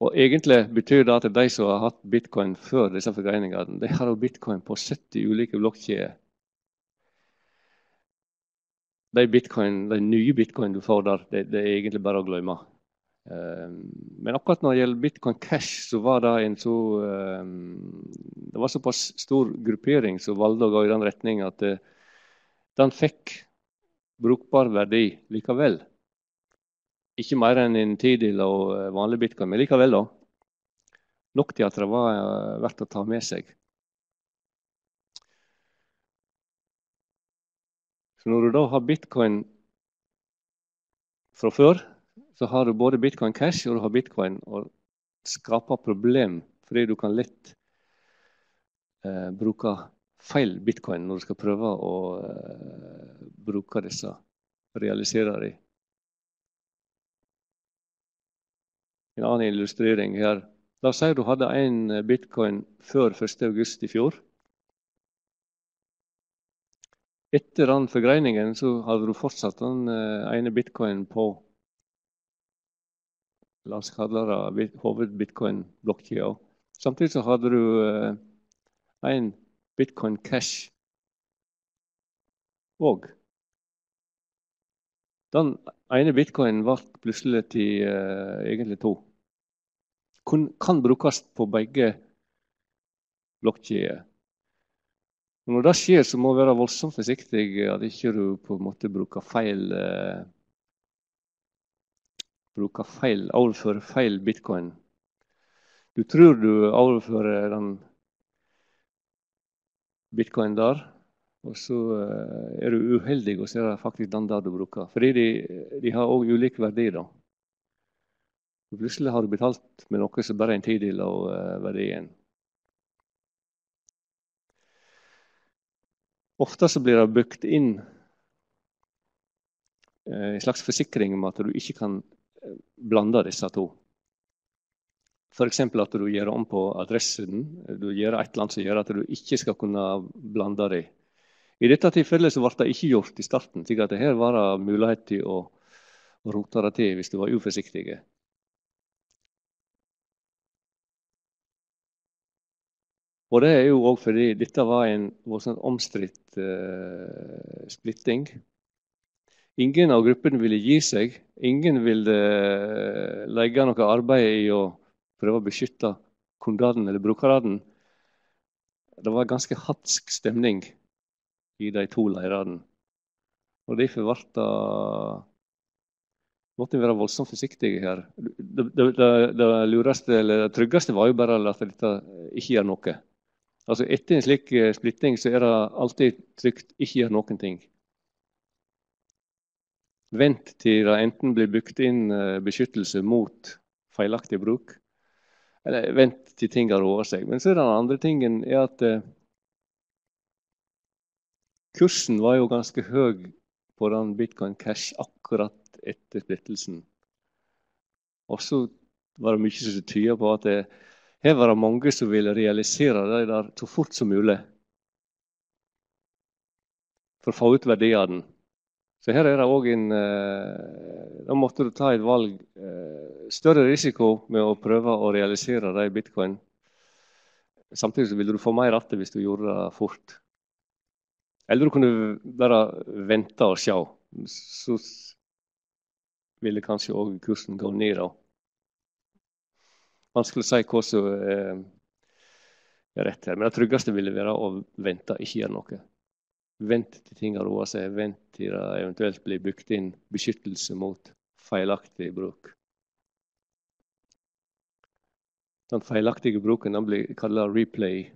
og egentlig betyr det at de som har hatt bitcoin før disse forgreiningene, de har bitcoin på 70 ulike blokkjeder. De, bitcoin, de nye bitcoin du får der, det, det er egentlig bare å glemme. Um, men akkurat når det gjelder bitcoin cash, så var det en så um, Det var såpass stor gruppering som valgte å gå i den retning at uh, den fikk brukbar verdi likevel. Ikke mer enn en tidel av eh, vanlig bitcoin, men likevel, da. Nok til at det var eh, verdt å ta med seg. Så når du da har bitcoin fra før, så har du både bitcoin cash og du har bitcoin og skaper problem fordi du kan lett eh, bruke feil bitcoin når du skal prøve å eh, bruke disse, realisere dem. en annen illustrering her. La oss si du hadde eh, bitcoin før 1.8 i fjor. Etter den forgreiningen så hadde du fortsatt den eh, ene bitcoinen på La oss kalle det hovedbitcoin-blokkjeda. Samtidig så hadde du én en bitcoin cash òg. Den ene bitcoinen ble plutselig til uh, egentlig to Kun, kan brukes på begge blokkjeder. Når det skjer, så må du være voldsomt forsiktig at ikke du på en måte bruker feil eh, bruker feil, overfører feil bitcoin. Du tror du overfører den bitcoin der, og så eh, er du uheldig, og så er det faktisk den der du bruker. Fordi de, de har òg ulik verdi. da. Plutselig har du betalt med noe som bare er en tidel av uh, verdien. Ofte så blir det bygd inn en slags forsikring om at du ikke kan eh, blande disse to. F.eks. at du gjør om på adressen. Du gjør et eller annet som gjør at du ikke skal kunne blande dem. I dette tilfellet så ble det ikke gjort i starten, slik at her var det mulighet til å rote det til hvis du var uforsiktig. Og det er jo òg fordi dette var en sånn omstridt uh, splitting. Ingen av gruppene ville gi seg. Ingen ville uh, legge noe arbeid i å prøve å beskytte kundene eller brukerne. Det var ganske hatsk stemning i de to leirene. Og Derfor ble det måtte vi være voldsomt forsiktige her. Det, det, det, det, lureste, eller det tryggeste var jo bare at dette ikke gjør noe. Altså Etter en slik eh, splitting så er det alltid trygt ikke gjøre noen ting. Vent til det enten blir bygd inn eh, beskyttelse mot feilaktig bruk, eller vent til ting har roa seg. Men så er den andre tingen er at eh, kursen var jo ganske høy på den bitcoin cash akkurat etter splittelsen. Og så var det mye som tyder på at det, her var det mange som ville realisere det der så fort som mulig. For å få ut verdiene. Så her er det òg en eh, Da måtte du ta et valg. Eh, større risiko med å prøve å realisere det i bitcoin. Samtidig ville du få mer igjen hvis du gjorde det fort. Eller du kunne bare vente og se. Så ville kanskje òg kursen gå ned. da. Vanskelig å si hva som er, er rett her. Men det tryggeste ville være å vente, ikke gjøre noe. Vent til ting har roa seg. Vent til det eventuelt blir bygd inn beskyttelse mot feilaktig bruk. Den feilaktige bruken den blir kalla replay.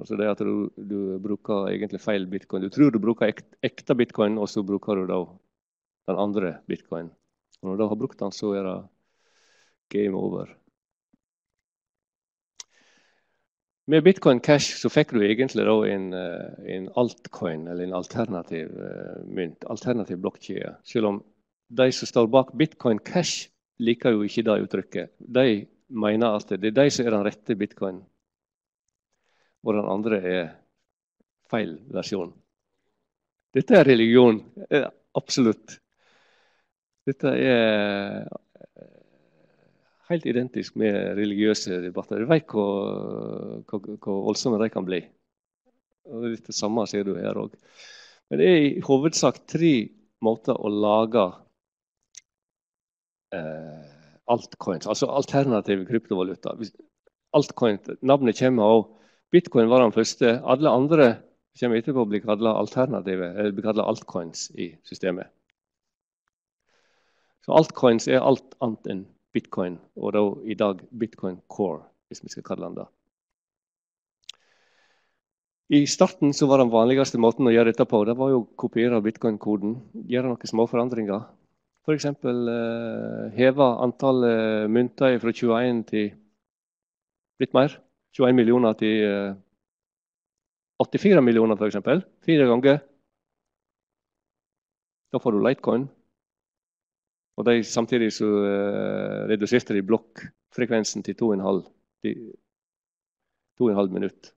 Altså det at du, du, bruker egentlig feil bitcoin. Du tror du bruker ek, ekte bitcoin, og så bruker du da den andre bitcoin. Og når du har brukt den, så er det game over. Med bitcoin cash så fikk du egentlig en, eh, en altcoin, eller en alternativ uh, mynt, alternativ blokkjede. Selv om de som står bak bitcoin cash, liker jo ikke det uttrykket. De mener at det er de som er den rette bitcoin, og den andre er feil versjon. Dette er religion. Absolutt. Dette er helt identisk med religiøse debatter. Du vet hvor, hvor, hvor voldsomme de kan bli. Og litt det samme ser du her òg. Men det er i hovedsak tre måter å lage eh, altcoins, altså alternative kryptovaluta. Altcoin, Navnet kommer av bitcoin var den første. Alle andre kommer etterpå å bli kalla alternative, eller bli kalla altcoins i systemet. Så altcoins er alt annet enn bitcoin, og da i dag bitcoin core, hvis vi skal kalle den det. I starten så var den vanligste måten å gjøre dette på, det var jo å kopiere bitcoin-koden. Gjøre noen små forandringer. F.eks. For eh, heve antallet mynter fra 21 til litt mer. 21 millioner til eh, 84 millioner, f.eks. Fire ganger. Da får du litecoin. Og de, samtidig så uh, reduserte de blokkfrekvensen til 2,5 minutt.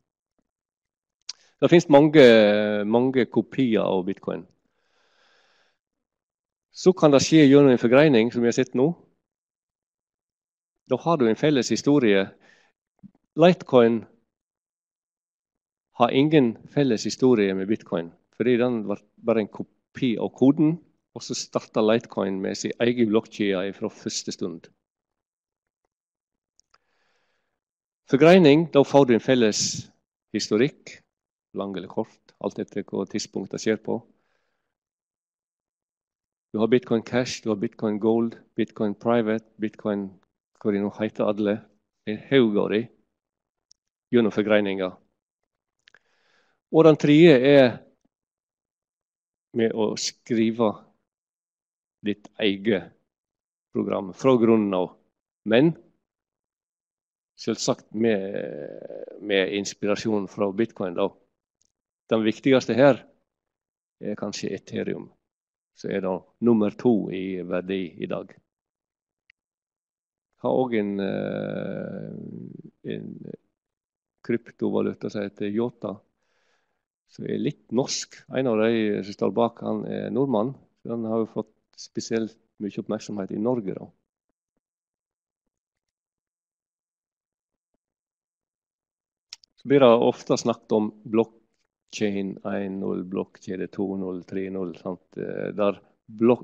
Det finnes mange, mange, kopier av bitcoin. Så kan det skje gjennom en forgreining, som vi har sett nå. Da har du en felles historie. Litecoin har ingen felles historie med bitcoin, fordi den var bare en kopi av koden og så starta Litecoin med sin egen blokkjede fra første stund. Forgreining, da får du en felles historikk, lang eller kort, alt etter hva tidspunkt det skjer på. Du har bitcoin cash, du har bitcoin gold, bitcoin private, bitcoin hva de nå heter alle. En haug av de gjennom forgreininga. Og den tredje er med å skrive ditt eget program fra grunnen av. Men selvsagt med, med inspirasjon fra bitcoin. da. Den viktigste her er kanskje Ethereum, som er da nummer to i verdi i dag. Har òg en, eh, en kryptovaluta som heter Yota, som er litt norsk. En av de som står bak, han er nordmann. Han har jo fått spesielt mye oppmerksomhet i Norge. da. Så blir det ofte snakket om blokkjede 1.0, blokkjede 2.0, 3.0. Der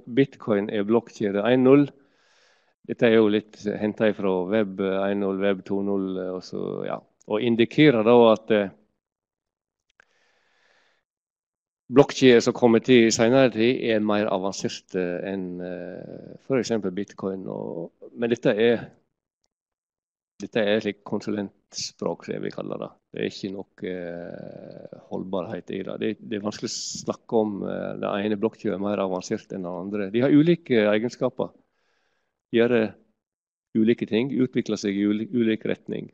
bitcoin er blokkjede 1.0. Dette er jo litt henta fra web 1.0, web 2.0 og ja. Og indikerer da at eh, Blokkjeder som kommer til i senere tid, er mer avanserte enn uh, f.eks. bitcoin. Og, men dette er, dette er et konsulentspråk, som jeg vil kalle det. Det er ikke noe eh, holdbarhet i det. det. det. er vanskelig å snakke om eh, det ene blokkjeden er mer avansert enn det andre. De har ulike egenskaper. Gjør ulike ting, utvikler seg i ulik, ulik retning.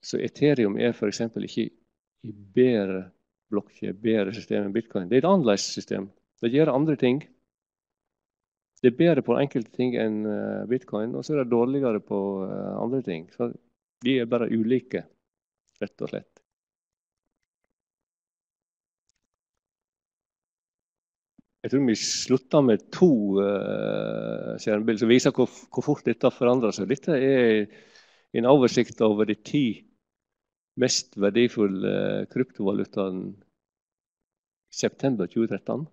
Så Ethereum er f.eks. ikke i bedre blokkjede bedre system enn bitcoin. Det er et annerledes system. Det gjør andre ting. Det er bedre på enkelte ting enn eh, bitcoin, og så er det dårligere på eh, andre ting. Så de er bare ulike, rett og slett. Jeg tror vi slutter med to skjermbilder som viser hvor, fort dette forandrer seg. Dette er en oversikt over de ti mest verdifulle eh, kryptovalutaen september 2013.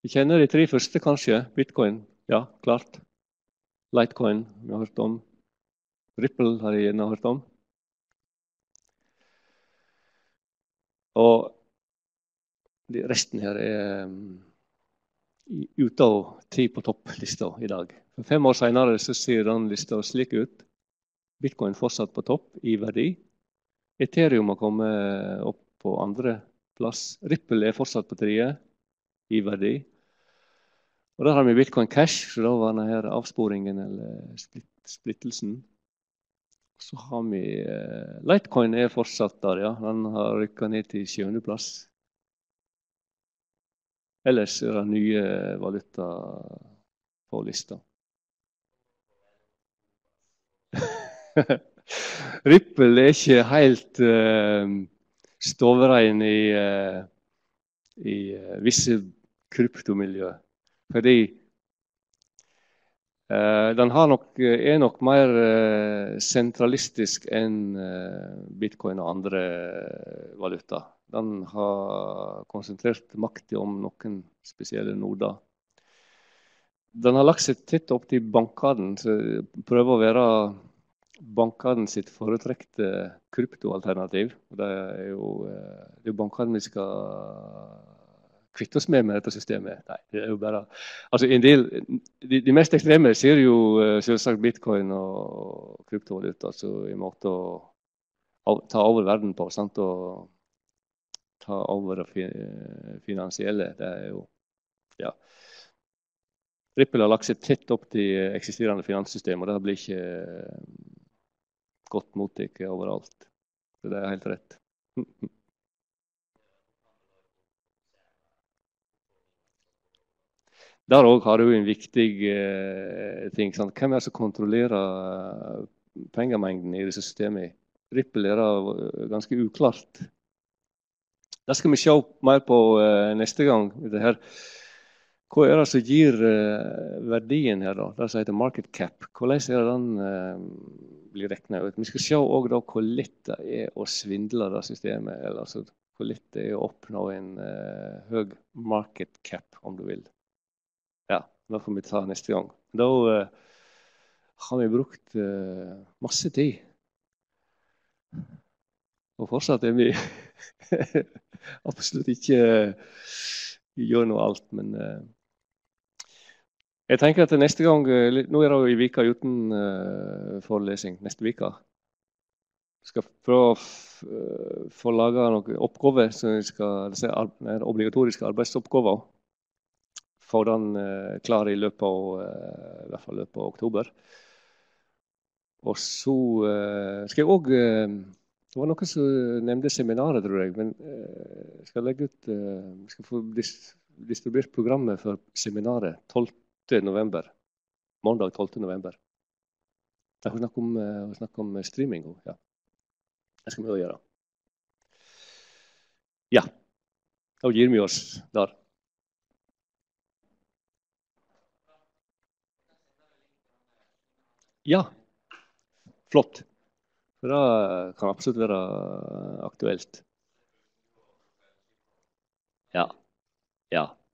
Vi kjenner de tre første, kanskje. Bitcoin, ja, klart. Lightcoin vi har hørt om. Ripple har jeg gjerne hørt om. Og resten her er um, ute av ti på topplista i dag. Fem år senere så ser den lista slik ut. Bitcoin fortsatt på topp i verdi. Ethereum har kommet opp på andreplass. Ripple er fortsatt på tredje i verdi. Og Der har vi Bitcoin Cash, så da var denne avsporingen eller splittelsen. Så har vi eh, Litecoin er fortsatt der, ja. Den har rykka ned til sjuendeplass. Ellers er det nye valuta på lista. Ripple er ikke helt uh, stovrein i, uh, i uh, visse kryptomiljø. Fordi den nok, er nok mer sentralistisk enn bitcoin og andre valuta. Den har konsentrert makta om noen spesielle noder. Den har lagt seg tett opp til bankene, så prøver å være bankene sitt foretrekte kryptoalternativ. Det er jo eh, det er bankene vi skal kvitte oss med med dette systemet. Nei, det er jo bare altså en del, De, de mest ekstreme ser jo eh, selvsagt bitcoin og kryptovaluta som en måte å ta over verden på. sant, og ta over det finansielle. Det er jo ja. Ripple har lagt seg tett opp til eksisterende finanssystem, og det blir ikke godt mottatt overalt. Så det er helt rett. Der òg har du en viktig eh, ting. Sant? Hvem er det som kontrollerer eh, pengemengden i disse systemene? Ripple er det ganske uklart. Det skal vi se mer på eh, neste gang. Hva er det som gir eh, verdien her, da? Det som heter market cap. Hvordan er det den eh, blir regna ut. Vi skal se også hvor lett det er å svindle det systemet. eller altså, hvor lett det er å oppnå en uh, høy market cap, om du vil. Ja, det får vi ta neste gang. Da uh, har vi brukt uh, masse tid. Og fortsatt er vi absolutt ikke gjør noe alt, men jeg tenker at neste gang, eh, Nå er det jo en uke uten uh, forelesing neste uke. Skal prøve å uh, få laga noen oppgaver, skal, ar obligatoriske arbeidsoppgaver. Få den uh, klar i løpet av, i hvert fall løpet av oktober. Og så skal jeg òg Det var noen som nevnte seminaret, tror jeg. Men jeg skal legge ut skal få distribuert programmet for seminaret 12. november. Mandag 12. november. Jeg har snakket om, uh, snakket om streaming òg. Ja. Det skal vi òg gjøre. Ja. Da gir vi oss der. Ja. Flott. For det kan absolutt være aktuelt. Ja. Ja.